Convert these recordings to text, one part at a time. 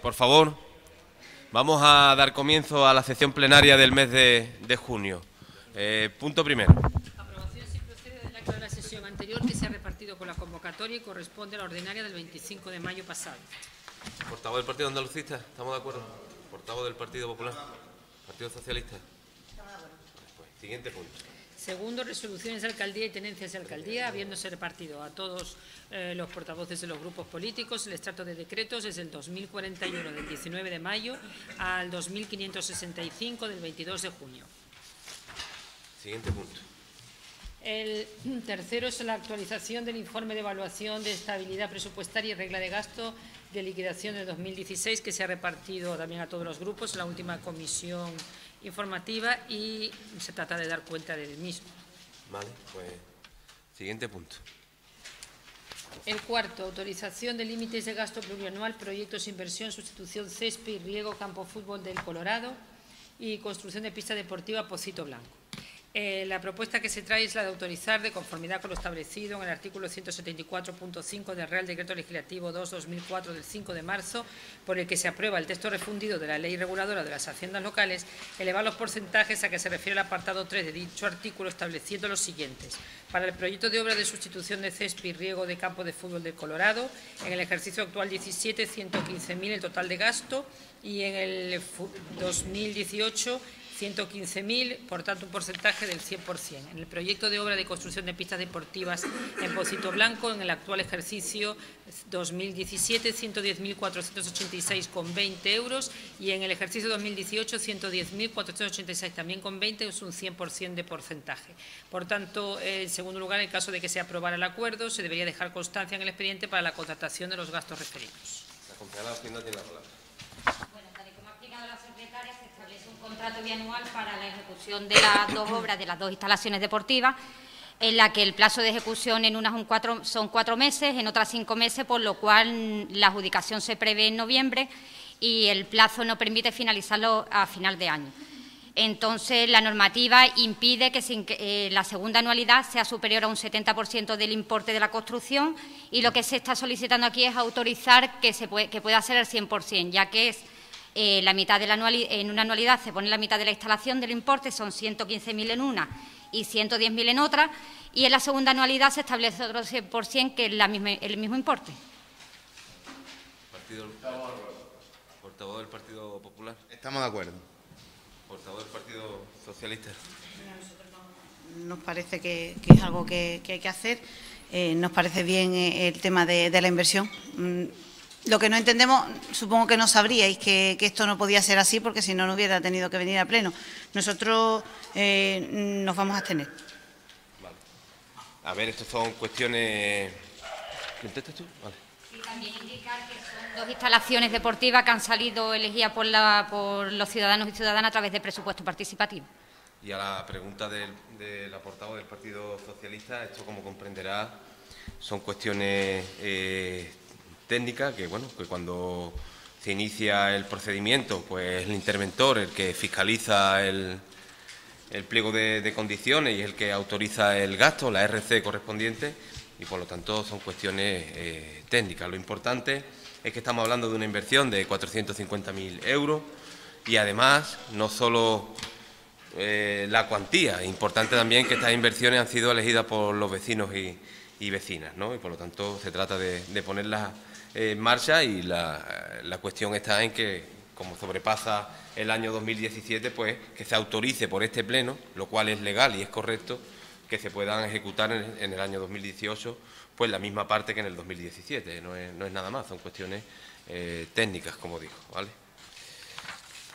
Por favor. Vamos a dar comienzo a la sesión plenaria del mes de, de junio. Eh, punto primero. Aprobación si procede del acto de la sesión anterior que se ha repartido con la convocatoria y corresponde a la ordinaria del 25 de mayo pasado. Portavoz del Partido Andalucista, ¿estamos de acuerdo? Portavoz del Partido Popular, Partido Socialista. Pues, siguiente punto. Segundo, resoluciones de alcaldía y tenencias de alcaldía, habiéndose repartido a todos eh, los portavoces de los grupos políticos el extracto de decretos desde el 2041 del 19 de mayo al 2565 del 22 de junio. Siguiente punto. El tercero es la actualización del informe de evaluación de estabilidad presupuestaria y regla de gasto de liquidación de 2016 que se ha repartido también a todos los grupos en la última comisión informativa y se trata de dar cuenta del mismo. Vale, pues siguiente punto. El cuarto, autorización de límites de gasto plurianual, proyectos, inversión, sustitución césped y riego, campo fútbol del Colorado y construcción de pista deportiva Pocito Blanco. Eh, la propuesta que se trae es la de autorizar, de conformidad con lo establecido en el artículo 174.5 del Real Decreto Legislativo 2-2004 del 5 de marzo, por el que se aprueba el texto refundido de la Ley Reguladora de las Haciendas Locales, elevar los porcentajes a que se refiere el apartado 3 de dicho artículo, estableciendo los siguientes. Para el proyecto de obra de sustitución de césped y riego de campo de fútbol del Colorado, en el ejercicio actual 17, 115.000 el total de gasto y en el 2018 115.000, por tanto un porcentaje del 100%. En el proyecto de obra de construcción de pistas deportivas en Pocito Blanco, en el actual ejercicio 2017, 110.486,20 euros y en el ejercicio 2018, 110.486 también con 20, es un 100% de porcentaje. Por tanto, en segundo lugar, en caso de que se aprobara el acuerdo, se debería dejar constancia en el expediente para la contratación de los gastos referidos. La tiene la palabra. Bueno, tal y como ha explicado la secretaria, se establece un contrato bianual para la ejecución de las dos obras de las dos instalaciones deportivas, en la que el plazo de ejecución en unas son cuatro, meses, en otras cinco meses, por lo cual la adjudicación se prevé en noviembre y el plazo no permite finalizarlo a final de año. Entonces, la normativa impide que que, eh, la segunda anualidad sea superior a un 70% del importe de la construcción y lo que se está solicitando aquí es autorizar que, se puede, que pueda ser el 100%, ya que es eh, la mitad de la anualidad, en una anualidad se pone la mitad de la instalación del importe, son 115.000 en una y 110.000 en otra, y en la segunda anualidad se establece otro 100%, que es la misma, el mismo importe. Partido, portavoz del Partido Popular, Estamos de acuerdo. portavoz del Partido Socialista. Nos parece que, que es algo que, que hay que hacer. Eh, nos parece bien eh, el tema de, de la inversión. Mm, Lo que no entendemos, supongo que no sabríais que, que esto no podía ser así, porque si no, no hubiera tenido que venir a pleno. Nosotros eh, nos vamos a abstener. Vale. A ver, estas son cuestiones... ¿Contestas tú? Vale. Y también indicar que son dos instalaciones deportivas que han salido elegidas por, la- por los ciudadanos y ciudadanas a través de presupuesto participativo. Y a la pregunta del, de la portavoz del Partido Socialista, esto como comprenderá son cuestiones eh, técnicas que bueno que cuando se inicia el procedimiento, pues es el interventor el que fiscaliza el, el pliego de, condiciones y el que autoriza el gasto, la RC correspondiente, y por lo tanto son cuestiones eh, técnicas. Lo importante es que estamos hablando de una inversión de 450.000 euros y además no solo eh, la cuantía. Importante también que estas inversiones han sido elegidas por los vecinos y, y vecinas, ¿no? Y por lo tanto se trata de ponerlas en marcha y la, cuestión está en que, como sobrepasa el año 2017, pues que se autorice por este pleno, lo cual es legal y es correcto, que se puedan ejecutar en, el año 2018, pues la misma parte que en el 2017. No es, nada más, son cuestiones eh, técnicas, como digo, ¿vale?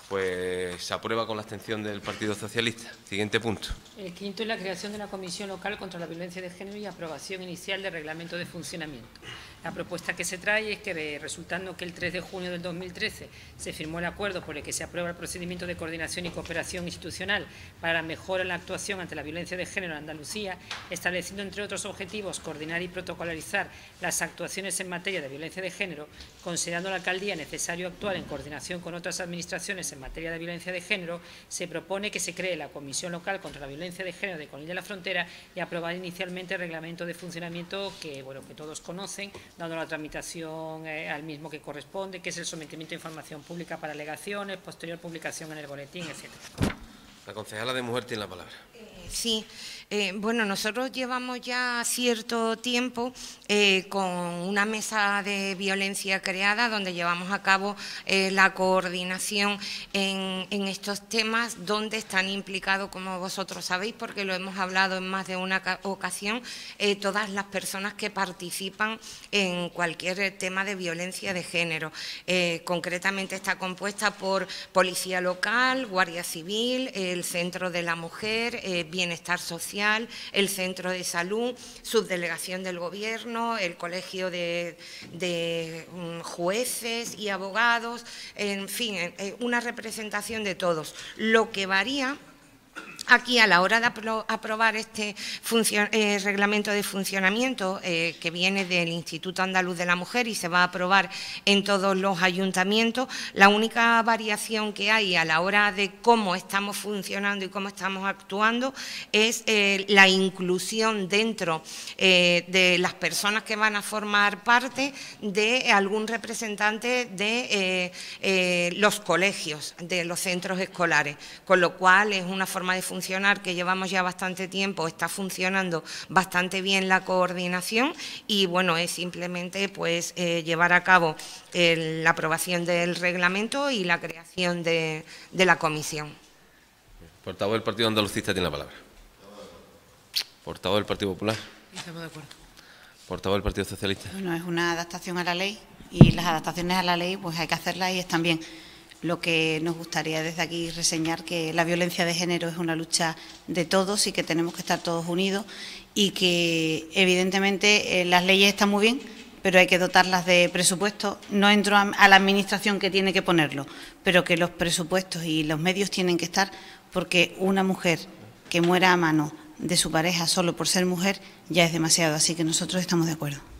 Pues se aprueba con la abstención del Partido Socialista. Siguiente punto. El quinto es la creación de una comisión local contra la violencia de género y aprobación inicial del reglamento de funcionamiento. La propuesta que se trae es que, resultando que el 3 de junio del 2013 se firmó el acuerdo por el que se aprueba el procedimiento de coordinación y cooperación institucional para la mejora en la actuación ante la violencia de género en Andalucía, estableciendo, entre otros objetivos, coordinar y protocolarizar las actuaciones en materia de violencia de género, considerando la alcaldía necesario actuar en coordinación con otras administraciones en materia de violencia de género, se propone que se cree la Comisión Local contra la Violencia de Género de Conil de la Frontera y aprobar inicialmente el reglamento de funcionamiento que, bueno, que todos conocen dando la tramitación eh, al mismo que corresponde, que es el sometimiento de información pública para alegaciones, posterior publicación en el boletín, etcétera. La concejala de Mujer tiene la palabra. Sí, eh, bueno, nosotros llevamos ya cierto tiempo eh, con una mesa de violencia creada donde llevamos a cabo eh, la coordinación en, estos temas, donde están implicados, como vosotros sabéis, porque lo hemos hablado en más de una ocasión, todas las personas que participan en cualquier tema de violencia de género. concretamente está compuesta por Policía Local, Guardia Civil, el Centro de la Mujer, Bienestar Social, el Centro de Salud, Subdelegación del Gobierno, el Colegio de, mm, Jueces y Abogados, en fin, eh, una representación de todos. Lo que varía Aquí, a la hora de aprobar este eh, reglamento de funcionamiento eh, que viene del Instituto Andaluz de la Mujer y se va a aprobar en todos los ayuntamientos, la única variación que hay a la hora de cómo estamos funcionando y cómo estamos actuando es eh, la inclusión dentro de las personas que van a formar parte de algún representante de los colegios, de los centros escolares, con lo cual es una forma de funcionar funcionar, que llevamos ya bastante tiempo, está funcionando bastante bien la coordinación y bueno, es simplemente pues eh, llevar a cabo la aprobación del reglamento y la creación de, la comisión. Portavoz del Partido Andalucista tiene la palabra. Portavoz del Partido Popular. Estamos de acuerdo. Portavoz del Partido Socialista. Bueno, es una adaptación a la ley y las adaptaciones a la ley pues hay que hacerlas y están bien. Lo que nos gustaría desde aquí reseñar que la violencia de género es una lucha de todos y que tenemos que estar todos unidos y que evidentemente eh, las leyes están muy bien, pero hay que dotarlas de presupuesto. No entro a la Administración que tiene que ponerlo, pero que los presupuestos y los medios tienen que estar porque una mujer que muera a mano de su pareja solo por ser mujer ya es demasiado. Así que nosotros estamos de acuerdo.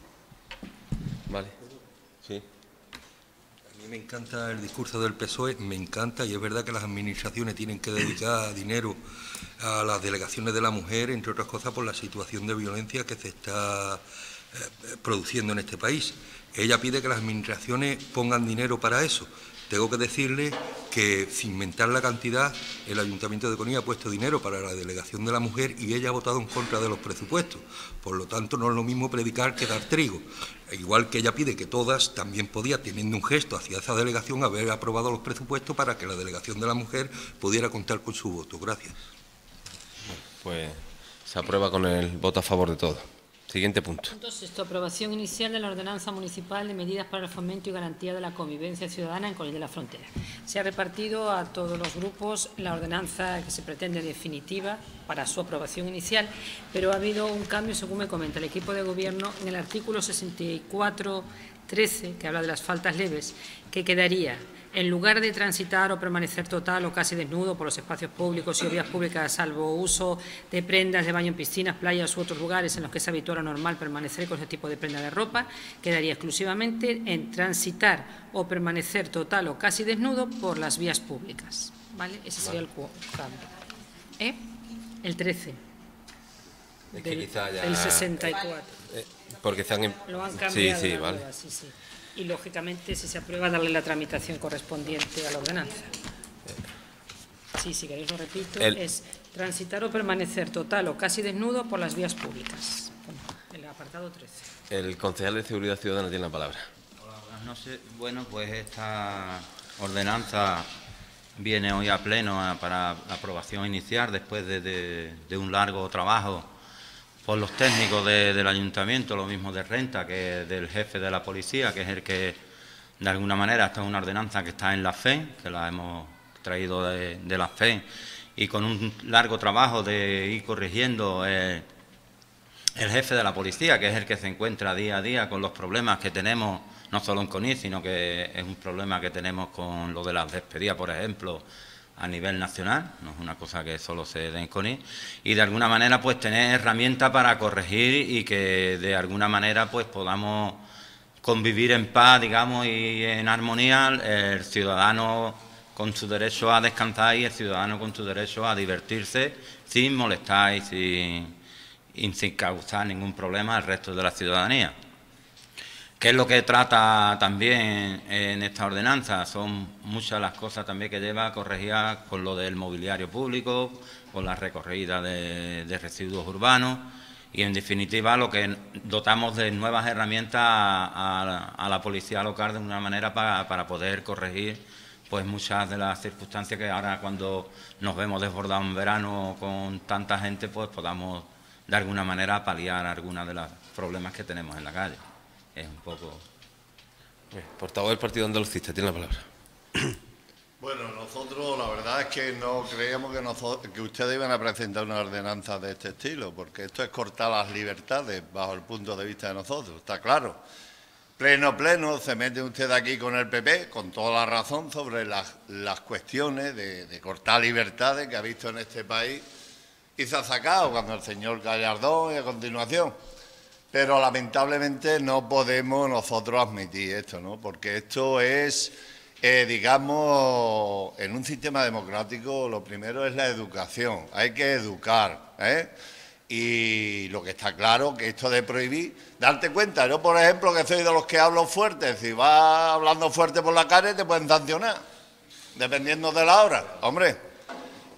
Me encanta el discurso del PSOE, me encanta y es verdad que las administraciones tienen que dedicar dinero a las delegaciones de la mujer, entre otras cosas por la situación de violencia que se está eh, produciendo en este país. Ella pide que las administraciones pongan dinero para eso. Tengo que decirle que, sin mentar la cantidad, el Ayuntamiento de Conilla ha puesto dinero para la delegación de la mujer y ella ha votado en contra de los presupuestos. Por lo tanto, no es lo mismo predicar que dar trigo. Igual que ella pide que todas, también podía, teniendo un gesto hacia esa delegación, haber aprobado los presupuestos para que la delegación de la mujer pudiera contar con su voto. Gracias. Pues se aprueba con el voto a favor de todos. Siguiente punto. Punto sexto, aprobación inicial de la ordenanza municipal de medidas para el fomento y garantía de la convivencia ciudadana en Colil de la Frontera. Se ha repartido a todos los grupos la ordenanza que se pretende definitiva para su aprobación inicial, pero ha habido un cambio, según me comenta el equipo de gobierno, en el artículo 64.13, que habla de las faltas leves, que quedaría en lugar de transitar o permanecer total o casi desnudo por los espacios públicos y vías públicas, salvo uso de prendas de baño en piscinas, playas u otros lugares en los que es habitual o normal permanecer con ese tipo de prenda de ropa, quedaría exclusivamente en transitar o permanecer total o casi desnudo por las vías públicas. ¿Vale? Ese sería el cambio. ¿Eh? El 13. del, 64. Eh, porque se han... Lo han cambiado. Sí, sí, vale. sí, sí y, lógicamente, si se aprueba, darle la tramitación correspondiente a la ordenanza. Sí, si queréis lo repito, es transitar o permanecer total o casi desnudo por las vías públicas. el apartado 13. El concejal de Seguridad Ciudadana tiene la palabra. Hola, Bueno, pues esta ordenanza viene hoy a pleno para aprobación inicial después de un largo trabajo por los técnicos del ayuntamiento, lo mismo de renta que del jefe de la policía, que es el que, de alguna manera, esta es una ordenanza que está en la FE, que la hemos traído de, la FE, y con un largo trabajo de ir corrigiendo eh, el jefe de la policía, que es el que se encuentra día a día con los problemas que tenemos, no solo en CONIS, sino que es un problema que tenemos con lo de las despedidas, por ejemplo, a nivel nacional, no es una cosa que solo se dé en CONI, y de alguna manera pues tener herramientas para corregir y que de alguna manera pues podamos convivir en paz, digamos, y en armonía el ciudadano con su derecho a descansar y el ciudadano con su derecho a divertirse sin molestar y sin, sin causar ningún problema al resto de la ciudadanía. ¿Qué es lo que trata también en esta ordenanza? Son muchas las cosas también que lleva a corregir con lo del mobiliario público, con la recorrida de, residuos urbanos y, en definitiva, lo que dotamos de nuevas herramientas a, la policía local de una manera para, poder corregir pues muchas de las circunstancias que ahora cuando nos vemos desbordados en verano con tanta gente, pues podamos de alguna manera paliar algunos de los problemas que tenemos en la calle es un poco... Portavoz del Partido Andalucista, tiene la palabra. Bueno, nosotros la verdad es que no creíamos que, que ustedes iban a presentar una ordenanza de este estilo, porque esto es cortar las libertades bajo el punto de vista de nosotros, está claro. Pleno, pleno, se mete usted aquí con el PP, con toda la razón, sobre las, cuestiones de, de, cortar libertades que ha visto en este país y se ha sacado cuando el señor Gallardón y a continuación. Pero lamentablemente no podemos nosotros admitir esto, ¿no? Porque esto es, eh, digamos, en un sistema democrático lo primero es la educación. Hay que educar, ¿eh? Y lo que está claro que esto de prohibir, darte cuenta, yo por ejemplo que soy de los que hablo fuerte, si vas hablando fuerte por la calle te pueden sancionar, dependiendo de la hora. Hombre,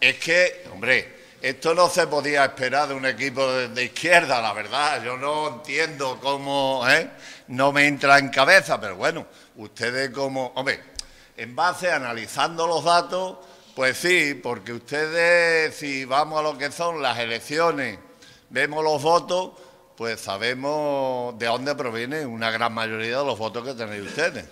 es que, hombre, esto no se podía esperar de un equipo de, izquierda, la verdad. Yo no entiendo cómo, ¿eh? no me entra en cabeza, pero bueno, ustedes como, hombre, en base, analizando los datos, pues sí, porque ustedes, si vamos a lo que son las elecciones, vemos los votos, pues sabemos de dónde proviene una gran mayoría de los votos que tenéis ustedes.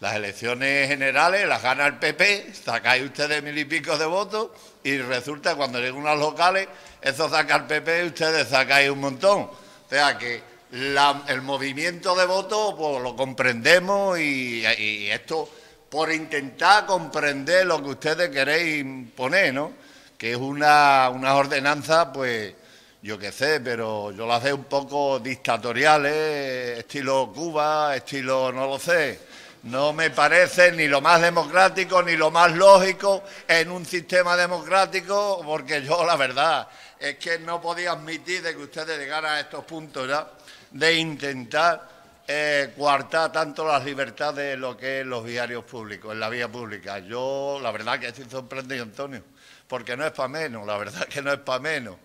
Las elecciones generales las gana el PP, sacáis ustedes mil y pico de votos y resulta cuando llegan unas locales, eso saca el PP y ustedes sacáis un montón. O sea que el movimiento de votos pues, lo comprendemos y, esto por intentar comprender lo que ustedes queréis poner, ¿no? Que es una, una ordenanza, pues yo qué sé, pero yo las veo un poco dictatoriales, estilo Cuba, estilo no lo sé no me parece ni lo más democrático ni lo más lógico en un sistema democrático, porque yo la verdad es que no podía admitir de que ustedes llegaran a estos puntos ya de intentar eh, coartar tanto las libertades de lo que es los diarios públicos, en la vía pública. Yo la verdad que estoy sorprendido, Antonio, porque no es para menos, la verdad que no es para menos.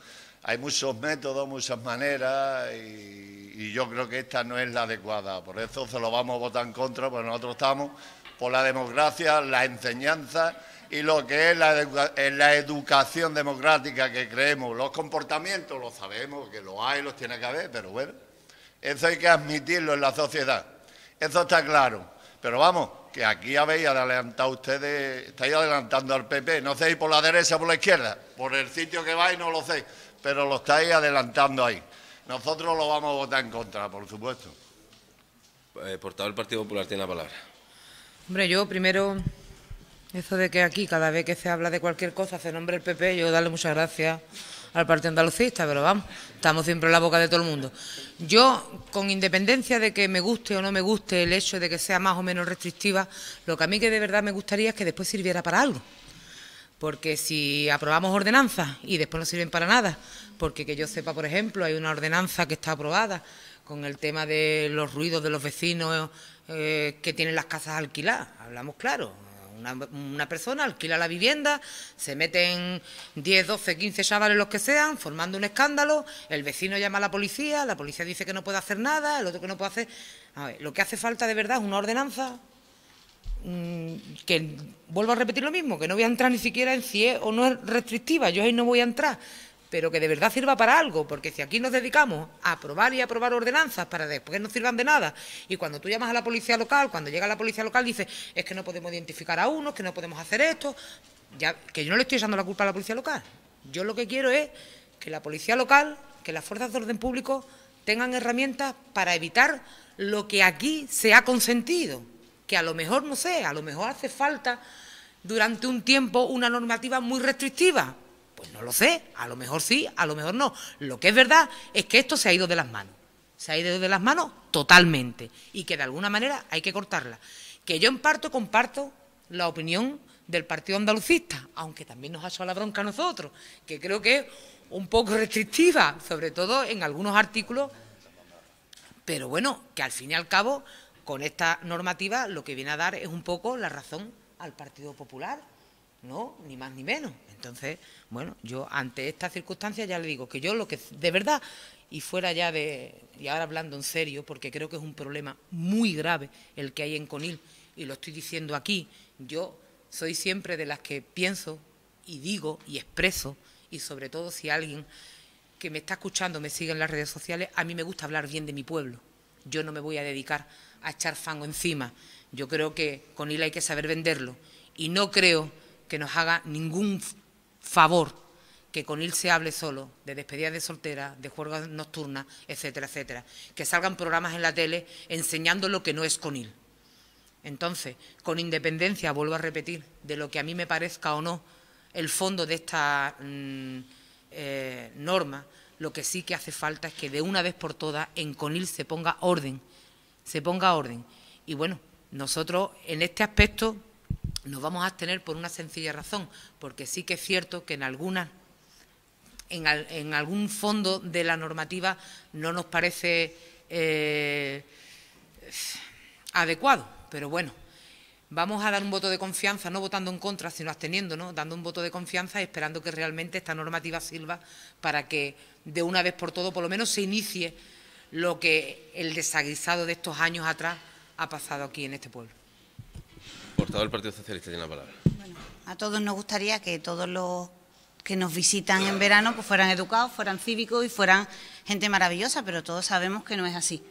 Hay muchos métodos, muchas maneras y y yo creo que esta no es la adecuada. Por eso se lo vamos a votar en contra, porque nosotros estamos por la democracia, la enseñanza y lo que es la, la educación democrática que creemos. Los comportamientos lo sabemos, que lo hay, los tiene que haber, pero bueno, eso hay que admitirlo en la sociedad. Eso está claro. Pero vamos, que aquí habéis adelantado ustedes, estáis adelantando al PP, no sé por la derecha o por la izquierda, por el sitio que vais no lo sé, pero lo estáis adelantando ahí. Nosotros lo vamos a votar en contra, por supuesto. Eh, portavoz del Partido Popular tiene la palabra. Hombre, yo primero, eso de que aquí cada vez que se habla de cualquier cosa se nombre el PP, yo darle muchas gracias al Partido Andalucista, pero vamos, estamos siempre en la boca de todo el mundo. Yo, con independencia de que me guste o no me guste el hecho de que sea más o menos restrictiva, lo que a mí que de verdad me gustaría es que después sirviera para algo. Porque si aprobamos ordenanzas y después no sirven para nada, porque que yo sepa, por ejemplo, hay una ordenanza que está aprobada con el tema de los ruidos de los vecinos eh, que tienen las casas alquiladas. Hablamos claro. Una, persona alquila la vivienda, se meten 10, 12, 15 chavales, los que sean, formando un escándalo, el vecino llama a la policía, la policía dice que no puede hacer nada, el otro que no puede hacer... A ver, lo que hace falta de verdad es una ordenanza mm, que, vuelvo a repetir lo mismo, que no voy a entrar ni siquiera en si o no es restrictiva, yo ahí no voy a entrar, pero que de verdad sirva para algo, porque si aquí nos dedicamos a aprobar y aprobar ordenanzas para después no sirvan de nada, y cuando tú llamas a la policía local, cuando llega la policía local dice es que no podemos identificar a uno, que no podemos hacer esto, ya que yo no le estoy echando la culpa a la policía local. Yo lo que quiero es que la policía local, que las fuerzas de orden público tengan herramientas para evitar lo que aquí se ha consentido, que a lo mejor no sé, a lo mejor hace falta durante un tiempo una normativa muy restrictiva, pues no lo sé, a lo mejor sí, a lo mejor no. Lo que es verdad es que esto se ha ido de las manos. Se ha ido de las manos totalmente y que de alguna manera hay que cortarla. Que yo en parte comparto la opinión del Partido Andalucista, aunque también nos ha hecho la bronca a nosotros, que creo que es un poco restrictiva, sobre todo en algunos artículos, Pero bueno, que al fin y al cabo, con esta normativa lo que viene a dar es un poco la razón al Partido Popular, ¿no? Ni más ni menos. Entonces, bueno, yo ante esta circunstancia ya le digo que yo lo que de verdad, y fuera ya de, y ahora hablando en serio, porque creo que es un problema muy grave el que hay en Conil, y lo estoy diciendo aquí, yo soy siempre de las que pienso y digo y expreso, y sobre todo si alguien que me está escuchando me sigue en las redes sociales, a mí me gusta hablar bien de mi pueblo. Yo no me voy a dedicar a echar fango encima. Yo creo que con él hay que saber venderlo. Y no creo que nos haga ningún favor que con él se hable solo de despedidas de soltera, de juegos nocturnas, etcétera, etcétera. Que salgan programas en la tele enseñando lo que no es con él. Entonces, con independencia, vuelvo a repetir, de lo que a mí me parezca o no el fondo de esta mm, eh, norma, lo que sí que hace falta es que de una vez por todas en Conil se ponga orden, se ponga orden. Y bueno, nosotros en este aspecto nos vamos a abstener por una sencilla razón, porque sí que es cierto que en en, algún fondo de la normativa no nos parece eh, adecuado pero bueno, vamos a dar un voto de confianza, no votando en contra, sino absteniéndonos, dando un voto de confianza y esperando que realmente esta normativa sirva para que de una vez por todo por lo menos se inicie lo que el desaguisado de estos años atrás ha pasado aquí en este pueblo. Portador del Partido Socialista tiene la palabra. Bueno, a todos nos gustaría que todos los que nos visitan en verano pues fueran educados, fueran cívicos y fueran gente maravillosa, pero todos sabemos que no es así.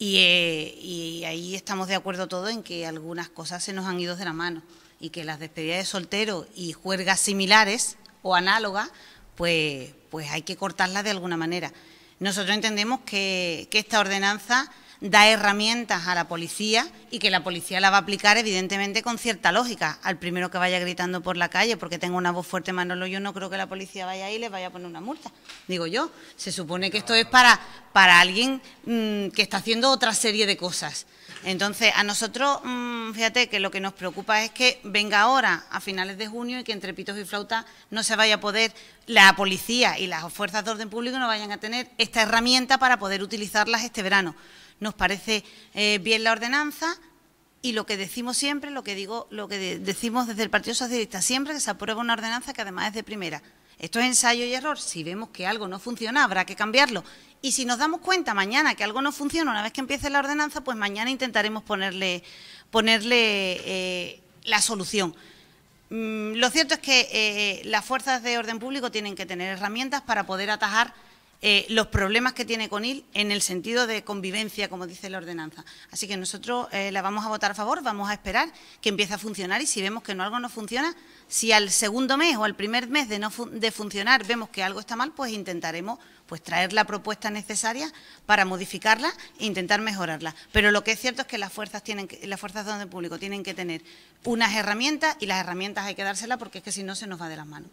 Eh, y, ahí estamos de acuerdo todos en que algunas cosas se nos han ido de la mano y que las despedidas de soltero y juergas similares o análogas, pues, pues hay que cortarlas de alguna manera. Nosotros entendemos que esta ordenanza da herramientas a la policía y que la policía la va a aplicar evidentemente con cierta lógica. Al primero que vaya gritando por la calle porque tenga una voz fuerte Manolo, yo no creo que la policía vaya ahí y le vaya a poner una multa. Digo yo, se supone que esto es para, para alguien mm, que está haciendo otra serie de cosas. Entonces, a nosotros, mm, fíjate que lo que nos preocupa es que venga ahora, a finales de junio, y que entre pitos y flautas no se vaya a poder, la policía y las fuerzas de orden público no vayan a tener esta herramienta para poder utilizarlas este verano nos parece eh, bien la ordenanza y lo que decimos siempre, lo que digo, lo que decimos desde el Partido Socialista siempre que se aprueba una ordenanza que además es de primera. Esto es ensayo y error. Si vemos que algo no funciona, habrá que cambiarlo. Y si nos damos cuenta mañana que algo no funciona una vez que empiece la ordenanza, pues mañana intentaremos ponerle, ponerle eh, la solución. Mm, lo cierto es que eh, las fuerzas de orden público tienen que tener herramientas para poder atajar eh, los problemas que tiene Conil en el sentido de convivencia, como dice la ordenanza. Así que nosotros eh, la vamos a votar a favor, vamos a esperar que empiece a funcionar y si vemos que no, algo no funciona, si al segundo mes o al primer mes de, no de funcionar vemos que algo está mal, pues intentaremos pues traer la propuesta necesaria para modificarla e intentar mejorarla. Pero lo que es cierto es que las fuerzas tienen las fuerzas de orden público tienen que tener unas herramientas y las herramientas hay que dárselas porque es que si no se nos va de las manos.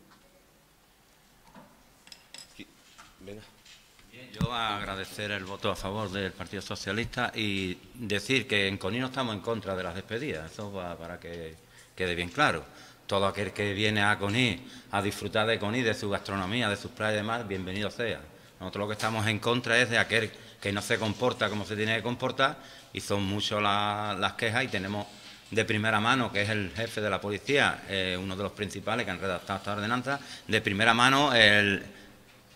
Yo agradecer el voto a favor del Partido Socialista y decir que en Conino estamos en contra de las despedidas, eso va para que quede bien claro. Todo aquel que viene a Coní a disfrutar de Coní, de su gastronomía, de sus playas y demás, bienvenido sea. Nosotros lo que estamos en contra es de aquel que no se comporta como se tiene que comportar y son muchas las quejas y tenemos de primera mano, que es el jefe de la policía, eh, uno de los principales que han redactado esta ordenanza, de primera mano el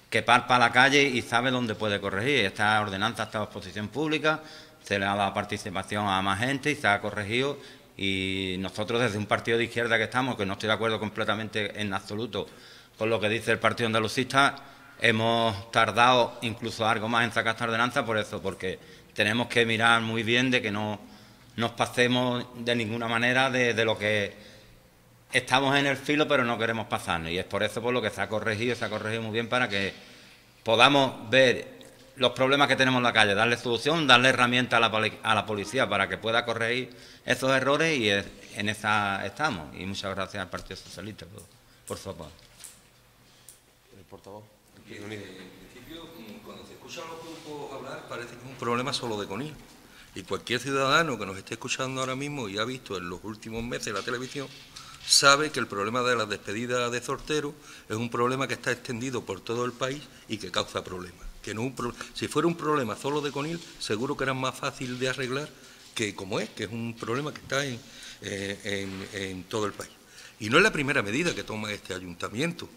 que palpa la calle y sabe dónde puede corregir. Esta ordenanza está a exposición pública, se le ha dado participación a más gente y se ha corregido. Y nosotros, desde un partido de izquierda que estamos, que no estoy de acuerdo completamente en absoluto con lo que dice el Partido Andalucista, hemos tardado incluso algo más en sacar esta ordenanza por eso, porque tenemos que mirar muy bien de que no nos pasemos de ninguna manera de, de lo que estamos en el filo, pero no queremos pasarnos. Y es por eso por lo que se ha corregido, se ha corregido muy bien para que podamos ver los problemas que tenemos en la calle, darle solución, darle herramienta a la, policía para que pueda corregir esos errores y en esa estamos. Y muchas gracias al Partido Socialista por, su apoyo. El portavoz. En principio, cuando se escucha a los grupos hablar, parece que es un problema solo de Conil. Y cualquier ciudadano que nos esté escuchando ahora mismo y ha visto en los últimos meses la televisión, sabe que el problema de las despedidas de sorteros es un problema que está extendido por todo el país y que causa problemas, que no si fuera un problema solo de Conil, seguro que era más fácil de arreglar que como es, que es un problema que está en, eh, en todo el país. Y no es la primera medida que toma este ayuntamiento.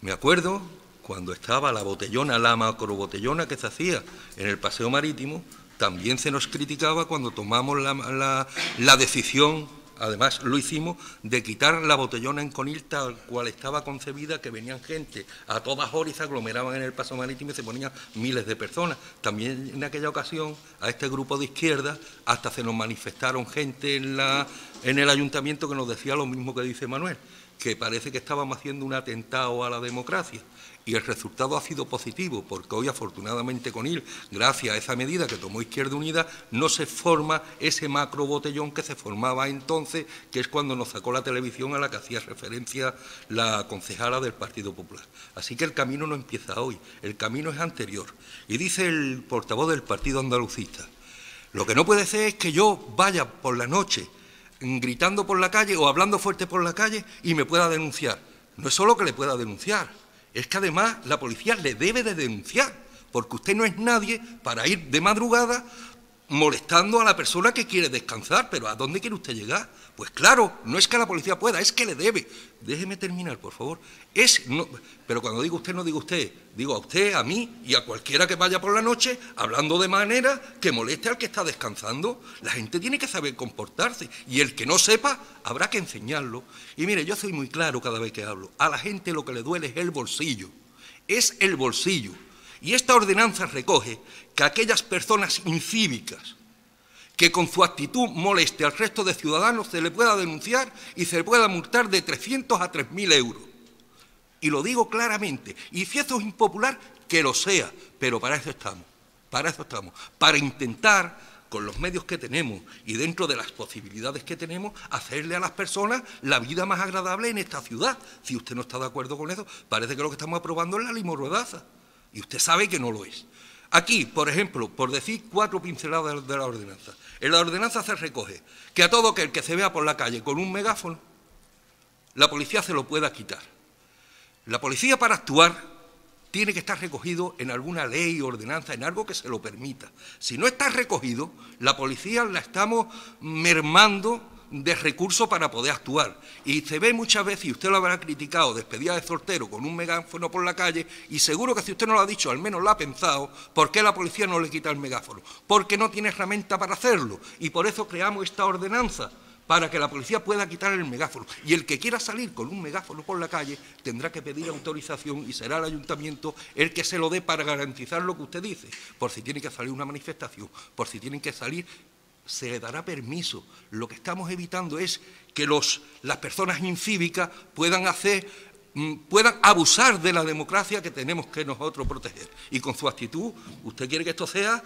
Me acuerdo cuando estaba la botellona, la macrobotellona que se hacía en el paseo marítimo, también se nos criticaba cuando tomamos la, decisión, además lo hicimos, de quitar la botellona en Conil tal cual estaba concebida, que venían gente a todas horas y se aglomeraban en el paseo marítimo y se ponían miles de personas. También en aquella ocasión a este grupo de izquierda hasta se nos manifestaron gente en, la, en el ayuntamiento que nos decía lo mismo que dice Manuel, que parece que estábamos haciendo un atentado a la democracia y el resultado ha sido positivo, porque hoy afortunadamente con él, gracias a esa medida que tomó Izquierda Unida, no se forma ese macro botellón que se formaba entonces, que es cuando nos sacó la televisión a la que hacía referencia la concejala del Partido Popular. Así que el camino no empieza hoy, el camino es anterior. Y dice el portavoz del Partido Andalucista, lo que no puede ser es que yo vaya por la noche gritando por la calle o hablando fuerte por la calle y me pueda denunciar. No es solo que le pueda denunciar, es que además la policía le debe de denunciar, porque usted no es nadie para ir de madrugada molestando a la persona que quiere descansar, pero ¿a dónde quiere usted llegar? Pues claro, no es que la policía pueda, es que le debe. Déjeme terminar, por favor. Es no, pero cuando digo usted no digo usted, digo a usted, a mí y a cualquiera que vaya por la noche hablando de manera que moleste al que está descansando. La gente tiene que saber comportarse y el que no sepa habrá que enseñarlo. Y mire, yo soy muy claro cada vez que hablo. A la gente lo que le duele es el bolsillo. Es el bolsillo. Y esta ordenanza recoge que aquellas personas incívicas que con su actitud moleste al resto de ciudadanos se le pueda denunciar y se le pueda multar de 300 a 3.000 euros. Y lo digo claramente. Y si eso es impopular, que lo sea. Pero para eso estamos. Para eso estamos. Para intentar con los medios que tenemos y dentro de las posibilidades que tenemos, hacerle a las personas la vida más agradable en esta ciudad. Si usted no está de acuerdo con eso, parece que lo que estamos aprobando es la limorruedaza. Y usted sabe que no lo es. Aquí, por ejemplo, por decir cuatro pinceladas de la ordenanza. En la ordenanza se recoge que a todo aquel que se vea por la calle con un megáfono, la policía se lo pueda quitar. La policía para actuar tiene que estar recogido en alguna ley ordenanza, en algo que se lo permita. Si no está recogido, la policía la estamos mermando de recursos para poder actuar. Y se ve muchas veces, y usted lo habrá criticado, despedida de soltero con un megáfono por la calle, y seguro que si usted no lo ha dicho, al menos lo ha pensado, ¿por qué la policía no le quita el megáfono? Porque no tiene herramienta para hacerlo. Y por eso creamos esta ordenanza para que la policía pueda quitar el megáfono. Y el que quiera salir con un megáfono por la calle tendrá que pedir autorización y será el ayuntamiento el que se lo dé para garantizar lo que usted dice, por si tiene que salir una manifestación, por si tienen que salir se le dará permiso. Lo que estamos evitando es que los, las personas incívicas puedan hacer mm, puedan abusar de la democracia que tenemos que nosotros proteger. Y con su actitud, ¿usted quiere que esto sea?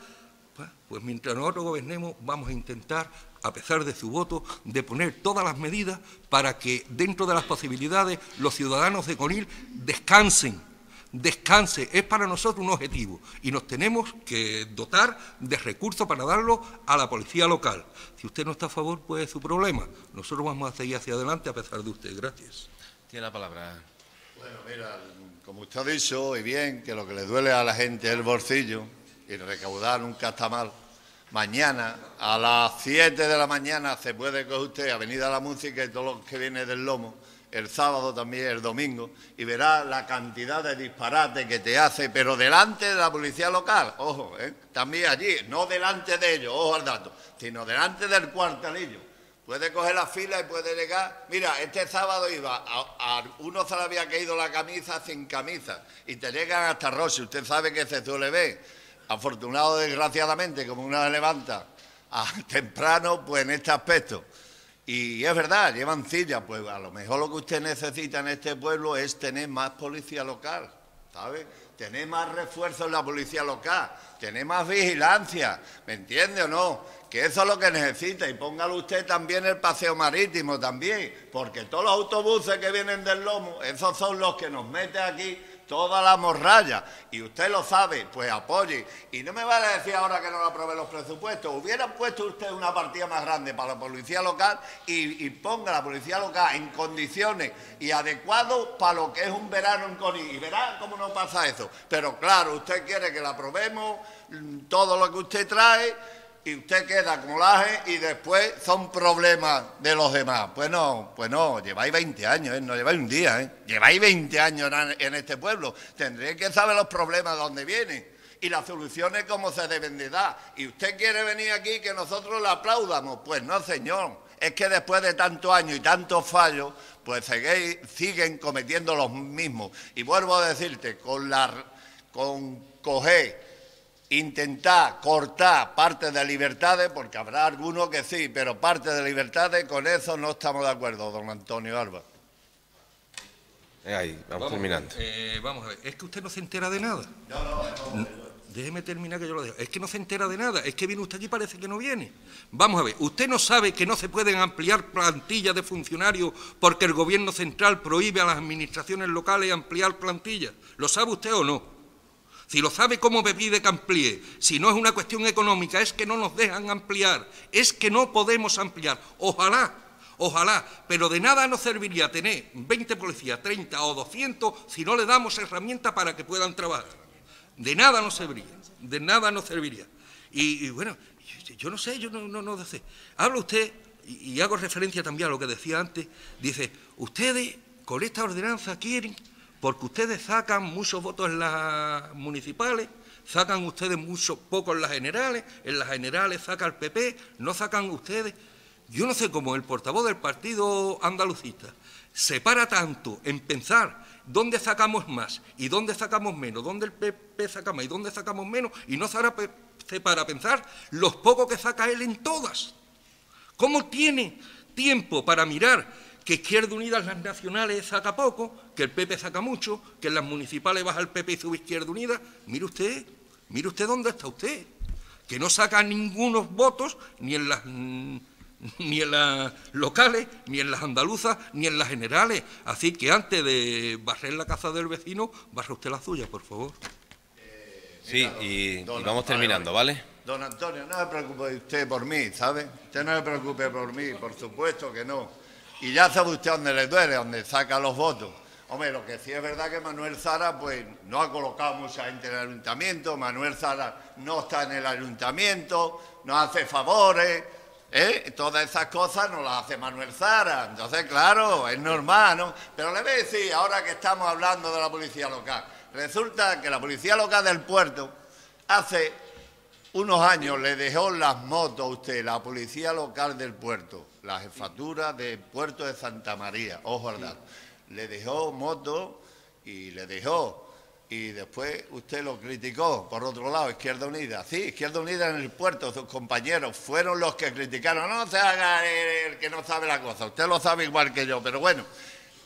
Pues, pues mientras nosotros gobernemos vamos a intentar, a pesar de su voto, de poner todas las medidas para que dentro de las posibilidades los ciudadanos de Conil descansen descanse, es para nosotros un objetivo y nos tenemos que dotar de recursos para darlo a la policía local. Si usted no está a favor, pues es su problema. Nosotros vamos a seguir hacia adelante a pesar de usted. Gracias. Tiene la palabra. Bueno, mira, como usted ha dicho, y bien, que lo que le duele a la gente es el bolsillo y recaudar nunca está mal. Mañana, a las 7 de la mañana, se puede coger usted Avenida La Música y todo lo que viene del Lomo el sábado también, el domingo, y verá la cantidad de disparates que te hace, pero delante de la policía local, ojo, ¿eh? también allí, no delante de ellos, ojo al dato, sino delante del cuartelillo. Puede coger la fila y puede llegar. Mira, este sábado iba, uno se le había caído la camisa sin camisa y te llegan hasta Rossi. Usted sabe que se suele ver. Afortunado, desgraciadamente, como una levanta temprano, pues en este aspecto. Y es verdad, llevan sillas, pues a lo mejor lo que usted necesita en este pueblo es tener más policía local, ¿sabe? Tener más refuerzo en la policía local, tener más vigilancia, ¿me entiende o no? Que eso es lo que necesita y póngalo usted también el paseo marítimo también, porque todos los autobuses que vienen del lomo, esos son los que nos meten aquí toda la morralla, y usted lo sabe, pues apoye. Y no me vale decir ahora que no lo aprobé los presupuestos. Hubieran puesto usted una partida más grande para la policía local y, ponga la policía local en condiciones y adecuado para lo que es un verano en Coni. Y verá cómo no pasa eso. Pero claro, usted quiere que la aprobemos, mm, todo lo que usted trae y usted queda como laje y después son problemas de los demás. Pues no, pues no, lleváis 20 años, ¿eh? no lleváis un día, ¿eh? lleváis 20 años en este pueblo. Tendréis que saber los problemas de dónde vienen y las soluciones cómo se deben de dar. Y usted quiere venir aquí que nosotros le aplaudamos. Pues no, señor. Es que después de tantos años y tantos fallos, pues siguen cometiendo los mismos. Y vuelvo a decirte, con la con intentar cortar parte de libertades, porque habrá algunos que sí, pero parte de libertades, con eso no estamos de acuerdo, don Antonio Alba. Ahí, vamos, terminando. Eh, vamos a ver, es que usted no se entera de nada. No, no, no. Déjeme terminar que yo lo dejo. Es que no se entera de nada, es que viene usted aquí y parece que no viene. Vamos a ver, ¿usted no sabe que no se pueden ampliar plantillas de funcionarios porque el gobierno central prohíbe a las administraciones locales ampliar plantillas? ¿Lo sabe usted o no? Si lo sabe, ¿cómo pide que amplíe? Si no es una cuestión económica, es que no nos dejan ampliar, es que no podemos ampliar. Ojalá, ojalá, pero de nada nos serviría tener 20 policías, 30 o 200 si no le damos herramientas para que puedan trabajar. De nada nos serviría, de nada nos serviría. Y, bueno, yo, no sé, yo no, no, no sé. Habla usted, y, y hago referencia también a lo que decía antes, dice, ustedes con esta ordenanza quieren porque ustedes sacan muchos votos en las municipales, sacan ustedes muchos pocos en las generales, en las generales saca el PP, no sacan ustedes. Yo no sé cómo el portavoz del partido andalucista se para tanto en pensar dónde sacamos más y dónde sacamos menos, dónde el PP saca más y dónde sacamos menos, y no se para pensar los pocos que saca él en todas. ¿Cómo tiene tiempo para mirar que Izquierda Unida en las nacionales saca poco, que el PP saca mucho, que en las municipales baja el PP y sube Izquierda Unida. Mire usted, mire usted dónde está usted, que no saca ningunos votos ni en las ni en las locales, ni en las andaluzas, ni en las generales. Así que antes de barrer la casa del vecino, barre usted la suya, por favor. sí, y, vamos terminando, ¿vale? Don Antonio, no se preocupe usted por mí, ¿sabe? Usted no se preocupe por mí, por supuesto que no. Y ya sabe usted dónde le duele, dónde saca los votos. Hombre, lo que sí es verdad que Manuel Zara pues no ha colocado mucha gente en el ayuntamiento, Manuel Zara no está en el ayuntamiento, no hace favores, ¿eh? todas esas cosas no las hace Manuel Zara. Entonces, claro, es normal, ¿no? Pero le voy a decir, ahora que estamos hablando de la policía local, resulta que la policía local del puerto hace unos años le dejó las motos a usted, la policía local del puerto la jefatura de Puerto de Santa María, ojo al dato. Le dejó moto y le dejó. Y después usted lo criticó, por otro lado, Izquierda Unida. Sí, Izquierda Unida en el puerto, sus compañeros fueron los que criticaron. No se haga el, que no sabe la cosa, usted lo sabe igual que yo, pero bueno,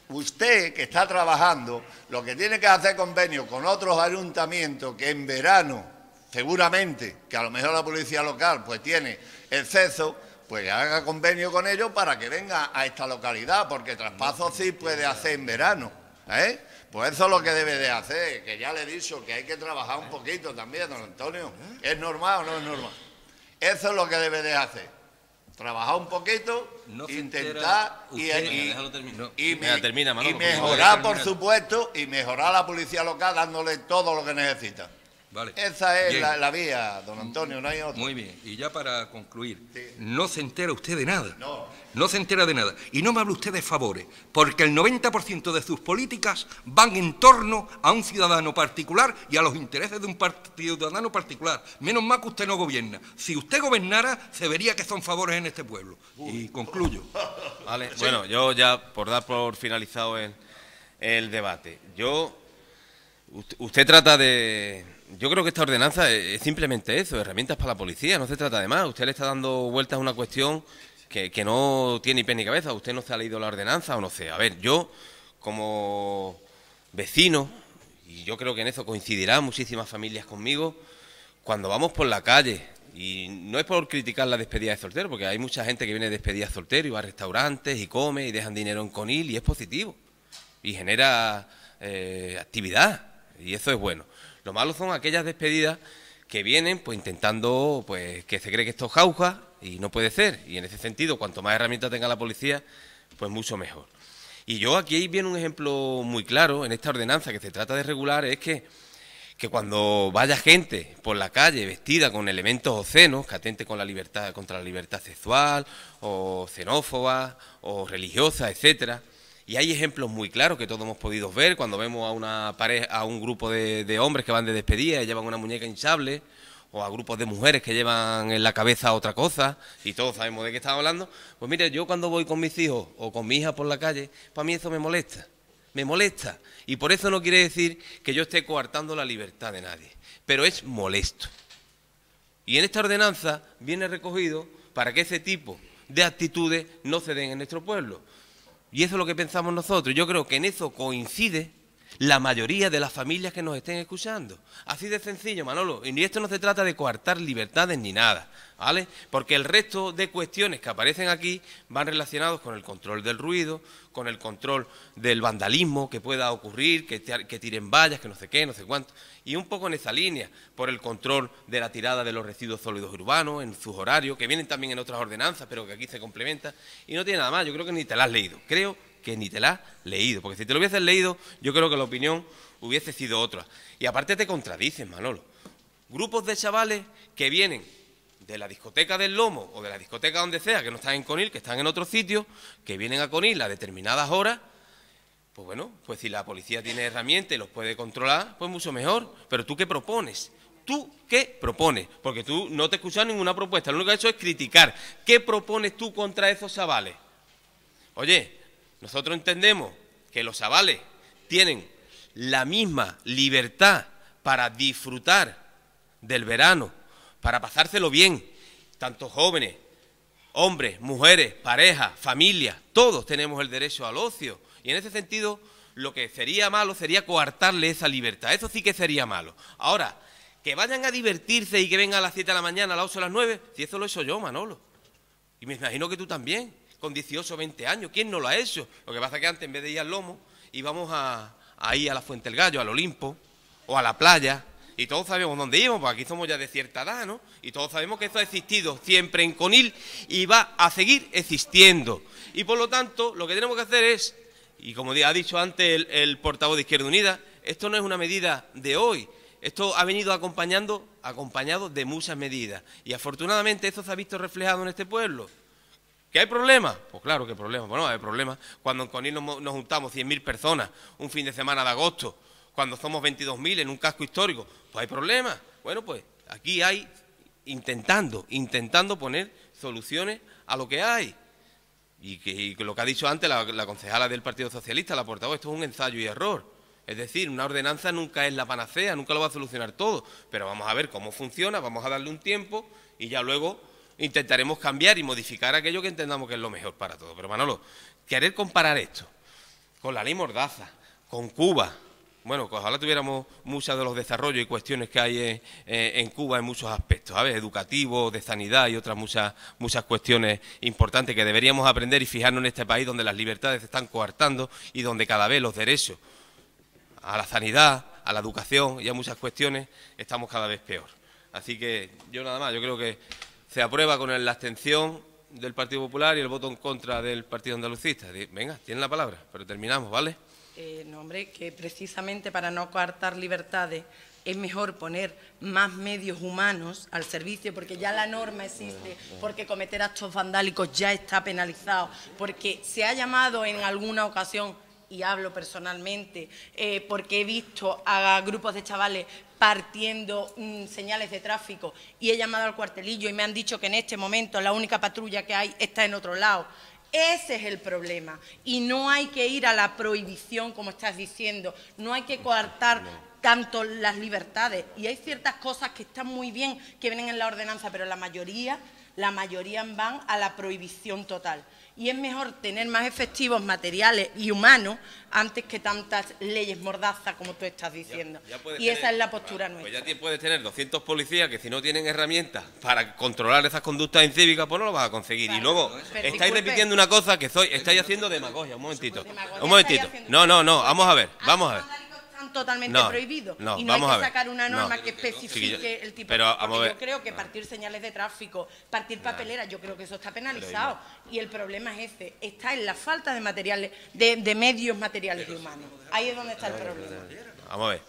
usted que está trabajando, lo que tiene que hacer convenio con otros ayuntamientos que en verano, seguramente, que a lo mejor la policía local pues tiene exceso, pues haga convenio con ellos para que venga a esta localidad, porque traspaso sí puede hacer en verano. ¿eh? Pues eso es lo que debe de hacer, que ya le he dicho que hay que trabajar un poquito también, don Antonio. ¿Es normal o no es normal? Eso es lo que debe de hacer. Trabajar un poquito, intentar y, y, mejorar, por supuesto, y mejorar la policía local dándole todo lo que necesita. Esa es la, vía, don Antonio, no hay otra. Muy bien, y ya para concluir, no se entera usted de nada. No. No se entera de nada. Y no me hable usted de favores, porque el 90% de sus políticas van en torno a un ciudadano particular y a los intereses de un ciudadano particular. Menos mal que usted no gobierna. Si usted gobernara, se vería que son favores en este pueblo. Y concluyo. Vale, bueno, yo ya, por dar por finalizado el, el debate, yo... Usted trata de, yo creo que esta ordenanza es simplemente eso, herramientas para la policía, no se trata de más. Usted le está dando vueltas a una cuestión que, no tiene ni pie ni cabeza. Usted no se ha leído la ordenanza o no sé. A ver, yo como vecino, y yo creo que en eso coincidirán muchísimas familias conmigo, cuando vamos por la calle, y no es por criticar la despedida de soltero, porque hay mucha gente que viene de despedida de soltero y va a restaurantes y come y dejan dinero en conil y es positivo. Y genera eh, actividad y eso es bueno. Lo malo son aquellas despedidas que vienen pues intentando pues que se cree que esto es jauja y no puede ser. Y en ese sentido, cuanto más herramientas tenga la policía, pues mucho mejor. Y yo aquí viene un ejemplo muy claro en esta ordenanza que se trata de regular, es que, que cuando vaya gente por la calle vestida con elementos obscenos, que atente con la libertad, contra la libertad sexual, o xenófoba, o religiosa, etcétera, y hay ejemplos muy claros que todos hemos podido ver cuando vemos a una pareja, a un grupo de, hombres que van de despedida y llevan una muñeca hinchable, o a grupos de mujeres que llevan en la cabeza otra cosa, y todos sabemos de qué estamos hablando, pues mire, yo cuando voy con mis hijos o con mi hija por la calle, para mí eso me molesta, me molesta. Y por eso no quiere decir que yo esté coartando la libertad de nadie, pero es molesto. Y en esta ordenanza viene recogido para que ese tipo de actitudes no se den en nuestro pueblo. Y eso es lo que pensamos nosotros. Yo creo que en eso coincide la mayoría de las familias que nos estén escuchando. Así de sencillo, Manolo. Y esto no se trata de coartar libertades ni nada, ¿vale? Porque el resto de cuestiones que aparecen aquí van relacionados con el control del ruido, con el control del vandalismo que pueda ocurrir, que, que tiren vallas, que no sé qué, no sé cuánto. Y un poco en esa línea, por el control de la tirada de los residuos sólidos urbanos en sus horarios, que vienen también en otras ordenanzas, pero que aquí se complementa. Y no tiene nada más, yo creo que ni te la has leído. Creo que ni te la has leído. Porque si te lo hubieses leído, yo creo que la opinión hubiese sido otra. Y aparte te contradices, Manolo. Grupos de chavales que vienen de la discoteca del Lomo o de la discoteca donde sea, que no están en Conil, que están en otro sitio, que vienen a Conil a determinadas horas, pues bueno, pues si la policía tiene herramientas y los puede controlar, pues mucho mejor. Pero tú qué propones? ¿Tú qué propones? Porque tú no te escuchas ninguna propuesta, lo único que has hecho es criticar. ¿Qué propones tú contra esos chavales? Oye, nosotros entendemos que los chavales tienen la misma libertad para disfrutar del verano, para pasárselo bien, tanto jóvenes, hombres, mujeres, parejas, familias, todos tenemos el derecho al ocio. Y en ese sentido, lo que sería malo sería coartarle esa libertad. Eso sí que sería malo. Ahora, que vayan a divertirse y que vengan a las 7 de la mañana, a las 8 a las 9, si eso lo he hecho yo, Manolo. Y me imagino que tú también con 18 o 20 años. ¿Quién no lo ha hecho? Lo que pasa es que antes, en vez de ir al lomo, íbamos a, ir a la Fuente del Gallo, al Olimpo, o a la playa, y todos sabemos dónde íbamos, porque aquí somos ya de cierta edad, ¿no? Y todos sabemos que eso ha existido siempre en Conil y va a seguir existiendo. Y por lo tanto, lo que tenemos que hacer es, y como ha dicho antes el, el portavoz de Izquierda Unida, esto no es una medida de hoy, esto ha venido acompañando, acompañado de muchas medidas. Y afortunadamente eso se ha visto reflejado en este pueblo. ¿Que hay problemas? Pues claro que hay problemas. Bueno, hay problemas. Cuando en Conil nos, juntamos 100.000 personas un fin de semana de agosto, cuando somos 22.000 en un casco histórico, pues hay problemas. Bueno, pues aquí hay intentando, intentando poner soluciones a lo que hay. Y que, lo que ha dicho antes la, la, concejala del Partido Socialista, la portavoz, esto es un ensayo y error. Es decir, una ordenanza nunca es la panacea, nunca lo va a solucionar todo, pero vamos a ver cómo funciona, vamos a darle un tiempo y ya luego intentaremos cambiar y modificar aquello que entendamos que es lo mejor para todos. Pero Manolo, querer comparar esto con la ley Mordaza, con Cuba, bueno, pues ojalá tuviéramos muchos de los desarrollos y cuestiones que hay en, Cuba en muchos aspectos, ¿sabes? Educativos, de sanidad y otras muchas, muchas cuestiones importantes que deberíamos aprender y fijarnos en este país donde las libertades se están coartando y donde cada vez los derechos a la sanidad, a la educación y a muchas cuestiones estamos cada vez peor. Así que yo nada más, yo creo que se aprueba con la abstención del Partido Popular y el voto en contra del Partido Andalucista. Venga, tienen la palabra, pero terminamos, ¿vale? Eh, no, hombre, que precisamente para no coartar libertades es mejor poner más medios humanos al servicio, porque ya la norma existe, porque cometer actos vandálicos ya está penalizado, porque se ha llamado en alguna ocasión y hablo personalmente, eh, porque he visto a grupos de chavales partiendo mm, señales de tráfico y he llamado al cuartelillo y me han dicho que en este momento la única patrulla que hay está en otro lado. Ese es el problema. Y no hay que ir a la prohibición, como estás diciendo, no hay que coartar tanto las libertades. Y hay ciertas cosas que están muy bien, que vienen en la ordenanza, pero la mayoría, la mayoría van a la prohibición total y es mejor tener más efectivos materiales y humanos antes que tantas leyes mordazas como tú estás diciendo. y esa es la postura nuestra. Pues ya puedes tener 200 policías que si no tienen herramientas para controlar esas conductas incívicas, pues no lo vas a conseguir. y luego estáis repitiendo una cosa que soy, estáis haciendo demagogia. Un momentito. Un momentito. No, no, no, vamos a ver, vamos a ver. Totalmente No, prohibidos. no, y no vamos hay que sacar una No. norma que especifique el tipo pero de... Porque ver. yo creo que partir señales de tráfico, partir papeleras, yo creo que eso está penalizado. Y el problema es ese, está en la falta de materiales, de, de medios materiales y humanos. Ahí es donde está el problema. Vamos a ver.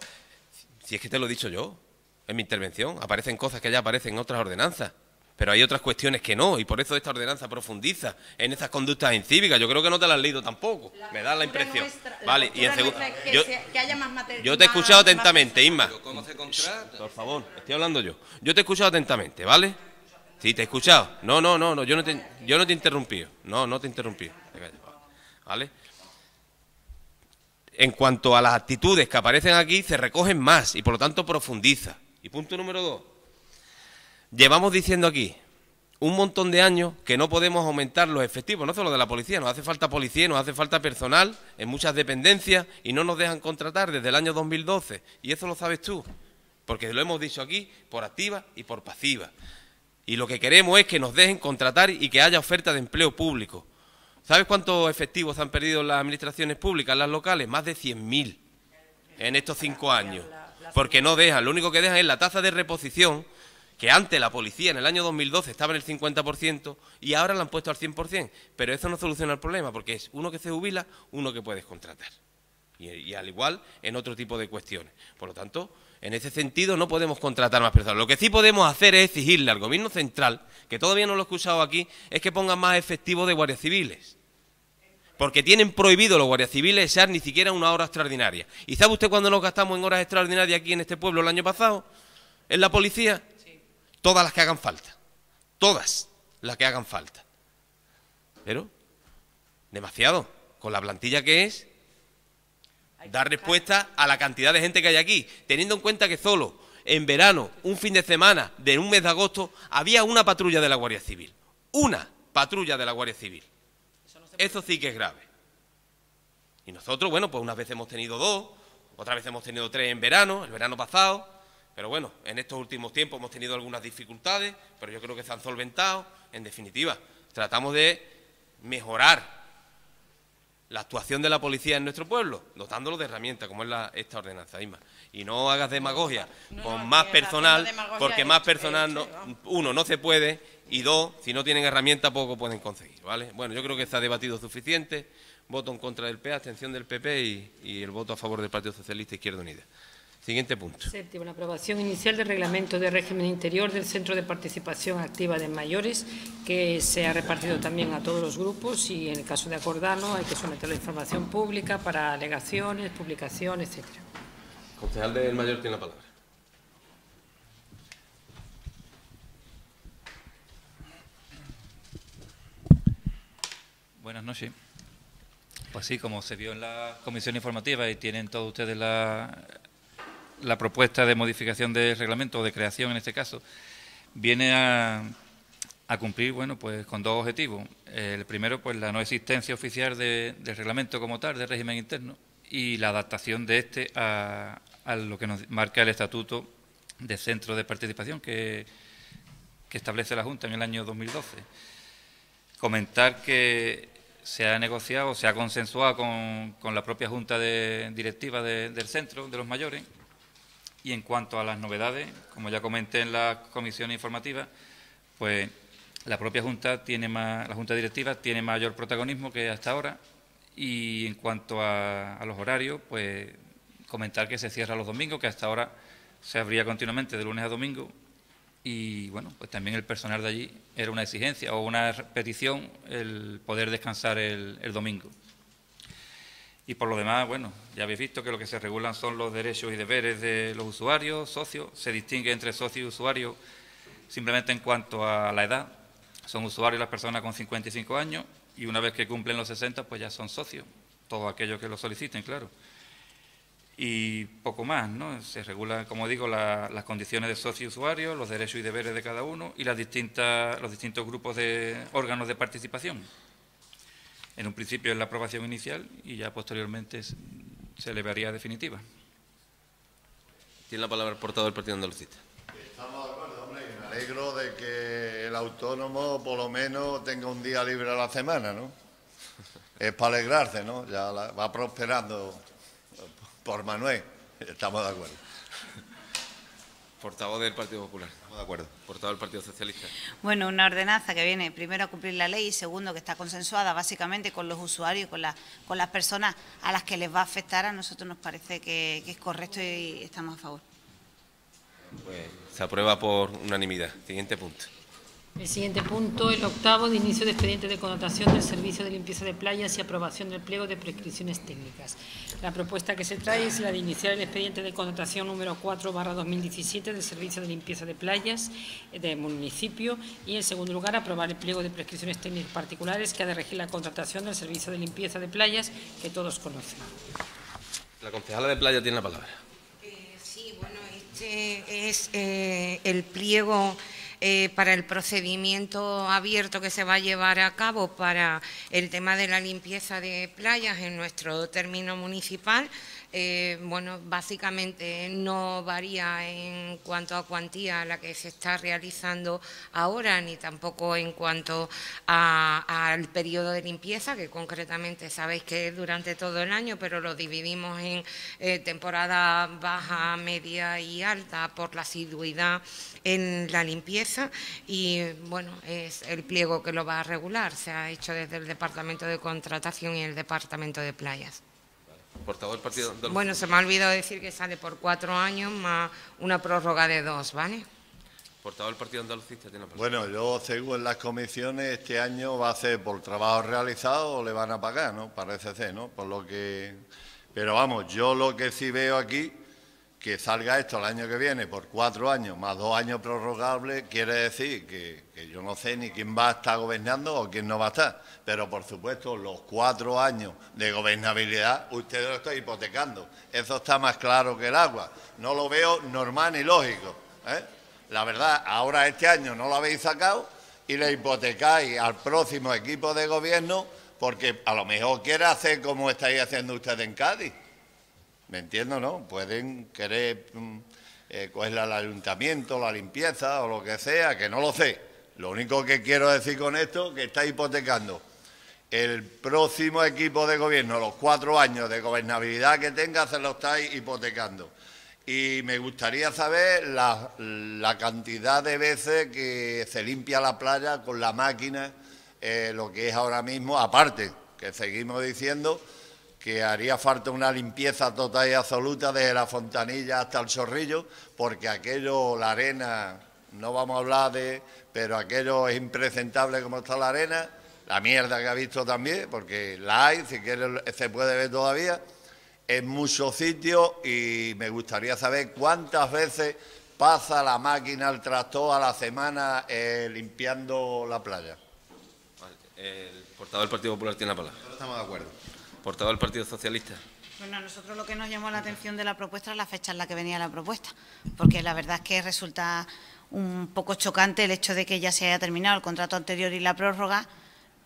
Si es que te lo he dicho yo en mi intervención, aparecen cosas que ya aparecen en otras ordenanzas. Pero hay otras cuestiones que no, y por eso esta ordenanza profundiza en esas conductas incívicas. Yo creo que no te las has leído tampoco, me da la impresión. nuestra- la vale, y en segundo. nuestra es que Yo, te he escuchado atentamente, Isma. Shh, Por favor, estoy hablando yo. Yo te he escuchado atentamente, ¿vale? Sí, te he escuchado. No, no, no, no yo no te, yo no te he interrumpido. No, no te he interrumpido. ¿Vale? En cuanto a las actitudes que aparecen aquí, se recogen más y por lo tanto profundiza. Y punto número dos. Llevamos diciendo aquí un montón de años que no podemos aumentar los efectivos, no solo de la policía, nos hace falta policía, nos hace falta personal en muchas dependencias y no nos dejan contratar desde el año 2012. Y eso lo sabes tú, porque lo hemos dicho aquí por activa y por pasiva. Y lo que queremos es que nos dejen contratar y que haya oferta de empleo público. ¿Sabes cuántos efectivos han perdido las administraciones públicas, las locales? Más de 100.000 en estos cinco años. Porque no dejan, lo único que dejan es la tasa de reposición, que antes la policía en el año 2012 estaba en el 50% y ahora la han puesto al 100%. Pero eso no soluciona el problema, porque es uno que se jubila, uno que puedes contratar. Y, al igual en otro tipo de cuestiones. Por lo tanto, en ese sentido no podemos contratar más personas. Lo que sí podemos hacer es exigirle al Gobierno central, que todavía no lo he escuchado aquí, es que pongan más efectivos de guardias civiles. Porque tienen prohibido los guardias civiles echar ni siquiera una hora extraordinaria. ¿Y sabe usted cuándo nos gastamos en horas extraordinarias aquí en este pueblo el año pasado? ¿En la policía? Todas las que hagan falta. Todas las que hagan falta. Pero, demasiado. Con la plantilla que es, dar respuesta a la cantidad de gente que hay aquí, teniendo en cuenta que solo en verano, un fin de semana de un mes de agosto, había una patrulla de la Guardia Civil. Una patrulla de la Guardia Civil. Eso sí que es grave. Y nosotros, bueno, pues unas veces hemos tenido dos, otras veces hemos tenido tres en verano, el verano pasado, pero bueno, en estos últimos tiempos hemos tenido algunas dificultades, pero yo creo que se han solventado. En definitiva, tratamos de mejorar la actuación de la policía en nuestro pueblo, dotándolo de herramientas, como es la, esta ordenanza. Y no hagas demagogia con más personal, porque más personal, no, uno, no se puede, y dos, si no tienen herramientas, poco pueden conseguir, ¿vale? Bueno, yo creo que está debatido suficiente. Voto en contra del P, abstención del PP y, y el voto a favor del Partido Socialista Izquierda Unida. Siguiente punto. Séptimo, la aprobación inicial del reglamento de régimen interior del Centro de Participación Activa de Mayores, que se ha repartido también a todos los grupos y en el caso de acordarlo hay que someter la información pública para alegaciones, publicación, etcétera. Concejal del Mayor tiene la palabra. Buenas noches. Pues sí, como se vio en la comisión informativa y tienen todos ustedes la, la propuesta de modificación del reglamento o de creación en este caso, viene a, cumplir, bueno, pues con dos objetivos. El primero, pues la no existencia oficial de- del reglamento como tal, del régimen interno, y la adaptación de este a, lo que nos marca el estatuto de centro de participación que, establece la Junta en el año 2012 comentar que se ha negociado, se ha consensuado con, la propia Junta de Directiva de- del Centro de los Mayores y en cuanto a las novedades, como ya comenté en la comisión informativa, pues la propia Junta tiene más, la Junta Directiva tiene mayor protagonismo que hasta ahora y en cuanto a, los horarios, pues comentar que se cierra los domingos, que hasta ahora se abría continuamente de lunes a domingo y bueno, pues también el personal de allí era una exigencia o una petición el poder descansar el domingo. Y por lo demás, bueno, ya habéis visto que lo que se regulan son los derechos y deberes de los usuarios, socios, se distingue entre socio y usuario simplemente en cuanto a la edad. Son usuarios las personas con 55 años y una vez que cumplen los 60, pues ya son socios, todos aquellos que lo soliciten, claro y poco más, ¿no? Se regulan, como digo, la- las condiciones de socio y usuario, los derechos y deberes de cada uno y las distintas, los distintos grupos de órganos de participación. En un principio es la aprobación inicial y ya posteriormente se elevaría definitiva. Tiene la palabra el portavoz del Partido Andalucista. Estamos de acuerdo, hombre, y me alegro de que el autónomo por lo menos tenga un día libre a la semana, ¿no? Es para alegrarse, ¿no? Ya la- va prosperando por Manuel. Estamos de acuerdo. Portavoz del Partido Popular. Estamos de acuerdo. Portavoz del Partido Socialista. Bueno, una ordenanza que viene primero a cumplir la ley y segundo que está consensuada básicamente con los usuarios, con, la- con las personas a las que les va a afectar, a nosotros nos parece que, que es correcto y estamos a favor. Pues se aprueba por unanimidad. Siguiente punto. El siguiente punto, el octavo, de inicio de expediente de connotación del servicio de limpieza de playas y aprobación del pliego de prescripciones técnicas. La propuesta que se trae es la de iniciar el expediente de connotación número 4 barra 2017 del servicio de limpieza de playas eh, del municipio y, en segundo lugar, aprobar el pliego de prescripciones técnicas particulares que ha de regir la contratación del servicio de limpieza de playas que todos conocen. La concejala de playa tiene la palabra. Sí, bueno, este es eh, el pliego eh, para el procedimiento abierto que se va a llevar a cabo para el tema de la limpieza de playas en nuestro término municipal. Eh, bueno, básicamente no varía en cuanto a cuantía la que se está realizando ahora, ni tampoco en cuanto al periodo de limpieza, que concretamente sabéis que es durante todo el año, pero lo dividimos en eh, temporada baja, media y alta por la asiduidad en la limpieza y bueno, es el pliego que lo va a regular. Se ha hecho desde el Departamento de Contratación y el Departamento de Playas. Portavoz del Partido. Bueno, se me ha olvidado decir que sale por cuatro años más una prórroga de dos, ¿vale? Portavoz del Partido Andalucista tiene la palabra. Bueno, yo según las comisiones, este año va a ser por trabajo realizado o le van a pagar, ¿no? Parece ser, ¿no? Por lo que... Pero vamos, yo lo que sí veo aquí, que salga esto el año que viene por cuatro años, más dos años prorrogables, quiere decir que, yo no sé ni quién va a estar gobernando o quién no va a estar. Pero, por supuesto, los cuatro años de gobernabilidad, ustedes lo están hipotecando. Eso está más claro que el agua. No lo veo normal ni lógico. ¿eh? La verdad, ahora este año no lo habéis sacado y le hipotecáis al próximo equipo de gobierno porque a lo mejor quiere hacer como estáis haciendo ustedes en Cádiz. ¿Me entiendo, no? Pueden querer mm, eh, cogerle al ayuntamiento, la limpieza o lo que sea, que no lo sé. Lo único que quiero decir con esto que está hipotecando el próximo equipo de gobierno, los cuatro años de gobernabilidad que tenga, se lo estáis hipotecando. Y me gustaría saber la, la cantidad de veces que se limpia la playa con la máquina, eh, lo que es ahora mismo, aparte, que seguimos diciendo que haría falta una limpieza total y absoluta desde la fontanilla hasta el zorrillo, porque aquello, la arena, no vamos a hablar de, pero aquello es impresentable como está la arena, la mierda que ha visto también, porque la hay, si quiere se puede ver todavía, en muchos sitios y me gustaría saber cuántas veces pasa la máquina, el tractor a la semana eh, limpiando la playa. Vale, El portavoz del Partido Popular tiene la palabra. Estamos de acuerdo. Portavoz del Partido Socialista. Bueno, a nosotros lo que nos llamó la atención de la propuesta es la fecha en la que venía la propuesta, porque la verdad es que resulta un poco chocante el hecho de que ya se haya terminado el contrato anterior y la prórroga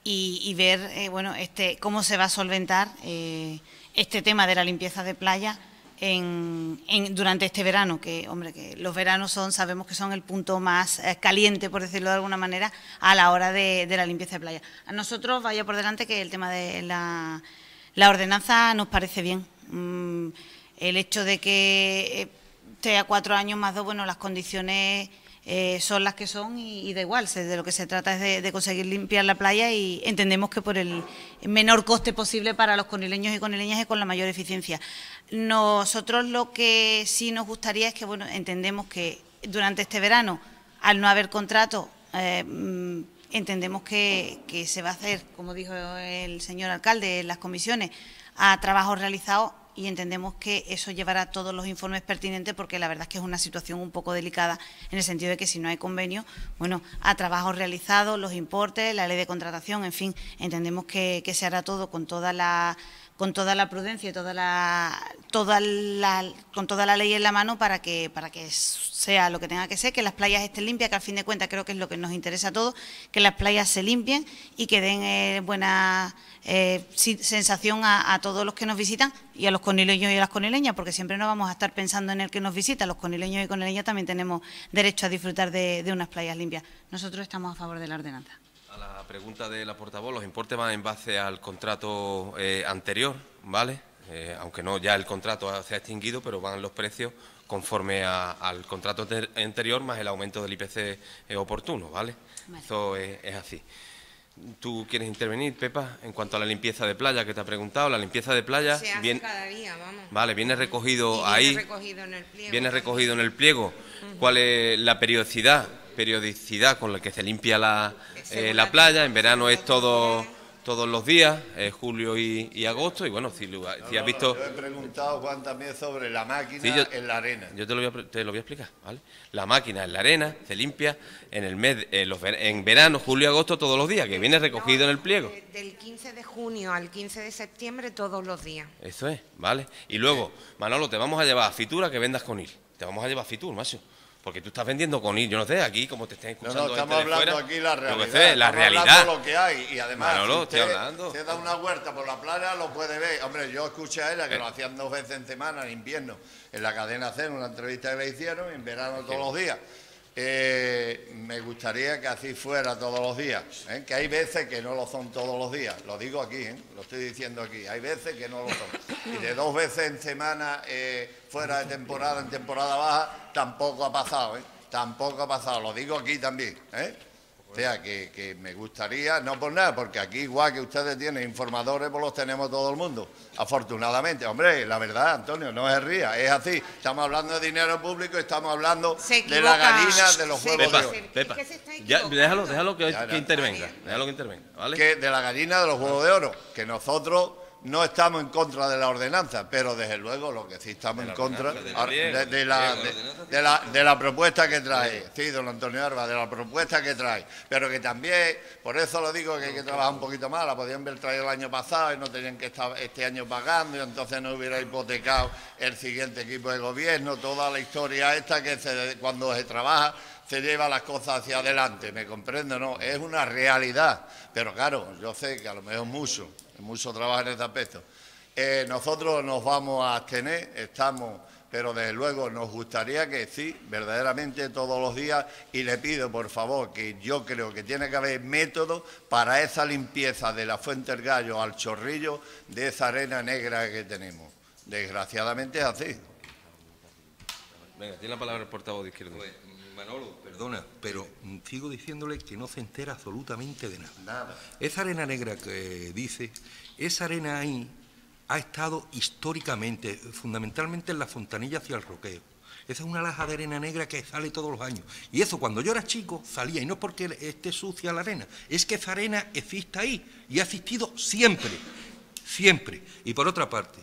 y, ver, eh, bueno, este, cómo se va a solventar eh, este tema de la limpieza de playa en- en- durante este verano, que, hombre, que los veranos son, sabemos que son el punto más eh, caliente, por decirlo de alguna manera, a la hora de la limpieza de playa. A nosotros, vaya por delante, que el tema de la, la ordenanza nos parece bien. Mm, el hecho de que eh, esté a cuatro años más dos, bueno, las condiciones eh, son las que son y, y da igual. De lo que se trata es de, conseguir limpiar la playa y entendemos que por el menor coste posible para los conileños y conileñas y con la mayor eficiencia. Nosotros lo que sí nos gustaría es que, bueno, entendemos que durante este verano, al no haber contrato, eh, mm, entendemos que, se va a hacer, como dijo el señor alcalde en las comisiones, a trabajos realizados y entendemos que eso llevará todos los informes pertinentes porque la verdad es que es una situación un poco delicada en el sentido de que si no hay convenio, bueno, a trabajos realizados, los importes, la ley de contratación, en fin, entendemos que, que se hará todo con toda la con toda la prudencia y toda la, toda la, con toda la ley en la mano para que, para que sea lo que tenga que ser, que las playas estén limpias, que al fin de cuentas creo que es lo que nos interesa a todos, que las playas se limpien y que den eh, buena eh, sensación a, todos los que nos visitan y a los conileños y a las conileñas, porque siempre no vamos a estar pensando en el que nos visita, los conileños y conileñas también tenemos derecho a disfrutar de unas playas limpias. Nosotros estamos a favor de la ordenanza. La pregunta de la portavoz, los importes van en base al contrato eh, anterior, ¿vale? eh, aunque no ya el contrato se ha extinguido, pero van los precios conforme a- al contrato ter- anterior más el aumento del IPC eh, oportuno, ¿vale? Eso es, es así. ¿Tú quieres intervenir, Pepa, en cuanto a la limpieza de playa que te ha preguntado? La limpieza de playa Se hace bien- cada día, vamos. Vale, viene recogido Y viene ahí. recogido en el pliego Viene recogido en el pliego. ¿Cuál es la periodicidad? Periodicidad con la que se limpia la, eh, la playa. En verano es todo, todos los días, eh, julio y, y agosto. Y bueno, si, lo- si has visto. Yo he preguntado, Juan, también sobre la máquina Sí, yo- en la arena. Yo te lo, voy a, te lo voy a explicar, ¿vale? La máquina en la arena se limpia en el mes, en, los ver- en verano, julio y agosto todos los días, que viene recogido en el pliego. De- Del 15 de junio al 15 de septiembre todos los días. Eso es, ¿vale? Y luego, Manolo, te vamos a llevar a Fitura que vendas conil. Te vamos a llevar a Fitur, macho. Porque tú estás vendiendo conil, yo no sé, aquí como te estén No, escuchando no, estamos gente de hablando fuera, aquí la realidad. que sé, la estamos realidad. lo que hay. Y además, Manolo, si estoy usted hablando. se da una vuelta por la playa, lo puede ver. Hombre, yo escuché a ella que Eh. lo hacían dos veces en semana, en invierno, en la cadena C, en una entrevista que le hicieron, en verano todos los días. Eh, me gustaría que así fuera todos los días, ¿eh? que hay veces que no lo son todos los días, lo digo aquí, ¿eh? lo estoy diciendo aquí, hay veces que no lo son. Y de dos veces en semana fuera de temporada, en temporada baja, tampoco ha pasado, tampoco ha pasado, lo digo aquí también. O sea, que, que me gustaría, no por nada, porque aquí igual que ustedes tienen informadores, pues los tenemos todo el mundo, afortunadamente. Hombre, la verdad, Antonio, no es ría, es así. Estamos hablando de dinero público, estamos hablando de la gallina, de los Se huevos Pepa, de oro. Pepa, que ya, déjalo, déjalo que, Ya, que intervenga, déjalo que intervenga, ¿vale? que de la gallina de los huevos de oro, que nosotros no estamos en contra de la ordenanza, pero desde luego lo que sí estamos en contra de, la, del de, pliego, de la, de la propuesta que trae, sí, don Antonio Arba, de la propuesta que trae, pero que también, por eso lo digo que hay que trabajar un poquito más, la podían haber traído el año pasado y no tenían que estar este año pagando y entonces no hubiera hipotecado el siguiente equipo de gobierno, toda la historia esta que se, cuando se trabaja se lleva las cosas hacia adelante, ¿me comprende? No, es una realidad, pero claro, yo sé que a lo mejor mucho, mucho trabajo en este aspecto. Eh, nosotros nos vamos a abstener, estamos, pero desde luego nos gustaría que sí, verdaderamente todos los días, y le pido por favor que yo creo que tiene que haber método para esa limpieza de la Fuente del Gallo al chorrillo de esa arena negra que tenemos. Desgraciadamente es así. Venga, tiene la palabra el portavoz de izquierda. Pues, Manolo, perdona, pero sigo diciéndole que no se entera absolutamente de nada. Nada. Esa arena negra que dice, esa arena ahí ha estado históricamente, fundamentalmente en la fontanilla hacia el roqueo. Esa es una laja de arena negra que sale todos los años. Y eso cuando yo era chico salía, y no es porque esté sucia la arena, es que esa arena existe ahí y ha existido siempre, siempre. Y por otra parte,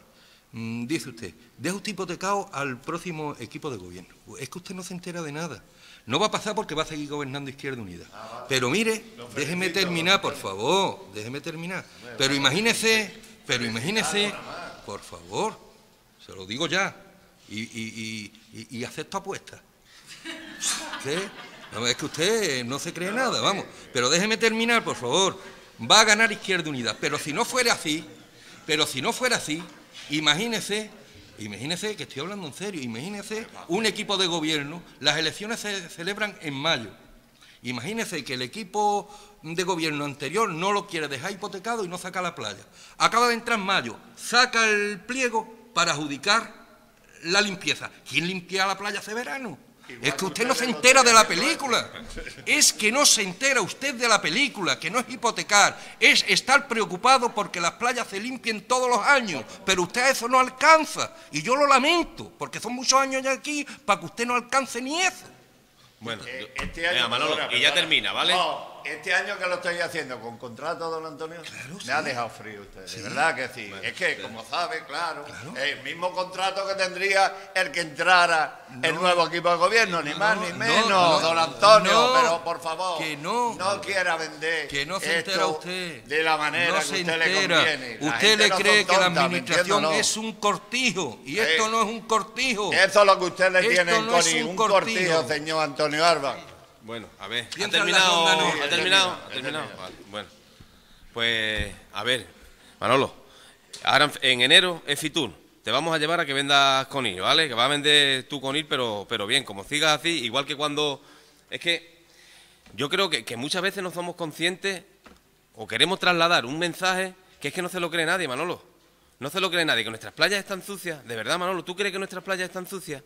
mm, dice usted, deja usted hipotecado al próximo equipo de gobierno. Es que usted no se entera de nada. No va a pasar porque va a seguir gobernando Izquierda Unida. Pero mire, déjeme terminar, por favor, déjeme terminar. Pero imagínese, pero imagínese, por favor, se lo digo ya, y, y, y, y- y acepto apuestas. ¿Qué? No, es que usted no se cree nada, vamos. Pero déjeme terminar, por favor. Va a ganar Izquierda Unida. Pero si no fuera así, pero si no fuera así, imagínese, imagínese que estoy hablando en serio, imagínese un equipo de gobierno, las elecciones se celebran en mayo. Imagínese que el equipo de gobierno anterior no lo quiere dejar hipotecado y no saca la playa. Acaba de entrar en mayo, saca el pliego para adjudicar la limpieza. ¿Quién limpia la playa hace verano? Es que usted no se entera de la película. Es que no se entera usted de la película, que no es hipotecar, es estar preocupado porque las playas se limpien todos los años, pero usted a eso no alcanza. Y yo lo lamento, porque son muchos años ya aquí para que usted no alcance ni eso. Bueno, Eh, este año, venga, Manolo, perdona, y ya perdona. termina, ¿vale? No, este año que lo estoy haciendo con contrato, don Antonio, me ha dejado frío usted, de verdad que sí. es que, como sabe, claro, el mismo contrato que tendría el que entrara el nuevo equipo de gobierno, ni más ni no, menos, no, don Antonio, pero por favor, que no. quiera vender Que no se entera usted. de la manera que usted le conviene. La Usted le cree que la tontas, ¿me administración es un cortijo y Eh, esto no es un cortijo. Eso es lo que usted le Esto tiene en un cortijo, señor Antonio Arba. Bueno, a ver, ¿ha terminado? ronda, no. ¿Ha terminado? termina, ¿Ha terminado? Vale, bueno, pues, a ver, Manolo, ahora en- en enero es Fitur. Te vamos a llevar a que vendas conil, ¿vale? Que vas a vender tu conil, pero, pero bien, como sigas así, igual que cuando... Es que yo creo que, que muchas veces no somos conscientes o queremos trasladar un mensaje que es que no se lo cree nadie, Manolo. No se lo cree nadie, que nuestras playas están sucias. De verdad, Manolo, ¿tú crees que nuestras playas están sucias?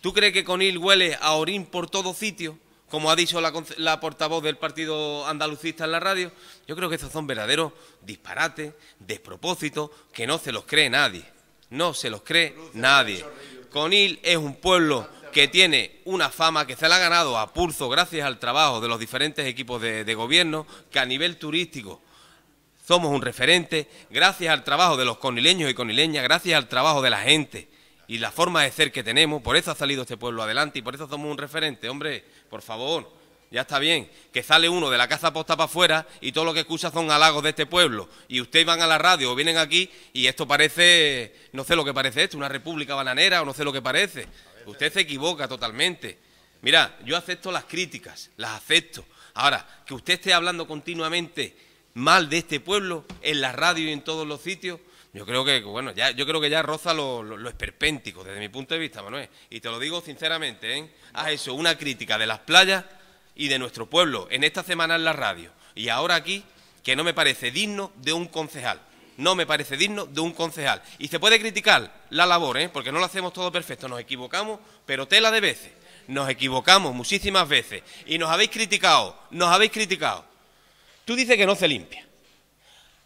¿Tú crees que Conil huele a orín por todo sitio? Como ha dicho la, la, portavoz del partido andalucista en la radio. Yo creo que esos son verdaderos disparates, despropósitos, que no se los cree nadie. No se los cree nadie. Conil es un pueblo que tiene una fama que se la ha ganado a pulso gracias al trabajo de los diferentes equipos de, gobierno, que a nivel turístico somos un referente, gracias al trabajo de los conileños y conileñas, gracias al trabajo de la gente y la forma de ser que tenemos, por eso ha salido este pueblo adelante y por eso somos un referente. Hombre, por favor, ya está bien, que sale uno de la casa posta para afuera y todo lo que escucha son halagos de este pueblo. Y ustedes van a la radio o vienen aquí y esto parece, no sé lo que parece esto, una república bananera o no sé lo que parece. Usted se equivoca totalmente. Mira, yo acepto las críticas, las acepto. Ahora, que usted esté hablando continuamente mal de este pueblo en la radio y en todos los sitios, yo creo que, bueno, ya, yo creo que ya roza lo, esperpéntico desde mi punto de vista, Manuel. Y te lo digo sinceramente, ¿eh? Has hecho una crítica de las playas y de nuestro pueblo en esta semana en la radio y ahora aquí que no me parece digno de un concejal no me parece digno de un concejal. Y se puede criticar la labor, ¿eh? porque no lo hacemos todo perfecto, nos equivocamos, pero tela de veces. Nos equivocamos muchísimas veces. Y nos habéis criticado, nos habéis criticado. Tú dices que no se limpia.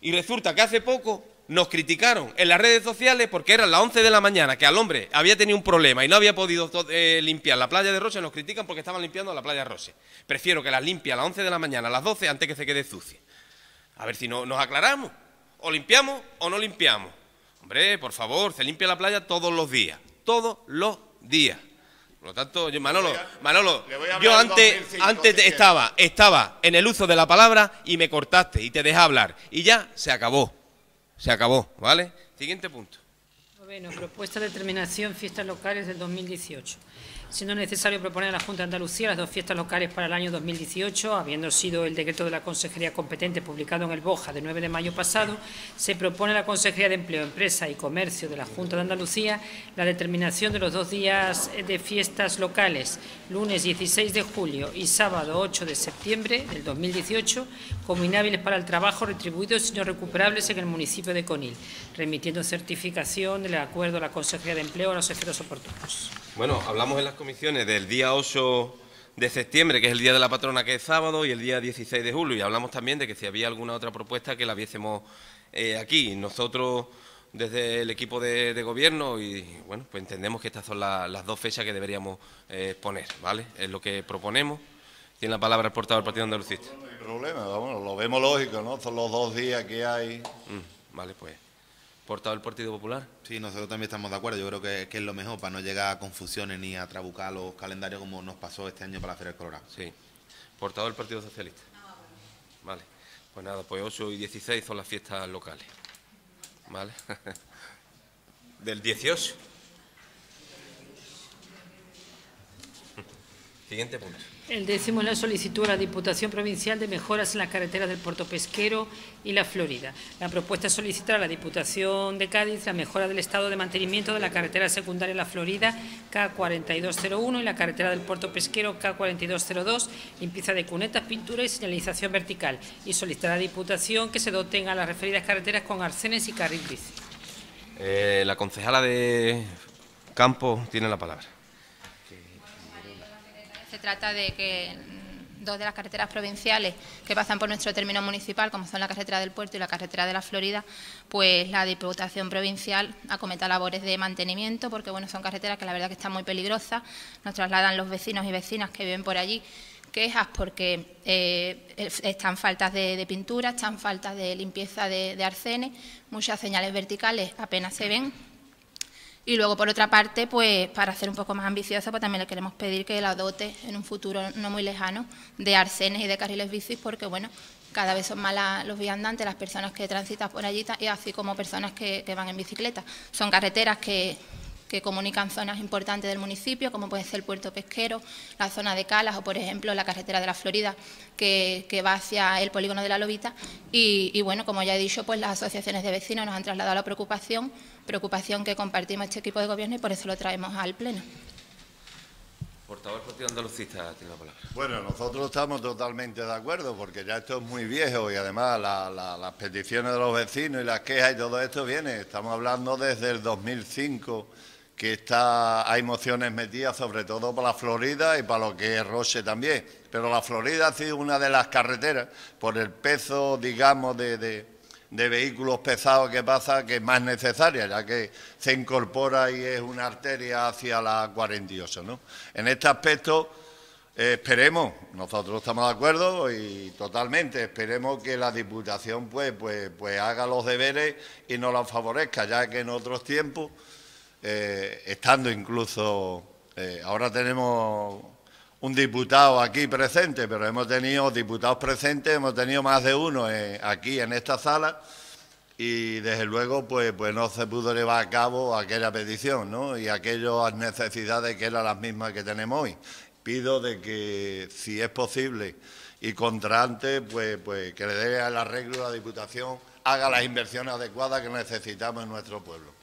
Y resulta que hace poco nos criticaron en las redes sociales porque eran las 11 de la mañana, que al hombre había tenido un problema y no había podido eh, limpiar la playa de Roche, nos critican porque estaban limpiando la playa de Roche. Prefiero que las limpie a las 11 de la mañana, a las 12, antes que se quede sucia. A ver si no, nos aclaramos. O limpiamos o no limpiamos. Hombre, por favor, se limpia la playa todos los días. Todos los días. Por lo tanto, yo, Manolo, Manolo, yo antes, antes estaba, estaba en el uso de la palabra y me cortaste y te dejé hablar. Y ya se acabó. Se acabó, ¿vale? Siguiente punto. Bueno, propuesta de terminación fiestas locales del 2018 siendo necesario proponer a la Junta de Andalucía las dos fiestas locales para el año 2018, habiendo sido el decreto de la Consejería competente publicado en el BOJA de 9 de mayo pasado, se propone a la Consejería de Empleo, Empresa y Comercio de la Junta de Andalucía la determinación de los dos días de fiestas locales, lunes 16 de julio y sábado 8 de septiembre del 2018, como inhábiles para el trabajo retribuidos y no recuperables en el municipio de Conil, remitiendo certificación del acuerdo de la Consejería de Empleo a los efectos oportunos. Bueno, hablamos en las comisiones del día 8 de septiembre, que es el día de la patrona, que es sábado, y el día 16 de julio, y hablamos también de que si había alguna otra propuesta que la viésemos eh, aquí. Nosotros, desde el equipo de, gobierno, y bueno, pues entendemos que estas son las dos fechas que deberíamos eh, poner, ¿vale? Es lo que proponemos. Tiene la palabra el portador del Partido Andalucista. No hay problema, vamos, lo vemos lógico, ¿no? Son los dos días que hay. Mm, vale, pues portado del Partido Popular. Sí, nosotros también estamos de acuerdo. Yo creo que, es lo mejor para no llegar a confusiones ni a trabucar los calendarios como nos pasó este año para la Feria del Colorado. Sí. Portado del Partido Socialista. Vale. Pues nada, pues 8 y 16 son las fiestas locales. ¿Vale? del 18. Siguiente punto. El décimo es la solicitud a la Diputación Provincial de mejoras en las carreteras del Puerto Pesquero y la Florida. La propuesta es solicitar a la Diputación de Cádiz la mejora del estado de mantenimiento de la carretera secundaria La Florida K4201 y la carretera del Puerto Pesquero K4202, limpieza de cunetas, pintura y señalización vertical. Y solicitar a la Diputación que se doten a las referidas carreteras con arcenes y carril bici. Eh, la concejala de Campo tiene la palabra. Se trata de que dos de las carreteras provinciales que pasan por nuestro término municipal, como son la carretera del Puerto y la carretera de la Florida, pues la Diputación Provincial acometa labores de mantenimiento, porque bueno, son carreteras que la verdad que están muy peligrosas, nos trasladan los vecinos y vecinas que viven por allí quejas porque eh, están faltas de, pintura, están faltas de limpieza de, de arcenes, muchas señales verticales apenas se ven y luego, por otra parte, pues para ser un poco más ambiciosa, pues también le queremos pedir que la dote en un futuro no muy lejano de arcenes y de carriles bicis, porque bueno, cada vez son más los viandantes, las personas que transitan por allí, y así como personas que van en bicicleta. Son carreteras que que comunican zonas importantes del municipio, como puede ser el puerto pesquero, la zona de Calas o, por ejemplo, la carretera de la Florida, que, va hacia el polígono de la Lobita. Y, bueno, como ya he dicho, pues las asociaciones de vecinos nos han trasladado la preocupación, preocupación que compartimos este equipo de gobierno y por eso lo traemos al Pleno. Portavoz Partido Andalucista tiene la palabra. Bueno, nosotros estamos totalmente de acuerdo porque ya esto es muy viejo y además la- la- las peticiones de los vecinos y las quejas y todo esto viene. Estamos hablando desde el 2005 que está, hay mociones metidas sobre todo para la Florida y para lo que es Roche también. Pero la Florida ha sido una de las carreteras por el peso, digamos, de, de- vehículos pesados que pasa que es más necesaria, ya que se incorpora y es una arteria hacia la 48. ¿no? En este aspecto, esperemos, nosotros estamos de acuerdo y totalmente, esperemos que la Diputación pues, pues, pues haga los deberes y nos la favorezca, ya que en otros tiempos, eh, estando incluso, eh, ahora tenemos un diputado aquí presente, pero hemos tenido diputados presentes, hemos tenido más de uno eh, aquí en esta sala y desde luego pues, pues no se pudo llevar a cabo aquella petición ¿no? y aquellas necesidades que eran las mismas que tenemos hoy. Pido de que si es posible y contra antes, pues, pues que le dé el arreglo a la Diputación, haga las inversiones adecuadas que necesitamos en nuestro pueblo.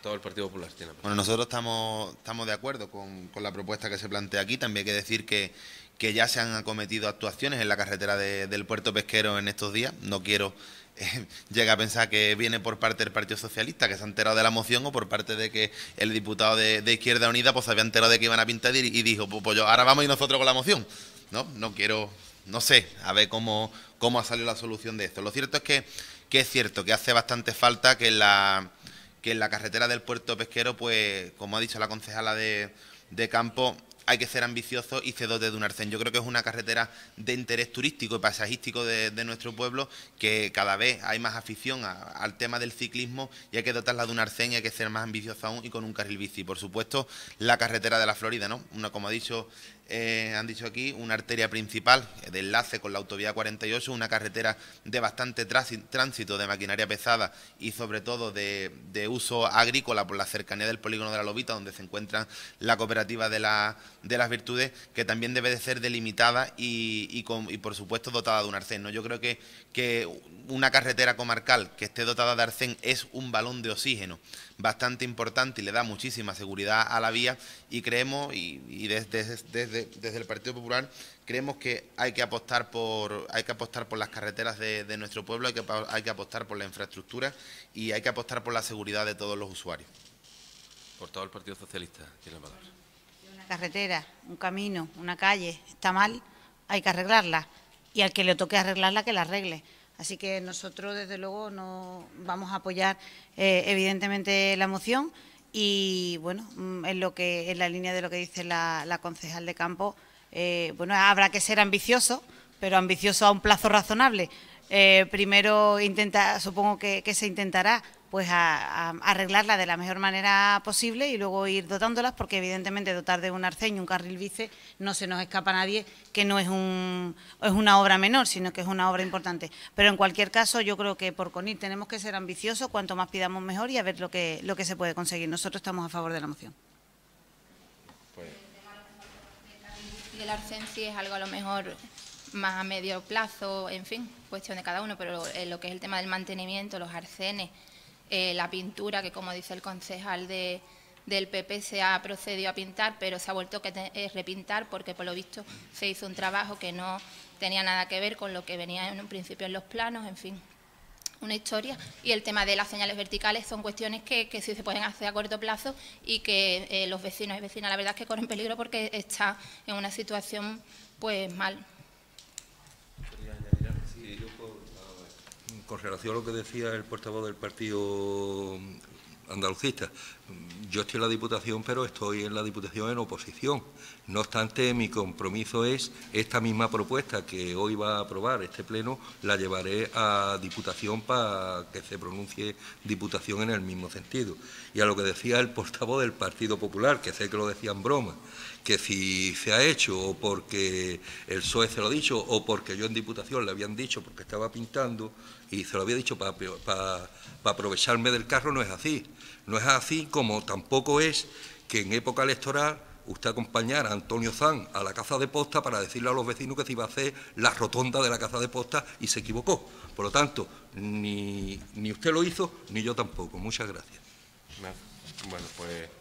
Portavoz del Partido Popular tiene. Bueno, nosotros estamos, estamos de acuerdo con, con la propuesta que se plantea aquí. También hay que decir que, que ya se han acometido actuaciones en la carretera de- del puerto pesquero en estos días. No quiero eh, llegar a pensar que viene por parte del Partido Socialista, que se ha enterado de la moción, o por parte de que el diputado de, de Izquierda Unida pues se había enterado de que iban a pintar y, dijo, pues, pues yo, ahora vamos y nosotros con la moción. No, no quiero, no sé, a ver cómo, cómo ha salido la solución de esto. Lo cierto es que, que es cierto que hace bastante falta que la que en la carretera del puerto pesquero, pues, como ha dicho la concejala de, de campo, hay que ser ambicioso y se dote de un arcén. Yo creo que es una carretera de interés turístico y paisajístico de, de nuestro pueblo, que cada vez hay más afición al tema del ciclismo y hay que dotarla de un arcén y hay que ser más ambicioso aún y con un carril bici. Por supuesto, la carretera de la Florida, ¿no? Una, como ha dicho, eh, han dicho aquí, una arteria principal de enlace con la autovía 48, una carretera de bastante tránsito de maquinaria pesada y sobre todo de, uso agrícola por la cercanía del polígono de la Lobita, donde se encuentra la cooperativa de, la- de las virtudes, que también debe de ser delimitada y, y, por supuesto dotada de un arcén. ¿no? Yo creo que, que una carretera comarcal que esté dotada de arcén es un balón de oxígeno bastante importante y le da muchísima seguridad a la vía y creemos, y, y desde, desde, desde el Partido Popular, creemos que hay que apostar por, hay que apostar por las carreteras de, de nuestro pueblo, hay que, hay que apostar por la infraestructura y hay que apostar por la seguridad de todos los usuarios. Portavoz del Partido Socialista tiene la palabra. una carretera, un camino, una calle está mal, hay que arreglarla. Y al que le toque arreglarla, que la arregle. Así que nosotros, desde luego, no vamos a apoyar eh, evidentemente la moción y, bueno, mm, en, lo que, en la línea de lo que dice la, concejal de campo, eh, bueno, habrá que ser ambicioso, pero ambicioso a un plazo razonable. Eh, primero intenta, supongo que se intentará pues a, arreglarla de la mejor manera posible y luego ir dotándolas, porque evidentemente dotar de un arceño, un carril bici, no se nos escapa a nadie que no es, un, es una obra menor, sino que es una obra importante. Pero en cualquier caso, yo creo que por CONIR tenemos que ser ambiciosos, cuanto más pidamos mejor y a ver lo que, lo que se puede conseguir. Nosotros estamos a favor de la moción. El arcén es algo a lo mejor más a medio plazo, en fin, cuestión de cada uno, pero eh, lo que es el tema del mantenimiento, los arcenes, eh, la pintura, que como dice el concejal de, del PP se ha procedido a pintar, pero se ha vuelto que repintar porque por lo visto se hizo un trabajo que no tenía nada que ver con lo que venía en un principio en los planos, en fin una historia y el tema de las señales verticales son cuestiones que, que sí se pueden hacer a corto plazo y que eh, los vecinos y vecinas la verdad es que corren peligro porque está en una situación pues mal. Con relación a lo que decía el portavoz del partido andalucista, yo estoy en la Diputación, pero estoy en la Diputación en oposición. No obstante, mi compromiso es esta misma propuesta que hoy va a aprobar este Pleno, la llevaré a Diputación para que se pronuncie Diputación en el mismo sentido. Y a lo que decía el portavoz del Partido Popular, que sé que lo decía en broma, que si se ha hecho o porque el PSOE se lo ha dicho o porque yo en Diputación le habían dicho porque estaba pintando y se lo había dicho para, aprovecharme del carro, no es así. No es así como tampoco es que en época electoral usted acompañara a Antonio Zan a la caza de posta para decirle a los vecinos que se iba a hacer la rotonda de la caza de posta y se equivocó. Por lo tanto, ni, ni usted lo hizo, ni yo tampoco. Muchas gracias. Bueno, pues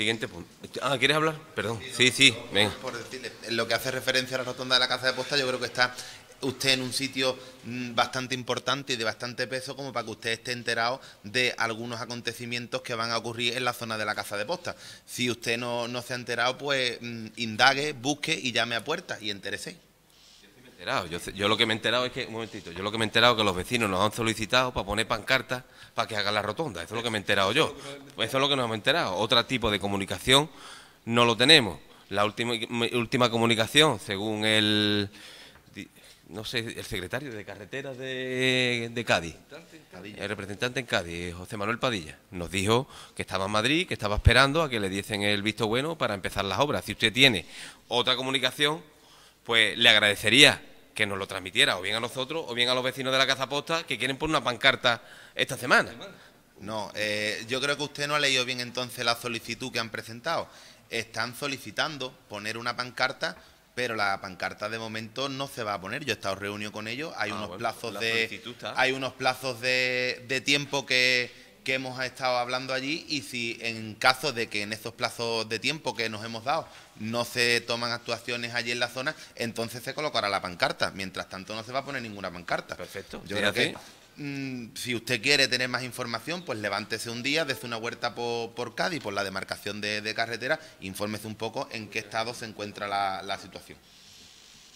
Siguiente punto. Ah, ¿quieres hablar? Perdón. Sí, sí, venga. Por decirle, en lo que hace referencia a la rotonda de la Casa de Posta, yo creo que está usted en un sitio mm, bastante importante y de bastante peso como para que usted esté enterado de algunos acontecimientos que van a ocurrir en la zona de la Casa de Posta. Si usted no, no se ha enterado, pues mm, indague, busque y llame a puerta y entérese. Yo, lo que me he enterado es que, un momentito, yo lo que me he enterado es que los vecinos nos han solicitado para poner pancartas para que hagan la rotonda. Eso es lo que me he enterado yo. Eso es lo que nos hemos enterado. Otro tipo de comunicación no lo tenemos. La última, última comunicación, según el, no sé, el secretario de carreteras de, Cádiz, el representante en Cádiz, José Manuel Padilla, nos dijo que estaba en Madrid, que estaba esperando a que le diesen el visto bueno para empezar las obras. Si usted tiene otra comunicación, pues le agradecería que nos lo transmitiera, o bien a nosotros, o bien a los vecinos de la Casa Posta que quieren poner una pancarta esta semana. No, eh, yo creo que usted no ha leído bien entonces la solicitud que han presentado. Están solicitando poner una pancarta, pero la pancarta de momento no se va a poner. Yo he estado reunido con ellos, hay ah, unos plazos de hay unos plazos de tiempo que que hemos estado hablando allí y si en caso de que en esos plazos de tiempo que nos hemos dado no se toman actuaciones allí en la zona, entonces se colocará la pancarta. Mientras tanto no se va a poner ninguna pancarta. Perfecto. Yo creo que mm, si usted quiere tener más información, pues levántese un día desde una huerta por, Cádiz, por la demarcación de, carretera, infórmese un poco en qué estado se encuentra la, la situación.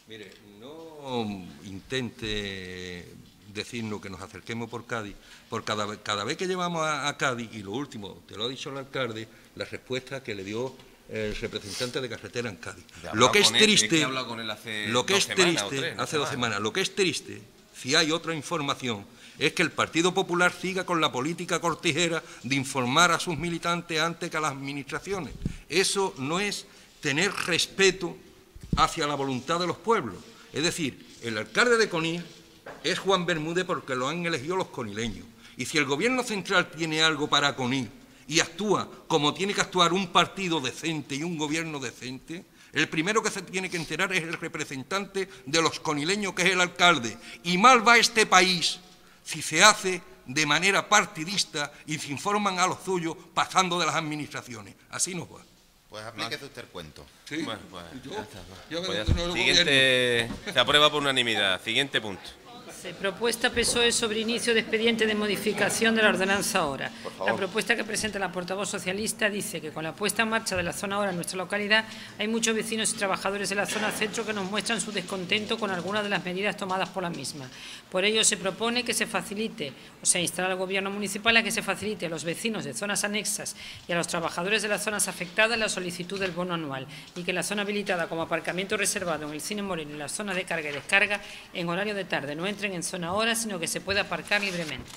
Mire, no intente decirnos que nos acerquemos por Cádiz, por cada, cada vez que llevamos a, Cádiz, y lo último, te lo ha dicho el alcalde, la respuesta que le dio el representante de carretera en Cádiz. Lo que es triste, lo que es triste, hace dos semanas, lo que es triste, si hay otra información, es que el Partido Popular siga con la política cortijera de informar a sus militantes antes que a las administraciones. Eso no es tener respeto hacia la voluntad de los pueblos. Es decir, el alcalde de Conil es Juan Bermúdez porque lo han elegido los conileños. Y si el gobierno central tiene algo para Conil y actúa como tiene que actuar un partido decente y un gobierno decente, el primero que se tiene que enterar es el representante de los conileños, que es el alcalde. Y mal va este país si se hace de manera partidista y se informan a los suyos pasando de las administraciones. Así nos va. Pues aplíquese usted el cuento. Sí. Bueno, pues, Siguiente, se aprueba por unanimidad. Siguiente punto. Propuesta PSOE sobre inicio de expediente de modificación de la ordenanza ahora. La propuesta que presenta la portavoz socialista dice que con la puesta en marcha de la zona ahora en nuestra localidad hay muchos vecinos y trabajadores de la zona centro que nos muestran su descontento con algunas de las medidas tomadas por la misma. Por ello se propone que se facilite, o sea, instalar al Gobierno municipal a que se facilite a los vecinos de zonas anexas y a los trabajadores de las zonas afectadas la solicitud del bono anual y que la zona habilitada como aparcamiento reservado en el Cine Moreno y la zona de carga y descarga en horario de tarde no entren en zona hora, sino que se puede aparcar libremente.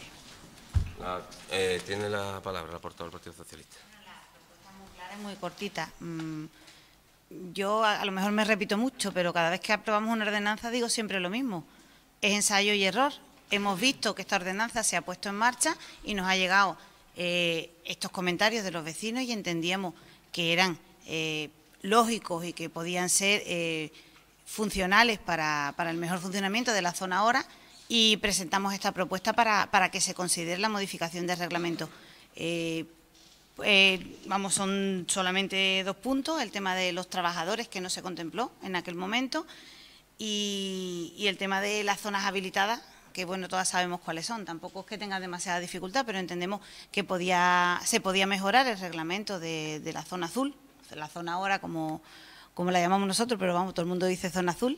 Eh, tiene la palabra la portavoz del Partido Socialista. La propuesta muy clara y muy cortita. Mm, yo a, lo mejor me repito mucho, pero cada vez que aprobamos una ordenanza digo siempre lo mismo. Es ensayo y error. Hemos visto que esta ordenanza se ha puesto en marcha y nos ha llegado eh, estos comentarios de los vecinos y entendíamos que eran eh, lógicos y que podían ser funcionales para, para el mejor funcionamiento de la zona ahora y presentamos esta propuesta para, que se considere la modificación del reglamento. Eh, eh, vamos, son solamente dos puntos, el tema de los trabajadores que no se contempló en aquel momento y, el tema de las zonas habilitadas, que bueno, todas sabemos cuáles son, tampoco es que tenga demasiada dificultad, pero entendemos que podía, se podía mejorar el reglamento de, de la zona azul, la zona ahora como, como la llamamos nosotros, pero vamos, todo el mundo dice zona azul,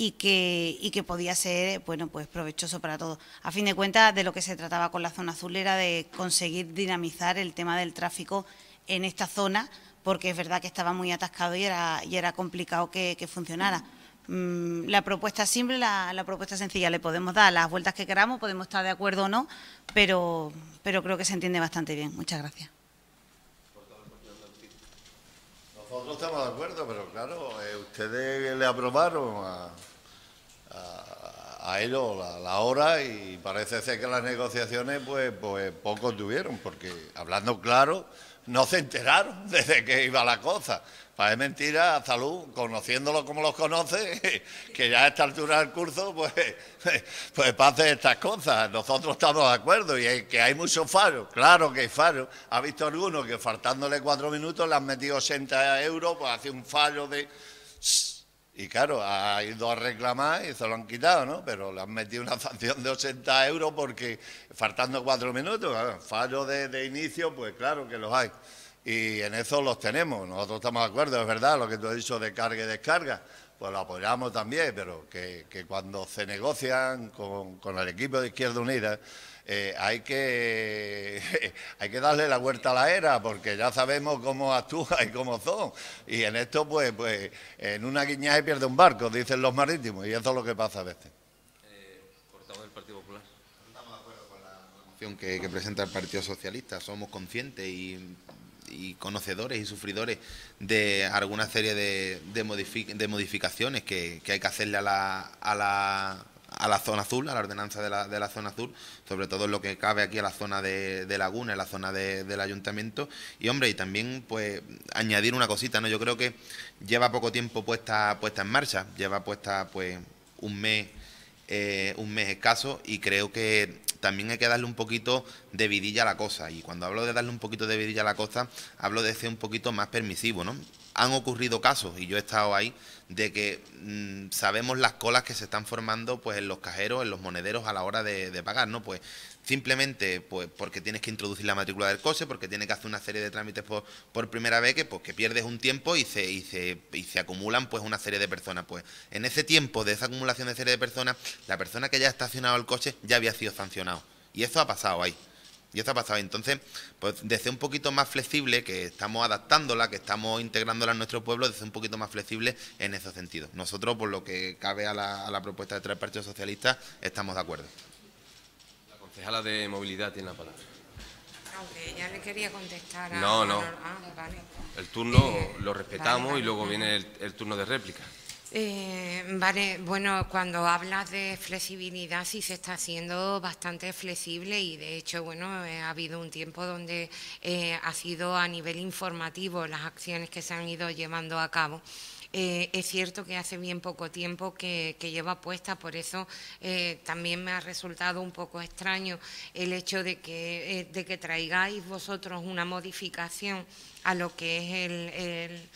y que, y que podía ser bueno, pues provechoso para todos. A fin de cuentas, de lo que se trataba con la zona azul era de conseguir dinamizar el tema del tráfico en esta zona, porque es verdad que estaba muy atascado y era, y era complicado que, funcionara. Mm, la propuesta simple, la, la, propuesta sencilla, le podemos dar las vueltas que queramos, podemos estar de acuerdo o no, pero, pero creo que se entiende bastante bien. Muchas gracias. Nosotros estamos de acuerdo, pero claro, eh, ustedes le aprobaron a, a ellos la, la, hora y parece ser que las negociaciones pues, pues poco tuvieron, porque hablando claro, no se enteraron desde que iba la cosa. Para es mentira, Salud, conociéndolo como los conoce, que ya a esta altura del curso, pues, pues pase estas cosas. Nosotros estamos de acuerdo y que hay muchos faros, claro que hay faros. Ha visto alguno que faltándole cuatro minutos le han metido 80 euros, pues hace un fallo de... Y claro, ha ido a reclamar y se lo han quitado, ¿no? Pero le han metido una sanción de 80 euros porque faltando cuatro minutos, fallo de, inicio, pues claro que los hay y en eso los tenemos. Nosotros estamos de acuerdo, es verdad, lo que tú has dicho de carga y descarga, pues lo apoyamos también, pero que, cuando se negocian con, el equipo de Izquierda Unida, eh, hay, que, hay que darle la vuelta a la era, porque ya sabemos cómo actúa y cómo son. Y en esto, pues, pues en una guiñaje pierde un barco, dicen los marítimos, y eso es lo que pasa a veces. Eh, del Partido Popular. Estamos de acuerdo con la moción que, que presenta el Partido Socialista, somos conscientes y y conocedores y sufridores de alguna serie de, de, modificaciones que, hay que hacerle a la, a, la, a la zona azul, a la ordenanza de la, de la zona azul, sobre todo lo que cabe aquí a la zona de, Laguna, en la zona del ayuntamiento. Y hombre, y también pues añadir una cosita, ¿no? Yo creo que lleva poco tiempo puesta, puesta en marcha, lleva puesta pues un mes, eh, un mes escaso y creo que también hay que darle un poquito de vidilla a la cosa. Y cuando hablo de darle un poquito de vidilla a la cosa, hablo de ser un poquito más permisivo, ¿no? Han ocurrido casos, y yo he estado ahí, de que mm, sabemos las colas que se están formando pues en los cajeros, en los monederos a la hora de, pagar, ¿no? Pues simplemente pues porque tienes que introducir la matrícula del coche, porque tienes que hacer una serie de trámites por, por primera vez que pues que pierdes un tiempo y se, y se, y se acumulan pues una serie de personas. Pues en ese tiempo de esa acumulación de serie de personas, la persona que ya ha estacionado el coche ya había sido sancionado. Y eso ha pasado ahí. Y eso ha pasado. Entonces, pues desde un poquito más flexible, que estamos adaptándola, que estamos integrándola en nuestro pueblo, desde un poquito más flexible en esos sentidos. Nosotros, por lo que cabe a la, a la propuesta de tres partidos socialistas, estamos de acuerdo concejala de movilidad tiene la palabra. Aunque ya le quería contestar a... No, no. Ah, el turno eh, lo respetamos y luego viene el, turno de réplica. Eh, vale, bueno, cuando hablas de flexibilidad sí se está haciendo bastante flexible y de hecho, bueno, eh, ha habido un tiempo donde ha sido a nivel informativo las acciones que se han ido llevando a cabo. Eh, es cierto que hace bien poco tiempo que, lleva puesta, por eso eh, también me ha resultado un poco extraño el hecho de que, eh, de que traigáis vosotros una modificación a lo que es el